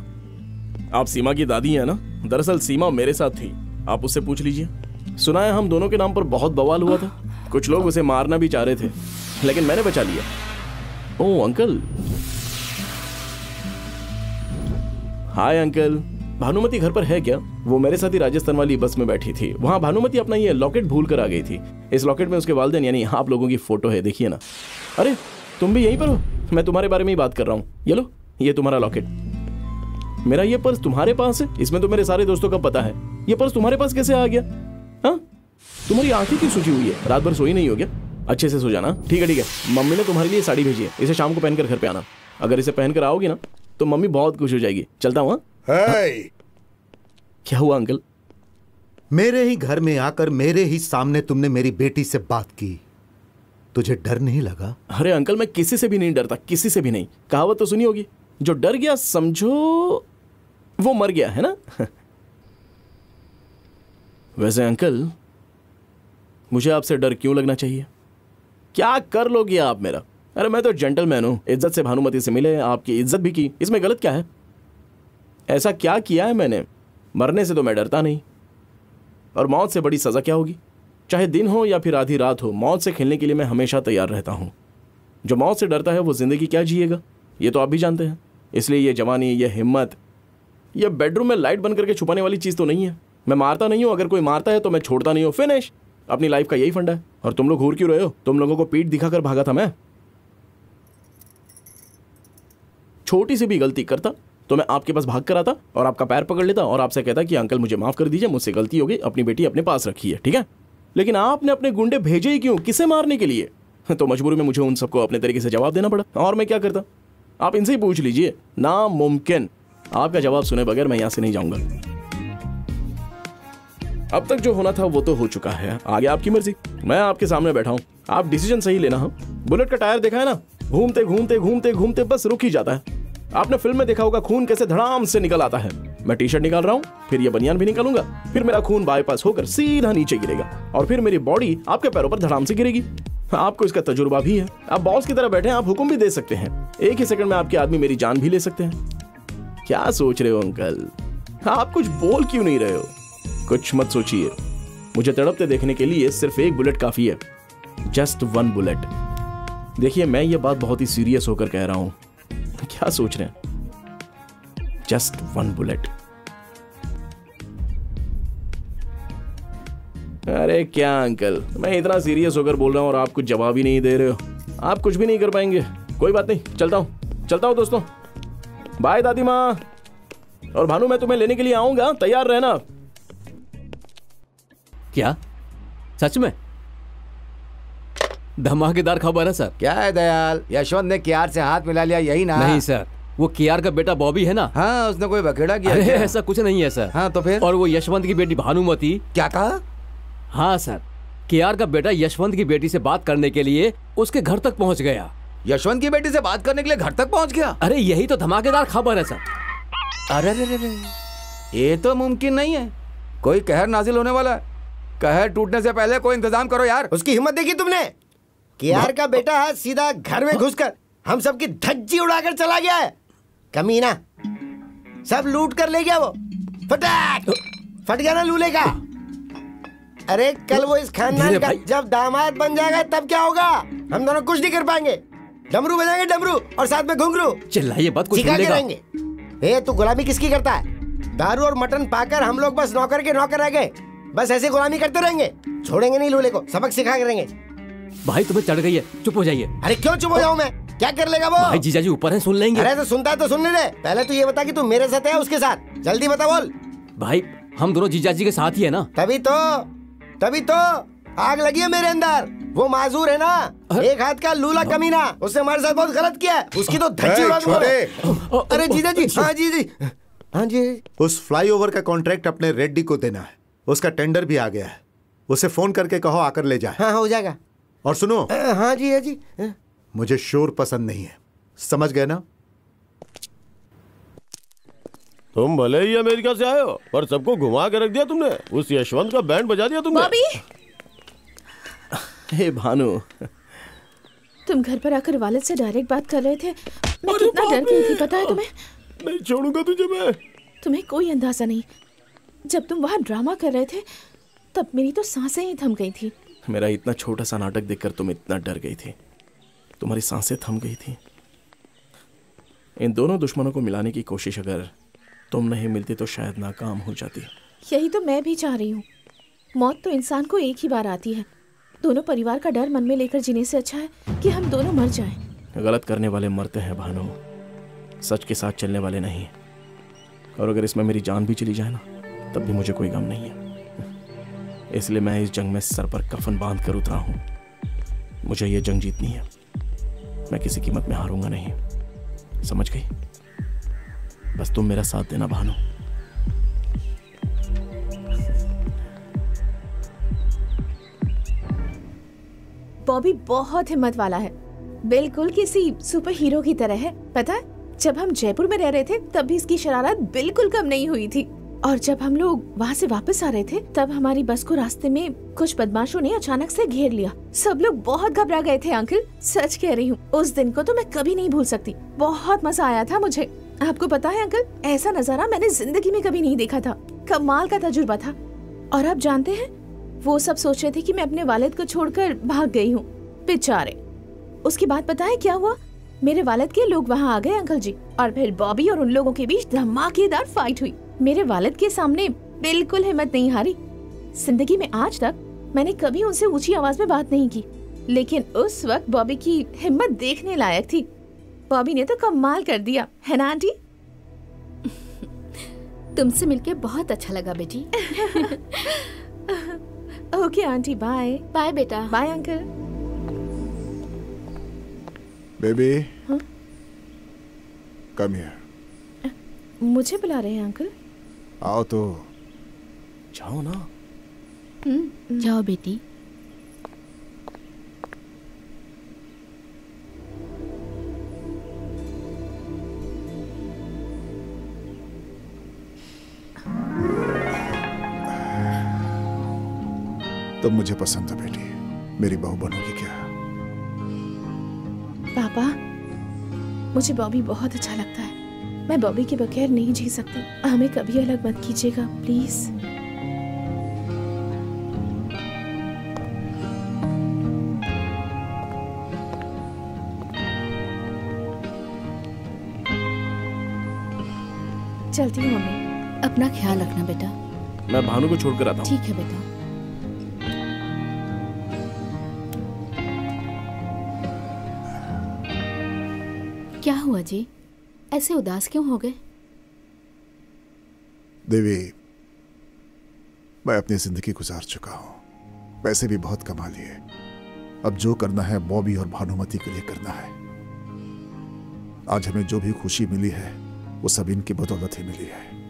S4: आप सीमा की दादी हैं ना? दरअसल सीमा मेरे साथ थी। आप उससे पूछ लीजिए। सुना है हम दोनों के नाम पर बहुत बवाल हुआ था। कुछ लोग उसे मारना भी चाह रहे थे, लेकिन मैंने बचा लिया। ओ अंकल। Hi, uncle. भानुमति घर पर है क्या? वो मेरे साथ ही राजस्थान वाली बस में बैठी थी। वहाँ भानुमति अपना ये लॉकेट भूल कर आ गई थी। इस लॉकेट में उसके वालदेन, यानी आप लोगों की फ़ोटो है, देखिए ना। अरे, तुम भी यहीं पर हो? मैं तुम्हारे बारे में ही बात कर रहा हूँ। ये लो, ये तुम्हारा लॉकेट। मेरा ये पर्स तुम्हारे पास है? इसमें तो मेरे सारे दोस्तों का पता है। ये पर्स तुम्हारे पास कैसे आ गया? हाँ? तुम्हारी आँखें क्यों सूची हुई है? रात भर सोई नहीं हो गया? अच्छे से सो जाना। ठीक है ठीक है। मम्मी ने तुम्हारे लिए साड़ी भेजी है। इसे शाम को पहनकर घर पे आना। अगर इसे पहनकर आओगी ना तो मम्मी बहुत खुश हो जाएगी। चलता हूँ? क्या हुआ अंकल?
S8: मेरे ही घर में आकर मेरे ही सामने तुमने मेरी बेटी से बात की। तुझे डर नहीं लगा?
S4: अरे अंकल मैं किसी से भी नहीं डरता किसी से भी नहीं। कहावत तो सुनी होगी। जो डर गया समझो वो मर गया है ना? वैसे अंकल मुझे आपसे डर क्यों लगना चाहिए? क्या कर लोगे आप मेरा? अरे मैं तो जेंटलमैन हूँ। इज़्ज़त से भानुमति से मिले आपकी इज़्ज़त भी की। इसमें गलत क्या है? ऐसा क्या किया है मैंने? मरने से तो मैं डरता नहीं। और मौत से बड़ी सजा क्या होगी? चाहे दिन हो या फिर आधी रात हो, मौत से खेलने के लिए मैं हमेशा तैयार रहता हूँ। जो मौत से डरता है, वो ज़िंदगी क्या जिएगा? ये तो आप भी जानते हैं। इसलिए ये जवानी, ये हिम्मत, ये बेडरूम में लाइट बंद करके छुपाने वाली चीज़ तो नहीं है। मैं मारता नहीं हूँ, अगर कोई मारता है तो मैं छोड़ता नहीं हूँ। फिनिश! अपनी लाइफ का यही फंडा है। और तुम लोग घूर क्यों रहे हो? तुम लोगों को पीठ दिखाकर भागा था मैं। छोटी सी भी गलती करता तो मैं आपके पास भाग कर आता और आपका पैर पकड़ लेता और आपसे कहता कि अंकल मुझे माफ़ कर दीजिए, मुझसे गलती हो गई, अपनी बेटी अपने पास रखी है, ठीक है? लेकिन आपने अपने गुंडे भेजे ही क्यों? किसे मारने के लिए? तो मजबूरी में मुझे उन सबको अपने तरीके से जवाब देना पड़ा। और मैं क्या करता? आप इनसे ही पूछ लीजिए। नामुमकिन। आपका जवाब सुने बगैर मैं यहाँ से नहीं जाऊँगा। अब तक जो होना था वो तो हो चुका है। आगे आपकी मर्ज़ी। मैं आपके सामने बैठा हूँ। आप डिसीज़न सही लेना हाँ? बुलेट का टायर देखा है ना? घूमते घूमते घूमते घूमते बस रुक ही जाता है। आपने फ़िल्म में देखा होगा खून कैसे धड़ाम से निकल आता है। मैं टी शर्ट निकाल रहा हूँ, फिर ये बनियान भी निकालूँगा, फिर मेरा खून बाईपास होकर सीधा नीचे गिरेगा, और फिर मेरी बॉडी आपके पैरों पर धड़ाम से गिरेगी। आपको इसका तजुर्बा भी है। आप बॉस की तरह बैठे आप हुक्म भी दे सकते हैं। एक ही सेकंड में आपके आदमी मेरी जान भी ले सकते हैं। क्या सोच रहे हो, अंकल? आप कुछ बोल क्यों नहीं रहे हो? कुछ मत सोचिए। मुझे तड़पते देखने के लिए सिर्फ़ एक बुलेट काफ़ी है। Just one bullet. देखिए, मैं ये बात बहुत ही सीरियस होकर कह रहा हूँ। क्या सोच रहे हैं? जस्ट वन बुलेट अरे क्या अंकल? मैं इतना सीरियस होकर बोल रहा हूँ और आप कुछ जवाब ही नहीं दे रहे हो। आप कुछ भी नहीं कर पाएँगे। कोई बात नहीं, चलता हूँ। चलता हूँ दोस्तों। बाय दादी माँ। और भानु, मैं तुम्हें लेने के लिए आऊँगा। तैयार रहना।
S13: क्या? सच में? धमाकेदार खबर है सर।
S7: क्या है दयाल? यशवंत ने कियार से हाथ मिला लिया यही ना।
S13: नहीं सर। वो कियार का बेटा बॉबी है ना?
S7: हाँ उसने कोई बखेड़ा किया
S13: अरे ऐसा कुछ नहीं है सर।
S7: हाँ तो फिर?
S13: और वो यशवंत की बेटी भानुमति।
S7: क्या कहा?
S13: हाँ सर। कियार का बेटा यशवंत की बेटी से बात करने के लिए उसके घर तक पहुँच गया।
S7: यशवंत की बेटी से बात करने के लिए घर तक पहुँच गया?
S13: अरे यही तो धमाकेदार खबर है सर।
S7: अरे रे रे रे ये तो मुमकिन नहीं है। कोई कहर नाजिल होने वाला है। कहर टूटने से पहले कोई इंतज़ाम करो यार।
S3: उसकी हिम्मत देखी तुमने? केआर का बेटा सीधा घर में घुसकर हम सबकी धज्जी उड़ाकर चला गया है। कमीना सब लूट कर ले गया वो। फटाक! फट गया ना लूले का? अरे कल वो इस खानदान का जब दामाद बन जाएगा तब क्या होगा? हम दोनों कुछ नहीं कर पाएँगे। डमरू बजाएँगे डमरू और साथ में घुंघरू।
S13: चिल्लाइए बात कुछ
S3: सिखा के रहेंगे। ए तू गुलामी किसकी करता है? दारू और मटन पाकर हम लोग बस नौकर के नौकर रह गए। बस ऐसे गुलामी करते रहेंगे। छोड़ेंगे नहीं लूले को सबक सिखा के रहेंगे।
S13: भाई तुम्हें चढ़ गई है। चुप हो जाइए।
S3: अरे क्यों चुप हो जाऊँ मैं? क्या कर लेगा वो?
S13: भाई जीजा जी ऊपर है सुन लेंगे।
S3: अरे तो सुनता है तो सुनने दे पहले तू ये बता कि तू मेरे साथ है उसके साथ? जल्दी बता बोल।
S13: भाई हम दोनों जीजा जी के साथ ही है ना?
S3: तभी तो तभी तो आग लगी है मेरे अंदर। वो माजूर है ना? एक हाथ का लूला कमीना। उसने हमारे साथ बहुत गलत किया है। उसकी तो धज्जी उड़ा दूँगा मैं। अरे जीजा जी हाँ जी जी हाँ जी।
S8: उस फ्लाईओवर का कॉन्ट्रैक्ट अपने रेड्डी को देना है। उसका टेंडर भी आ गया है। उसे फ़ोन करके कहो आकर ले जाए।
S3: हाँ हो जाएगा।
S8: और सुनो।
S3: अ, हाँ जी हाँ जी। हाँ।
S8: मुझे शोर पसंद नहीं है। समझ गए ना?
S2: तुम भले ही अमेरिका से आए हो पर सबको घुमा के रख दिया तुमने। उस यशवंत का बैंड बजा दिया तुमने।
S10: बॉबी।
S4: हे भानु।
S10: तुम घर पर आकर वालिद से डायरेक्ट बात कर रहे थे। मैं कितना डर गई थी पता है तुम्हें?
S2: नहीं छोड़ूँगा तुझे मैं।
S10: तुम्हें कोई अंदाज़ा नहीं। जब तुम वहाँ ड्रामा कर रहे थे तब मेरी तो साँसें ही थम गई थी।
S4: मेरा इतना छोटा सा नाटक देखकर तुम इतना डर गई थी। तुम्हारी साँसें थम गई थी। इन दोनों दुश्मनों को मिलाने की कोशिश अगर तुम नहीं मिलती तो शायद नाकाम हो जाती।
S10: यही तो मैं भी चाह रही हूँ। मौत तो इंसान को एक ही बार आती है। दोनों परिवार का डर मन में लेकर जीने से अच्छा है कि हम दोनों मर जाएँ।
S4: गलत करने वाले मरते हैं भानु। सच के साथ चलने वाले नहीं। और अगर इसमें मेरी जान भी चली जाए ना तब भी मुझे कोई गम नहीं है। इसलिए मैं इस जंग में सर पर कफन बाँध कर उतरा हूँ। मुझे ये जंग जीतनी है। मैं किसी कीमत में हारूँगा नहीं। समझ गई? बस तुम मेरा साथ देना भानु
S10: बॉबी बहुत हिम्मत वाला है। बिल्कुल किसी सुपर हीरो की तरह है। पता है, जब हम जयपुर में रह रहे थे, तब भी इसकी शरारत बिल्कुल कम नहीं हुई थी। और जब हम लोग वहाँ से वापस आ रहे थे, तब हमारी बस को रास्ते में कुछ बदमाशों ने अचानक से घेर लिया। सब लोग बहुत घबरा गए थे, अंकल। सच कह रही हूँ, उस दिन को तो मैं कभी नहीं भूल सकती। बहुत मज़ा आया था मुझे। आपको पता है, अंकल, ऐसा नज़ारा मैंने ज़िंदगी में कभी नहीं देखा था। कमाल का तजुर्बा था। और आप जानते हैं, वो सब सोच रहे थे कि मैं अपने वालिद को छोड़कर भाग गई हूँ। बेचारे। उसके बाद पता है क्या हुआ? मेरे वालिद के लोग वहाँ आ गए, अंकल जी। और फिर बॉबी और उन लोगों के बीच धमाकेदार फाइट हुई। मेरे वालिद के सामने बिल्कुल हिम्मत नहीं हारी। ज़िंदगी में आज तक मैंने कभी उनसे ऊँची आवाज़ में बात नहीं की लेकिन उस वक्त बॉबी की हिम्मत देखने लायक थी। बॉबी ने तो कमाल कर दिया है ना आंटी?
S11: तुमसे मिलके बहुत अच्छा लगा बेटी।
S10: Okay aunty bye.
S11: बाय बेटा।
S10: Bye uncle.
S9: बेबी।
S10: हाँ?
S9: Come here.
S10: मुझे बुला रहे हैं अंकल।
S9: आओ तो।
S4: जाओ ना।
S11: जाओ बेटी।
S9: तुम मुझे पसंद है बेटी। मेरी बहू बनोगी क्या?
S10: पापा मुझे बॉबी बहुत अच्छा लगता है। मैं बॉबी के बगैर नहीं जी सकती। हमें कभी अलग मत कीजिएगा प्लीज़। चलती हूँ मम्मी।
S11: अपना ख्याल रखना बेटा।
S4: मैं भानु को छोड़कर आता हूँ।
S11: ठीक है बेटा। क्या हुआ जी? ऐसे उदास क्यों हो गए?
S9: देवी, मैं अपनी ज़िंदगी गुजार चुका हूँ। पैसे भी बहुत कमा लिए। अब जो करना है बॉबी और भानुमति के लिए करना है। आज हमें जो भी खुशी मिली है, वो सब इनकी बदौलत ही मिली है।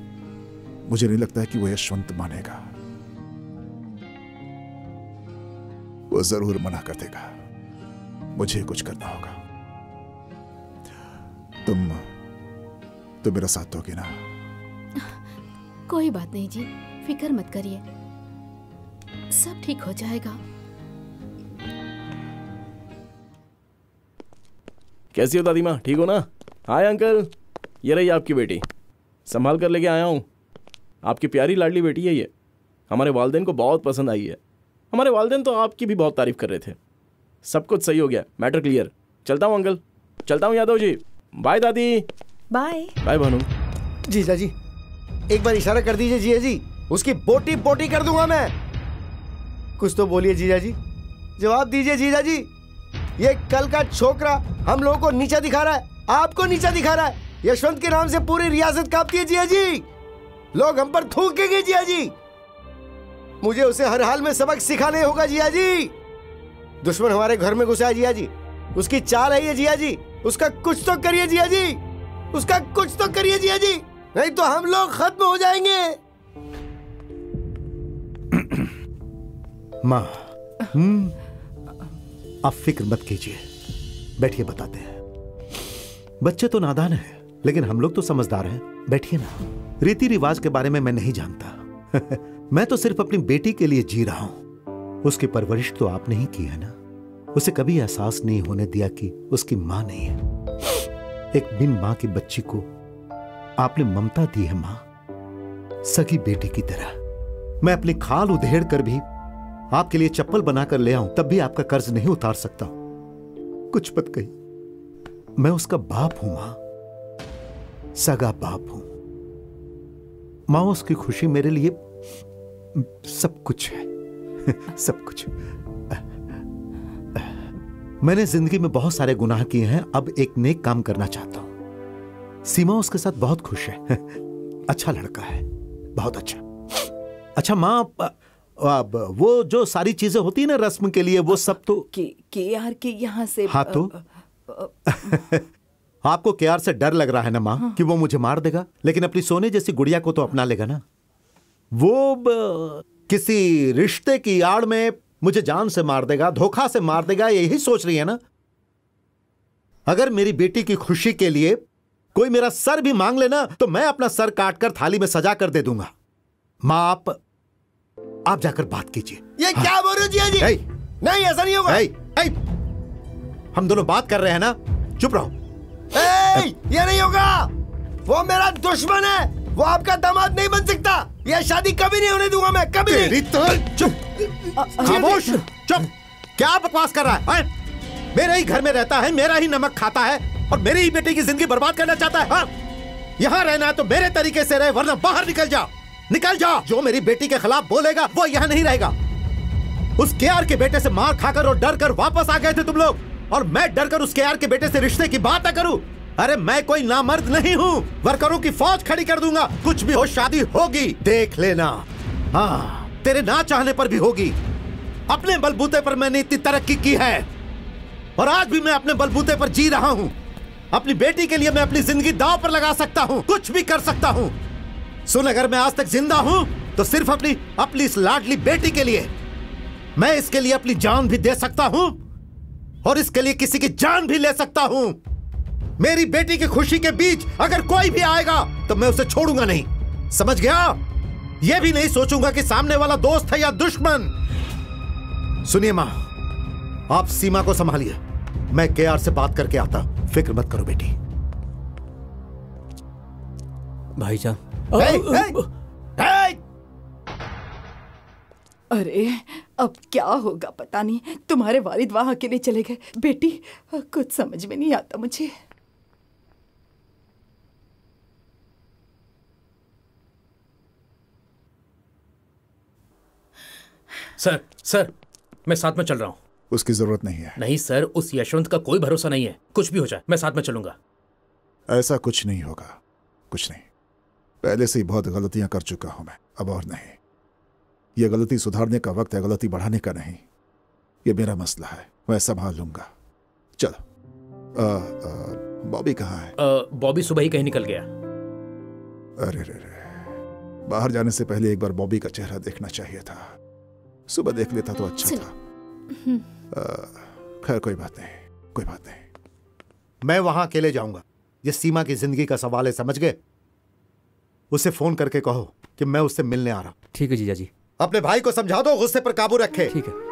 S9: मुझे नहीं लगता है कि वो यशवंत मानेगा। वो ज़रूर मना कर देगा। मुझे कुछ करना होगा। तुम तुम मेरा साथ दोगे ना?
S11: कोई बात नहीं जी फ़िक्र मत करिए। सब ठीक हो जाएगा।
S4: कैसी हो दादी माँ? ठीक हो ना? हाय अंकल ये रही आपकी बेटी। संभाल कर लेके आया हूँ। आपकी प्यारी लाडली बेटी है ये। हमारे वालदेन को बहुत पसंद आई है। हमारे वालदेन तो आपकी भी बहुत तारीफ़ कर रहे थे। सब कुछ सही हो गया मैटर क्लियर। चलता हूँ अंकल चलता हूँ यादव जी। बाय दादी।
S12: बाय
S4: बाय भानु
S3: जीजा जी एक बार इशारा कर दीजिए जीजा जी। उसकी बोटी बोटी कर दूँगा मैं। कुछ तो बोलिए जीजा जी। जवाब दीजिए जीजा जी। ये कल का छोकरा हम लोगों को नीचा दिखा रहा है। आपको नीचा दिखा रहा है। यशवंत के नाम से पूरी रियासत कांपती है जिया जी। लोग हम पर थूकेंगे जिया जी। मुझे उसे हर हाल में सबक सिखाने होगा जिया जी। दुश्मन हमारे घर में घुसा है जिया जी। उसकी चाल है ये जिया जी। उसका कुछ तो करिए जिया जी। उसका कुछ तो करिए जिया जी। नहीं तो हम लोग खत्म हो जाएँगे।
S8: माँ हम्म, आप फ़िक्र मत कीजिए। बैठिए बताते हैं। बच्चे तो नादान हैं लेकिन हम लोग तो समझदार हैं। बैठिए ना। रीति रिवाज के बारे में मैं नहीं जानता। मैं तो सिर्फ़ अपनी बेटी के लिए जी रहा हूँ। उसकी परवरिश तो आपने ही की है ना? उसे कभी एहसास नहीं होने दिया कि उसकी माँ नहीं है। एक बिन माँ की बच्ची को आपने ममता दी है माँ सगी बेटी की तरह। मैं अपनी खाल उधेड़ कर भी आपके लिए चप्पल बनाकर ले आऊँ, तब भी आपका कर्ज नहीं उतार सकता। कुछ मत कही। मैं उसका बाप हूँ माँ, सगा बाप हूँ। माँ, उसकी खुशी मेरे लिए सब कुछ है, सब कुछ। मैंने ज़िंदगी में बहुत सारे गुनाह किए हैं अब एक नेक काम करना चाहता हूँ। सीमा उसके साथ बहुत खुश है। अच्छा लड़का है। बहुत अच्छा। अच्छा माँ अब वो जो सारी चीज़ें होती है ना रस्म के लिए वो सब तो
S12: के के यार के यहाँ से
S8: हाँ तो? आपको केआर से डर लग रहा है ना माँ हाँ। कि वो मुझे मार देगा? लेकिन अपनी सोने जैसी गुड़िया को तो अपना लेगा ना। वो किसी रिश्ते की आड़ में मुझे जान से मार देगा धोखा से मार देगा यही सोच रही है ना? अगर मेरी बेटी की खुशी के लिए कोई मेरा सर भी मांग लेना तो मैं अपना सर काटकर थाली में सजा कर दे दूँगा। माँ आप आप जाकर बात कीजिए।
S3: ये हाँ। क्या बोल रहे हो जी?
S8: ए,
S3: नहीं ऐसा नहीं होगा।
S8: ए, ए, हम दोनों बात कर रहे हैं ना? चुप रहो।
S3: ए, ये नहीं होगा। वो मेरा दुश्मन है। वो आपका दामाद नहीं बन सकता। ये शादी कभी नहीं होने दूँगा मैं कभी
S8: तेरी
S3: नहीं
S8: तो चुप। खामोश। चुप। क्या बकवास कर रहा है हैं? मेरे ही घर में रहता है मेरा ही नमक खाता है और मेरी ही बेटी की ज़िंदगी बर्बाद करना चाहता है हाँ? यहाँ रहना है तो मेरे तरीके से रहे वरना बाहर निकल जा निकल जा जो मेरी बेटी के खिलाफ बोलेगा वो यहाँ नहीं रहेगा। उस केआर के बेटे से मार खाकर और डर कर वापस आ गए थे तुम लोग और मैं डर कर उस केआर के बेटे से रिश्ते की बात ना करूँ। अरे मैं कोई नामर्द नहीं हूँ। वर्करों की फौज खड़ी कर दूँगा। कुछ भी हो, शादी होगी। देख लेना। हाँ तेरे ना चाहने पर भी होगी। अपने बलबूते पर मैंने इतनी तरक्की की है। और आज भी मैं अपने बलबूते पर जी रहा हूँ। अपनी बेटी के लिए मैं अपनी ज़िंदगी दाव पर लगा सकता हूँ। कुछ भी कर सकता हूँ। सुन, अगर मैं आज तक ज़िंदा हूँ तो सिर्फ़ अपनी अपनी इस लाडली बेटी के लिए। मैं इसके लिए अपनी जान भी दे सकता हूँ। और इसके लिए किसी की जान भी ले सकता हूँ। मेरी बेटी की खुशी के बीच अगर कोई भी आएगा तो मैं उसे छोड़ूँगा नहीं। समझ गया? यह भी नहीं सोचूँगा कि सामने वाला दोस्त है या दुश्मन। सुनिए माँ आप सीमा को संभालिए। मैं केआर से बात करके आता। फ़िक्र मत करो बेटी।
S13: भाईजान!
S12: अरे अब क्या होगा पता नहीं। तुम्हारे वालिद वहाँ अकेले चले गए। बेटी कुछ समझ में नहीं आता मुझे।
S5: सर सर मैं साथ में चल रहा हूँ।
S9: उसकी ज़रूरत नहीं है।
S5: नहीं सर उस यशवंत का कोई भरोसा नहीं है। कुछ भी हो जाए मैं साथ में चलूँगा।
S9: ऐसा कुछ नहीं होगा। कुछ नहीं। पहले से ही बहुत गलतियाँ कर चुका हूँ मैं अब और नहीं। यह गलती सुधारने का वक्त है गलती बढ़ाने का नहीं। यह मेरा मसला है मैं संभाल लूँगा। चलो। बॉबी कहाँ है?
S5: बॉबी सुबह ही कहीं निकल गया।
S9: अरे रे रे। बाहर जाने से पहले एक बार बॉबी का चेहरा देखना चाहिए था। सुबह देख लेता तो अच्छा था। खैर कोई बात नहीं कोई बात नहीं।
S8: मैं वहाँ अकेले जाऊँगा। ये सीमा की ज़िंदगी का सवाल है समझ गए? उसे फ़ोन करके कहो कि मैं उससे मिलने आ रहा हूँ।
S13: ठीक है जीजा जी
S8: अपने भाई को समझा दो गुस्से पर काबू रखे।
S13: ठीक है।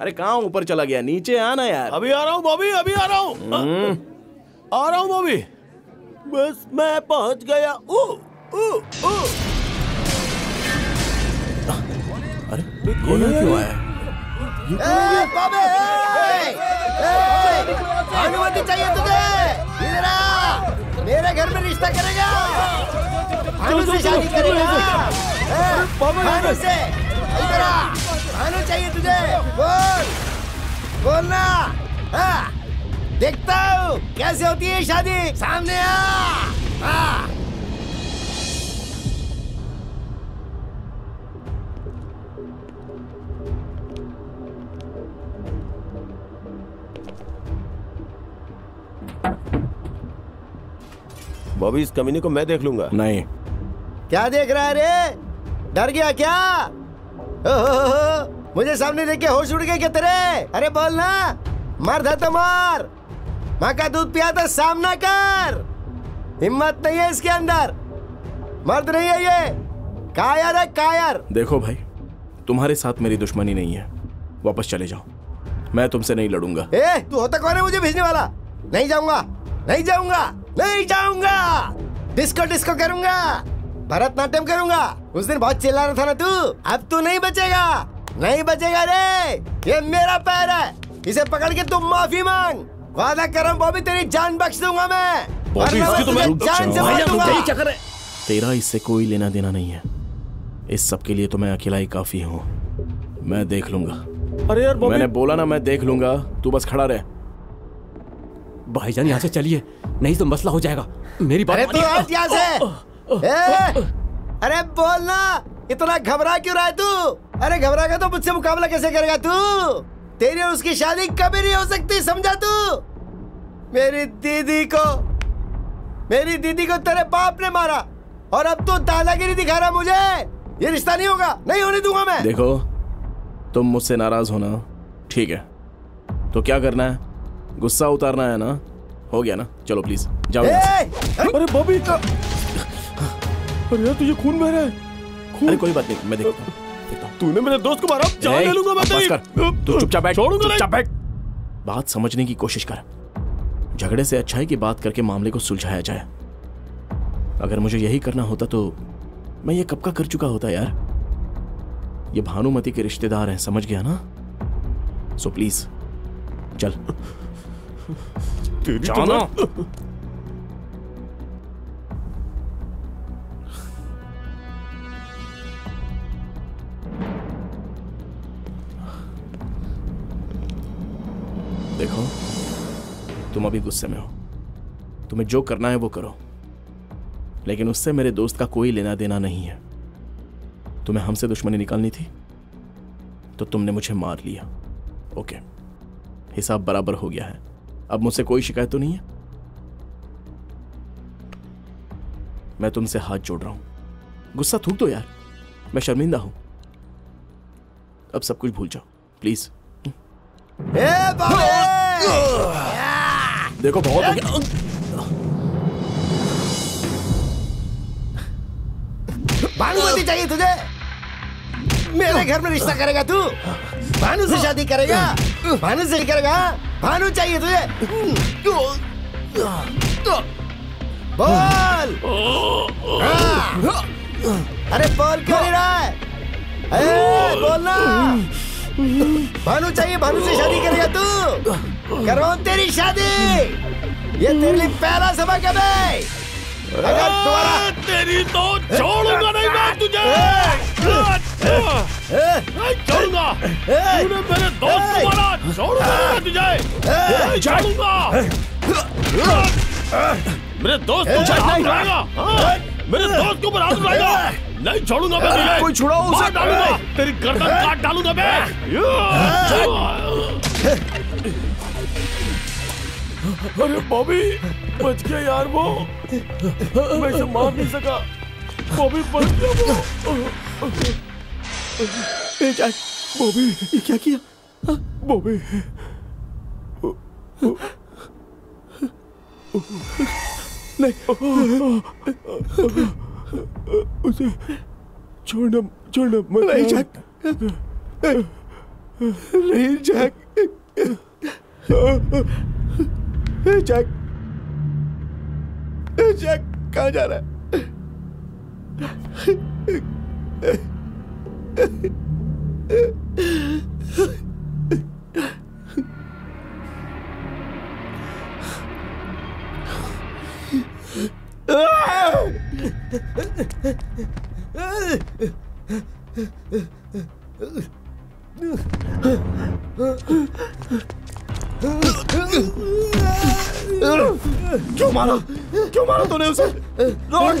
S4: अरे कहाँ ऊपर चला गया? नीचे आना यार।
S2: अभी आ रहा हूँ बॉबी अभी आ रहा हूँ।
S4: हम्म,
S2: आ रहा हूँ बॉबी। बस मैं पहुँच गया। ऊ, ऊ, ऊ।
S4: अरे कौन है क्यों आया?
S3: अनुमति चाहिए तुझे। इधर आ मेरे घर में रिश्ता करेगा। से शादी करेगा। से। इधर आ। भानु चाहिए तुझे। बोल। बोलना हाँ, देखता हूँ। कैसे होती है शादी? सामने आ। हाँ।
S2: बॉबी इस कमीने को मैं देख लूँगा।
S4: नहीं।
S3: क्या देख रहा है रे? डर गया क्या? ओहो, मुझे सामने देख के होश उड़ गए क्या तेरे? अरे बोल ना। मर्द है तो मार। माँ का दूध पिया तो सामना कर। हिम्मत नहीं है इसके अंदर। मर्द नहीं है ये। कायर है कायर।
S4: देखो भाई तुम्हारे साथ मेरी दुश्मनी नहीं है। वापस चले जाओ। मैं तुमसे नहीं लड़ूँगा।
S3: ए तू होता कौन है मुझे भेजने वाला? नहीं जाऊँगा। नहीं जाऊँगा। नहीं जाऊँगा। डिस्को डिस्को करूँगा। भरतनाट्यम करूँगा। उस दिन बहुत चिल्ला रहा था ना तू? अब तू नहीं बचेगा। नहीं बचेगा रे। ये मेरा पैर है। इसे पकड़ के तुम माफ़ी मांग। वादा कर रहा हूँ बॉबी तेरी जान बख्श दूँगा मैं।
S4: बॉबी, इसकी तो मैं-
S3: जान से मार दूँगा।
S4: यही क्या तेरा इससे कोई लेना देना नहीं है। इस सब के लिए तो मैं अकेला ही काफ़ी हूँ। मैं देख लूँगा।
S2: अरे यार
S4: मैंने बोला ना मैं देख लूँगा। तू बस खड़ा रह।
S13: भाईजान यहाँ से चलिए। नहीं तो मसला हो जाएगा। मेरी बात
S3: अरे तू हट यहाँ से। ए, अरे बोलना इतना घबरा क्यों रहा है तू? अरे घबराएगा तो मुझसे मुकाबला कैसे करेगा तू? तेरी और उसकी शादी कभी नहीं हो सकती समझा तू? मेरी दीदी को मेरी दीदी को तेरे बाप ने मारा और अब तू दादागिरी दिखा रहा मुझे। ये रिश्ता नहीं होगा नहीं होने दूँगा मैं।
S4: देखो तुम मुझसे नाराज़ होना ठीक है। तो क्या करना है? गुस्सा उतारना है ना? हो गया ना? चलो प्लीज़ जाओ
S2: अरे बॉबी अरे यार तुझे खून बह रहा है।
S4: अरे कोई बात नहीं मैं देखता हूँ
S2: तूने मेरे दोस्त को मारा जान ले लूँगा मैं तेरी।
S4: कर। तू चुपचाप बैठ
S2: छोड़ूँगा।
S4: चुपचाप बैठ। बात समझने की कोशिश कर। झगड़े से अच्छा है कि बात करके मामले को सुलझाया जाए। अगर मुझे यही करना होता तो मैं ये कब का कर चुका होता यार? ये भानुमति के रिश्तेदार हैं समझ गया ना? सो प्लीज़ चल। जाना। देखो। तुम अभी गुस्से में हो। तुम्हें जो करना है वो करो। लेकिन उससे मेरे दोस्त का कोई लेना देना नहीं है। तुम्हें हमसे दुश्मनी निकालनी थी? तो तुमने मुझे मार लिया। ओके। हिसाब बराबर हो गया है। अब मुझसे कोई शिकायत तो नहीं है? मैं तुमसे हाथ जोड़ रहा हूँ। गुस्सा थूक दो यार। मैं शर्मिंदा हूँ। अब सब कुछ भूल जाओ। प्लीज़।
S3: ए
S4: देखो बहुत हो गया
S3: भानुमति चाहिए तुझे मेरे घर में रिश्ता करेगा तू भानु से शादी करेगा भानु से करेगा भानु चाहिए तुझे बोल। अरे बोल क्यों नहीं रहा है ए, बोलना भानु चाहिए भानु से शादी करेगा तू करवाऊं तेरी शादी ये तेरे लिए पहला सबक है बे अगर दोबारा
S2: तेरी तो छोड़ूँगा नहीं मैं तुझे छोड़ूँगा तूने मेरे दोस्त को मारा छोड़ूँगा नहीं मैं तुझे छोड़ूँगा मेरे दोस्त को हाथ उठाएगा हाँ? मेरे दोस्त के ऊपर हाथ उठाएगा नहीं छोड़ूँगा मैं तुझे
S1: कोई छुड़ाओ उसे।
S2: डालूँगा तेरी गर्दन काट डालूँगा मैं अरे बॉबी बच गया यार वो। मैं इसे मार नहीं सका। बॉबी बच गया वो।
S1: बॉबी ये क्या किया? बॉबी। नहीं उसे छोड़ना छोड़ना मत। नहीं जैक। नहीं जैक। जैक जैक कहाँ जा रहा है? क्यों मारा? क्यों मारा तूने उसे? रोक!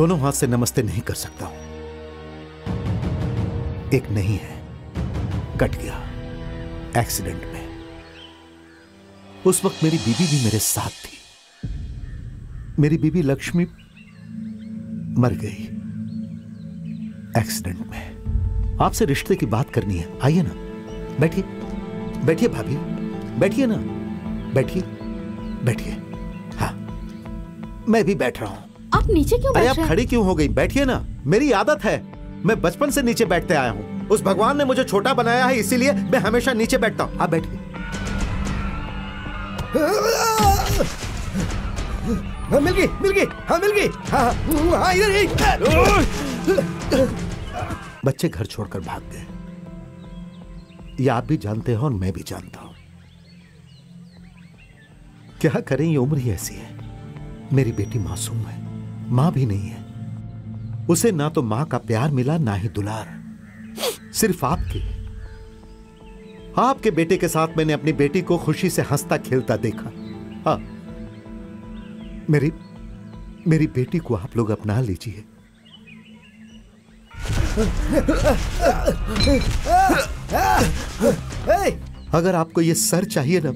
S8: दोनों हाथ से नमस्ते नहीं कर सकता हूँ। एक नहीं है, कट गया एक्सीडेंट में। उस वक्त मेरी बीबी भी मेरे साथ थी। मेरी बीबी लक्ष्मी मर गई एक्सीडेंट में। आपसे रिश्ते की बात करनी है। आइए ना। बैठिए। बैठिए भाभी। बैठिए ना। बैठिए। बैठिए। हाँ। मैं भी बैठ रहा हूँ।
S11: आप नीचे क्यों
S8: अरे
S11: बैठ
S8: आप
S11: रहे हैं?
S8: खड़ी क्यों हो गई? बैठिए ना। मेरी आदत है। मैं बचपन से नीचे बैठते आया हूँ। उस भगवान ने मुझे छोटा बनाया है इसीलिए मैं हमेशा नीचे बैठता हूँ। आप बैठिए।
S3: हाँ, मिल गई मिल गई। हाँ मिल गई। हाँ हाँ, हाँ इधर ही।
S8: बच्चे घर छोड़कर भाग गए। ये आप भी जानते हो और मैं भी जानता हूँ। क्या करें ये उम्र ही ऐसी है। मेरी बेटी मासूम है। माँ भी नहीं है। उसे ना तो माँ का प्यार मिला, ना ही दुलार। सिर्फ़ आपके। आपके बेटे के साथ मैंने अपनी बेटी को खुशी से हंसता खेलता देखा। हाँ मेरी मेरी बेटी को आप लोग अपना लीजिए। अगर आपको ये सर चाहिए ना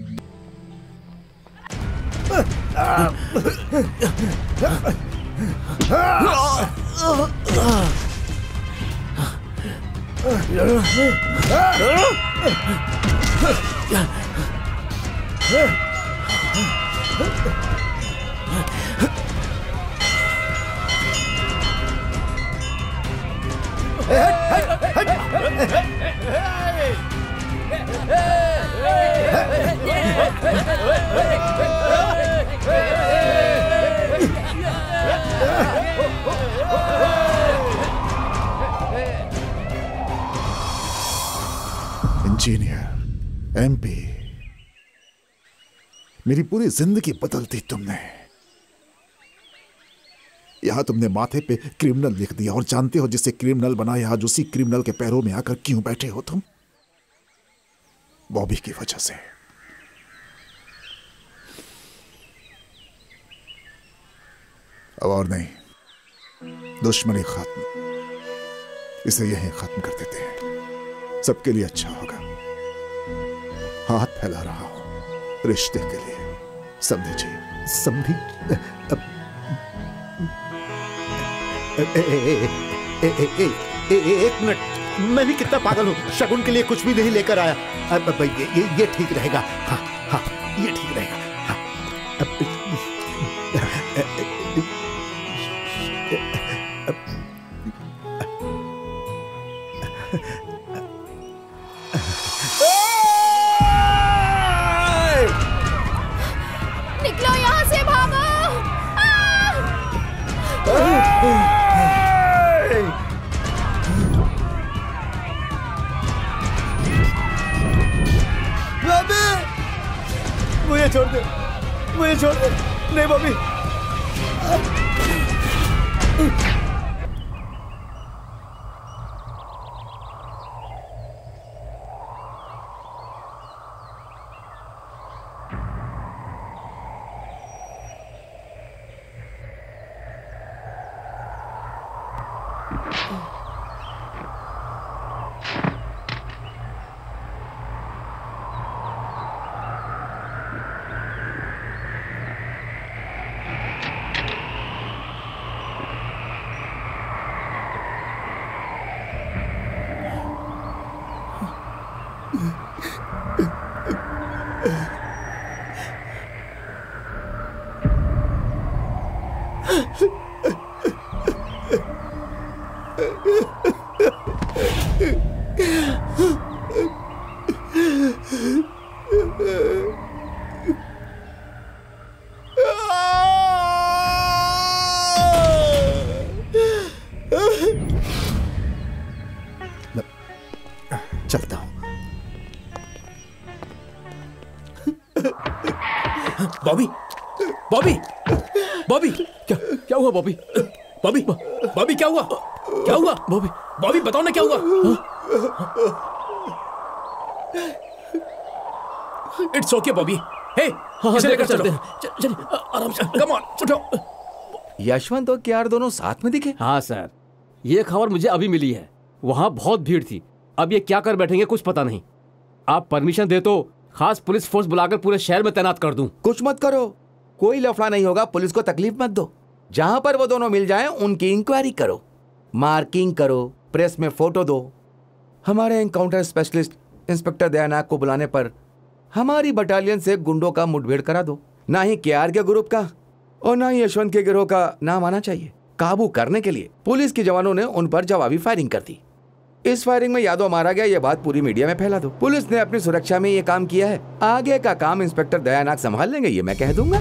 S9: इंजीनियर एमपी मेरी पूरी ज़िंदगी बदल दी तुमने। यहाँ तुमने माथे पे क्रिमिनल लिख दिया और जानते हो जिसे क्रिमिनल बनाया, आज उसी क्रिमिनल के पैरों में आकर क्यों बैठे हो तुम? बॉबी की वजह से। अब और नहीं। दुश्मनी खत्म। इसे यहीं खत्म कर देते हैं। सबके लिए अच्छा होगा। हाथ फैला रहा हूँ रिश्ते के लिए। समझे जी
S8: समझी एक मिनट। मैं भी कितना पागल हूँ। शगुन के लिए कुछ भी नहीं लेकर आया। ये ठीक रहेगा। हाँ हाँ ये ठीक रहेगा।
S3: छोड़ दे। मुझे छोड़ दे। नहीं बॉबी
S5: हुआ? क्या हुआ? बॉबी बॉबी बताओ ना क्या हुआ? It's okay Bobby. हे
S13: हाँ,
S5: इसे लेकर
S13: चलते हैं।
S5: चलिए आराम से कम ऑन उठो
S7: यशवंत और केआर दोनों साथ में दिखे?
S13: हाँ सर। ये खबर मुझे अभी मिली है। वहाँ बहुत भीड़ थी। अब ये क्या कर बैठेंगे कुछ पता नहीं। आप परमिशन दे तो खास पुलिस फोर्स बुलाकर पूरे शहर में तैनात कर दूँ।
S7: कुछ मत करो। कोई लफड़ा नहीं होगा पुलिस को तकलीफ़ मत दो। जहाँ पर वो दोनों मिल जाएँ, उनकी इंक्वायरी करो। मार्किंग करो प्रेस में फ़ोटो दो। हमारे एनकाउंटर स्पेशलिस्ट इंस्पेक्टर दयानाग को बुलाने पर हमारी बटालियन से गुंडों का मुठभेड़ करा दो। ना ही केआर के ग्रुप का और ना ही यशवंत के गिरोह का नाम आना चाहिए। काबू करने के लिए पुलिस के जवानों ने उन पर जवाबी फायरिंग कर दी। इस फायरिंग में यादव मारा गया ये बात पूरी मीडिया में फैला दो पुलिस ने अपनी सुरक्षा में ये काम किया है आगे का काम इंस्पेक्टर दयानाग संभाल लेंगे ये मैं कह दूँगा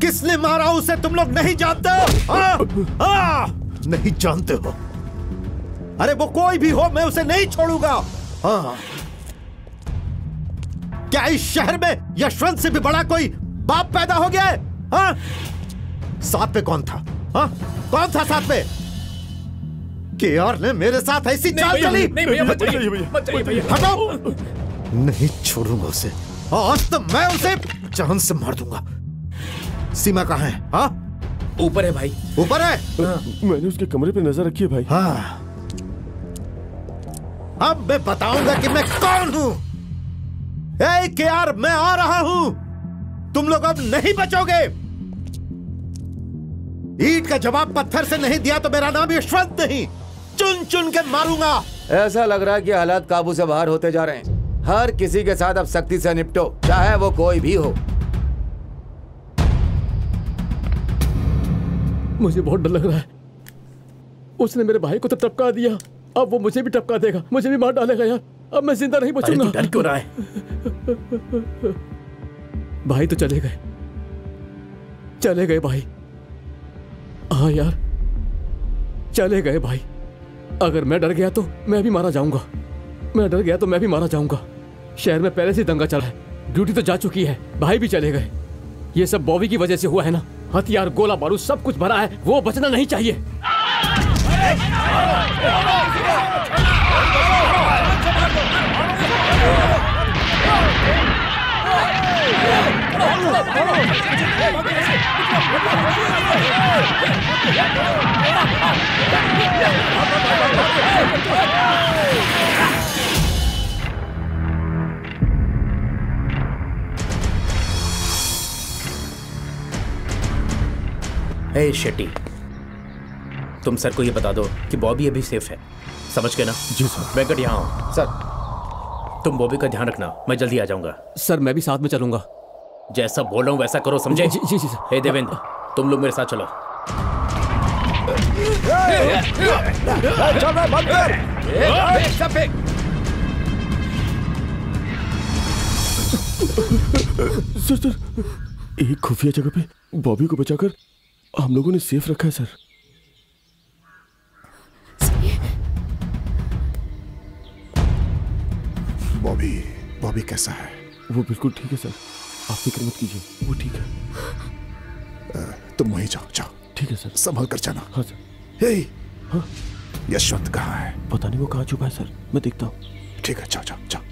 S8: किसने मारा उसे तुम लोग नहीं जानते हो हाँ? हाँ, नहीं जानते हो अरे वो कोई भी हो मैं उसे नहीं छोड़ूँगा हाँ। क्या इस शहर में यशवंत से भी बड़ा कोई बाप पैदा हो गया है हाँ? साथ में कौन था? हाँ? कौन था साथ में? केआर ने मेरे साथ ऐसी
S5: नहीं
S8: चाल चली।
S5: नहीं।
S8: हटाओ। छोड़ूँगा उसे। आज तो मैं उसे जान से मार दूँगा। सीमा कहाँ है? हाँ?
S5: ऊपर है भाई।
S8: ऊपर है? हाँ।
S2: मैंने उसके कमरे पे नज़र रखी है भाई।
S8: हाँ। अब मैं बताऊँगा कि मैं कौन हूँ। ए के यार मैं आ रहा हूँ। तुम लोग अब नहीं बचोगे। ईट का जवाब पत्थर से नहीं दिया तो मेरा नाम यशवंत नहीं। चुन चुन के मारूँगा।
S7: ऐसा लग रहा है कि हालात काबू से बाहर होते जा रहे हैं। हर किसी के साथ अब सख्ती से निपटो चाहे वो कोई भी हो।
S13: मुझे बहुत डर लग रहा है। उसने मेरे भाई को तो टपका दिया। अब वो मुझे भी टपका देगा। मुझे भी मार डालेगा यार। अब मैं ज़िंदा नहीं बचूँगा।
S5: डर क्यों रहा है?
S13: भाई तो चले गए। चले गए भाई। हाँ यार चले गए भाई अगर मैं डर गया तो मैं भी मारा जाऊँगा मैं डर गया तो मैं भी मारा जाऊँगा शहर में पहले से दंगा चल है ड्यूटी तो जा चुकी है भाई भी चले गए ये सब बॉबी की वजह से हुआ है ना हथियार गोला बारूद सब कुछ भरा है वो बचना नहीं चाहिए
S6: हे शेट्टी तुम सर को ये बता दो कि बॉबी अभी सेफ़ है। समझ के ना?
S13: जी सर।
S6: वेंकट यहाँ हो।
S7: सर।
S6: तुम बॉबी का ध्यान रखना। मैं जल्दी आ जाऊँगा।
S13: सर मैं भी साथ में चलूँगा।
S6: जैसा बोल रहा हूँ वैसा करो समझे?
S13: जी जी जी
S6: हे देवेंद्र तुम लोग मेरे साथ चलो।
S8: है,
S1: सर सर एक खुफिया जगह पे बॉबी को बचाकर हम लोगों ने सेफ़ रखा है सर।
S9: बॉबी बॉबी कैसा है?
S1: वो बिल्कुल ठीक है सर। आप फ़िक्र मत कीजिए। वो ठीक है।
S9: तुम वहीं जाओ जाओ।
S1: ठीक है सर।
S9: संभल कर जाना।
S1: हाँ सर।
S9: हे! यशवंत कहाँ है?
S1: पता नहीं वो कहाँ छुपा है सर। मैं देखता हूँ।
S9: ठीक है जाओ जाओ जाओ।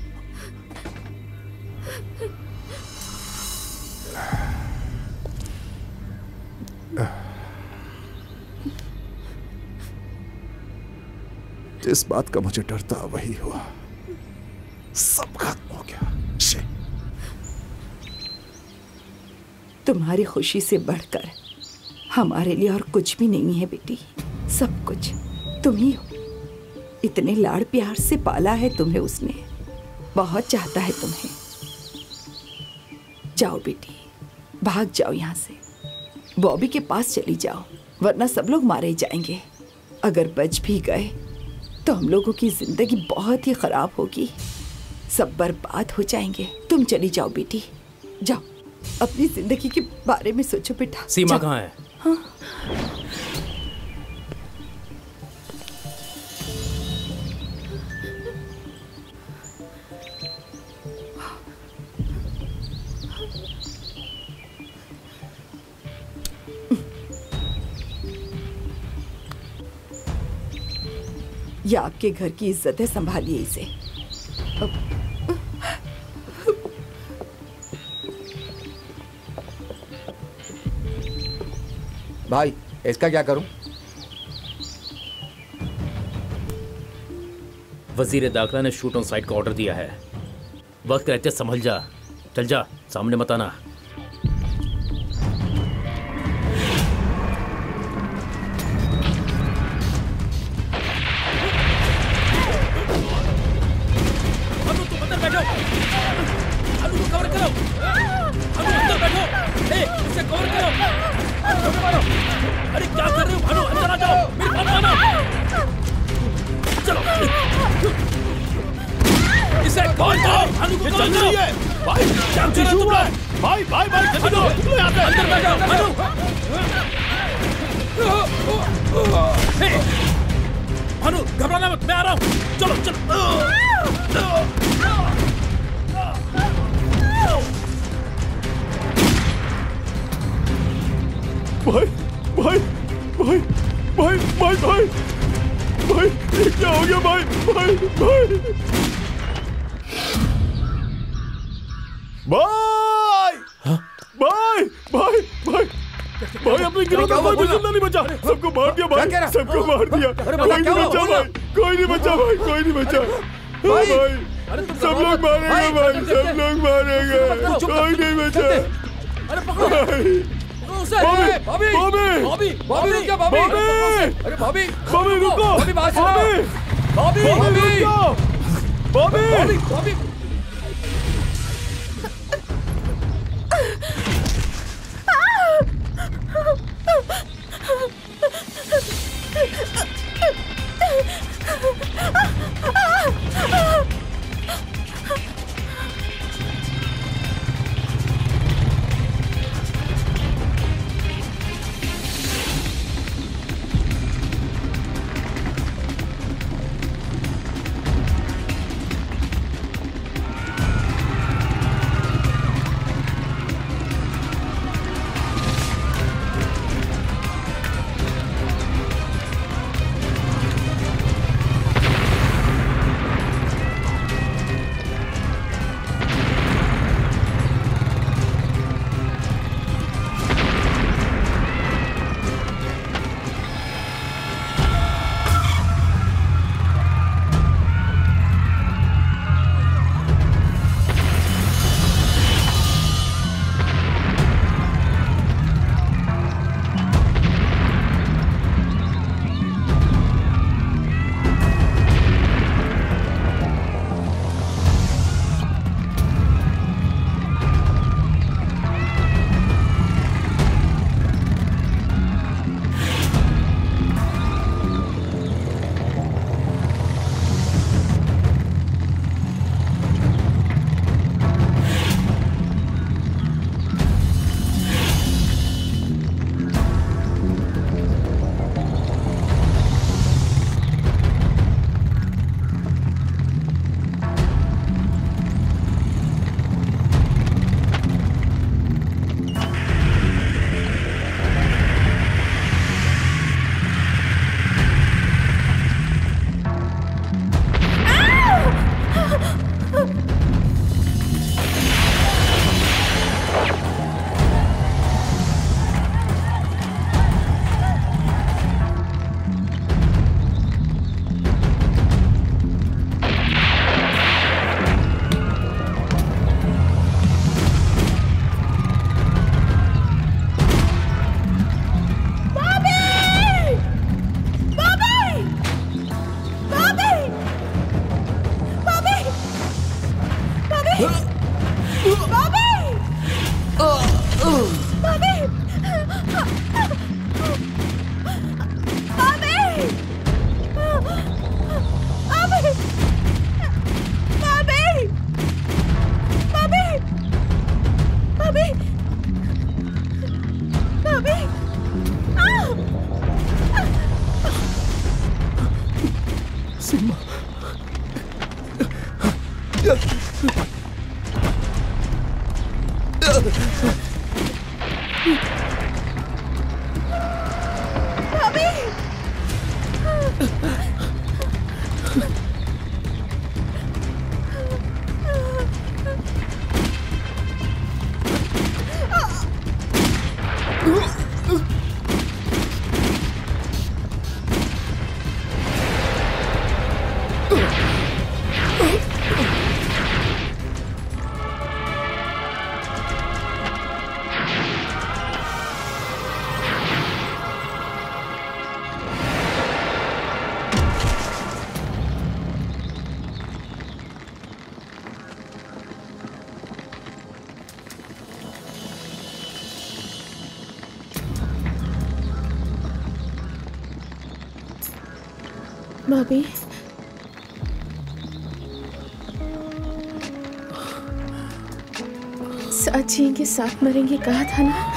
S9: जिस बात का मुझे डर था वही हुआ। सब खत्म
S12: तुम्हारी खुशी से बढ़कर हमारे लिए और कुछ भी नहीं है बेटी। सब कुछ तुम ही हो। इतने लाड़ प्यार से पाला है तुम्हें उसने। बहुत चाहता है तुम्हें। जाओ बेटी, भाग जाओ यहाँ से। बॉबी के पास चली जाओ, वरना सब लोग मारे जाएँगे। अगर बच भी गए तो हम लोगों की ज़िंदगी बहुत ही खराब होगी। सब बर्बाद हो जाएँगे। तुम चली जाओ बेटी। जाओ। अपनी ज़िंदगी के बारे में सोचो बेटा।
S6: सीमा। कहाँ है?
S12: हाँ। ये आपके घर की इज़्ज़त है संभालिए इसे।
S7: भाई, इसका क्या करूँ?
S6: वज़ीर दाखिला ने शूट ऑन साइट का ऑर्डर दिया है। वक्त रहते संभल जा। चल जा, सामने मत आना।
S10: जिएँगे साथ मरेंगे कहा था ना?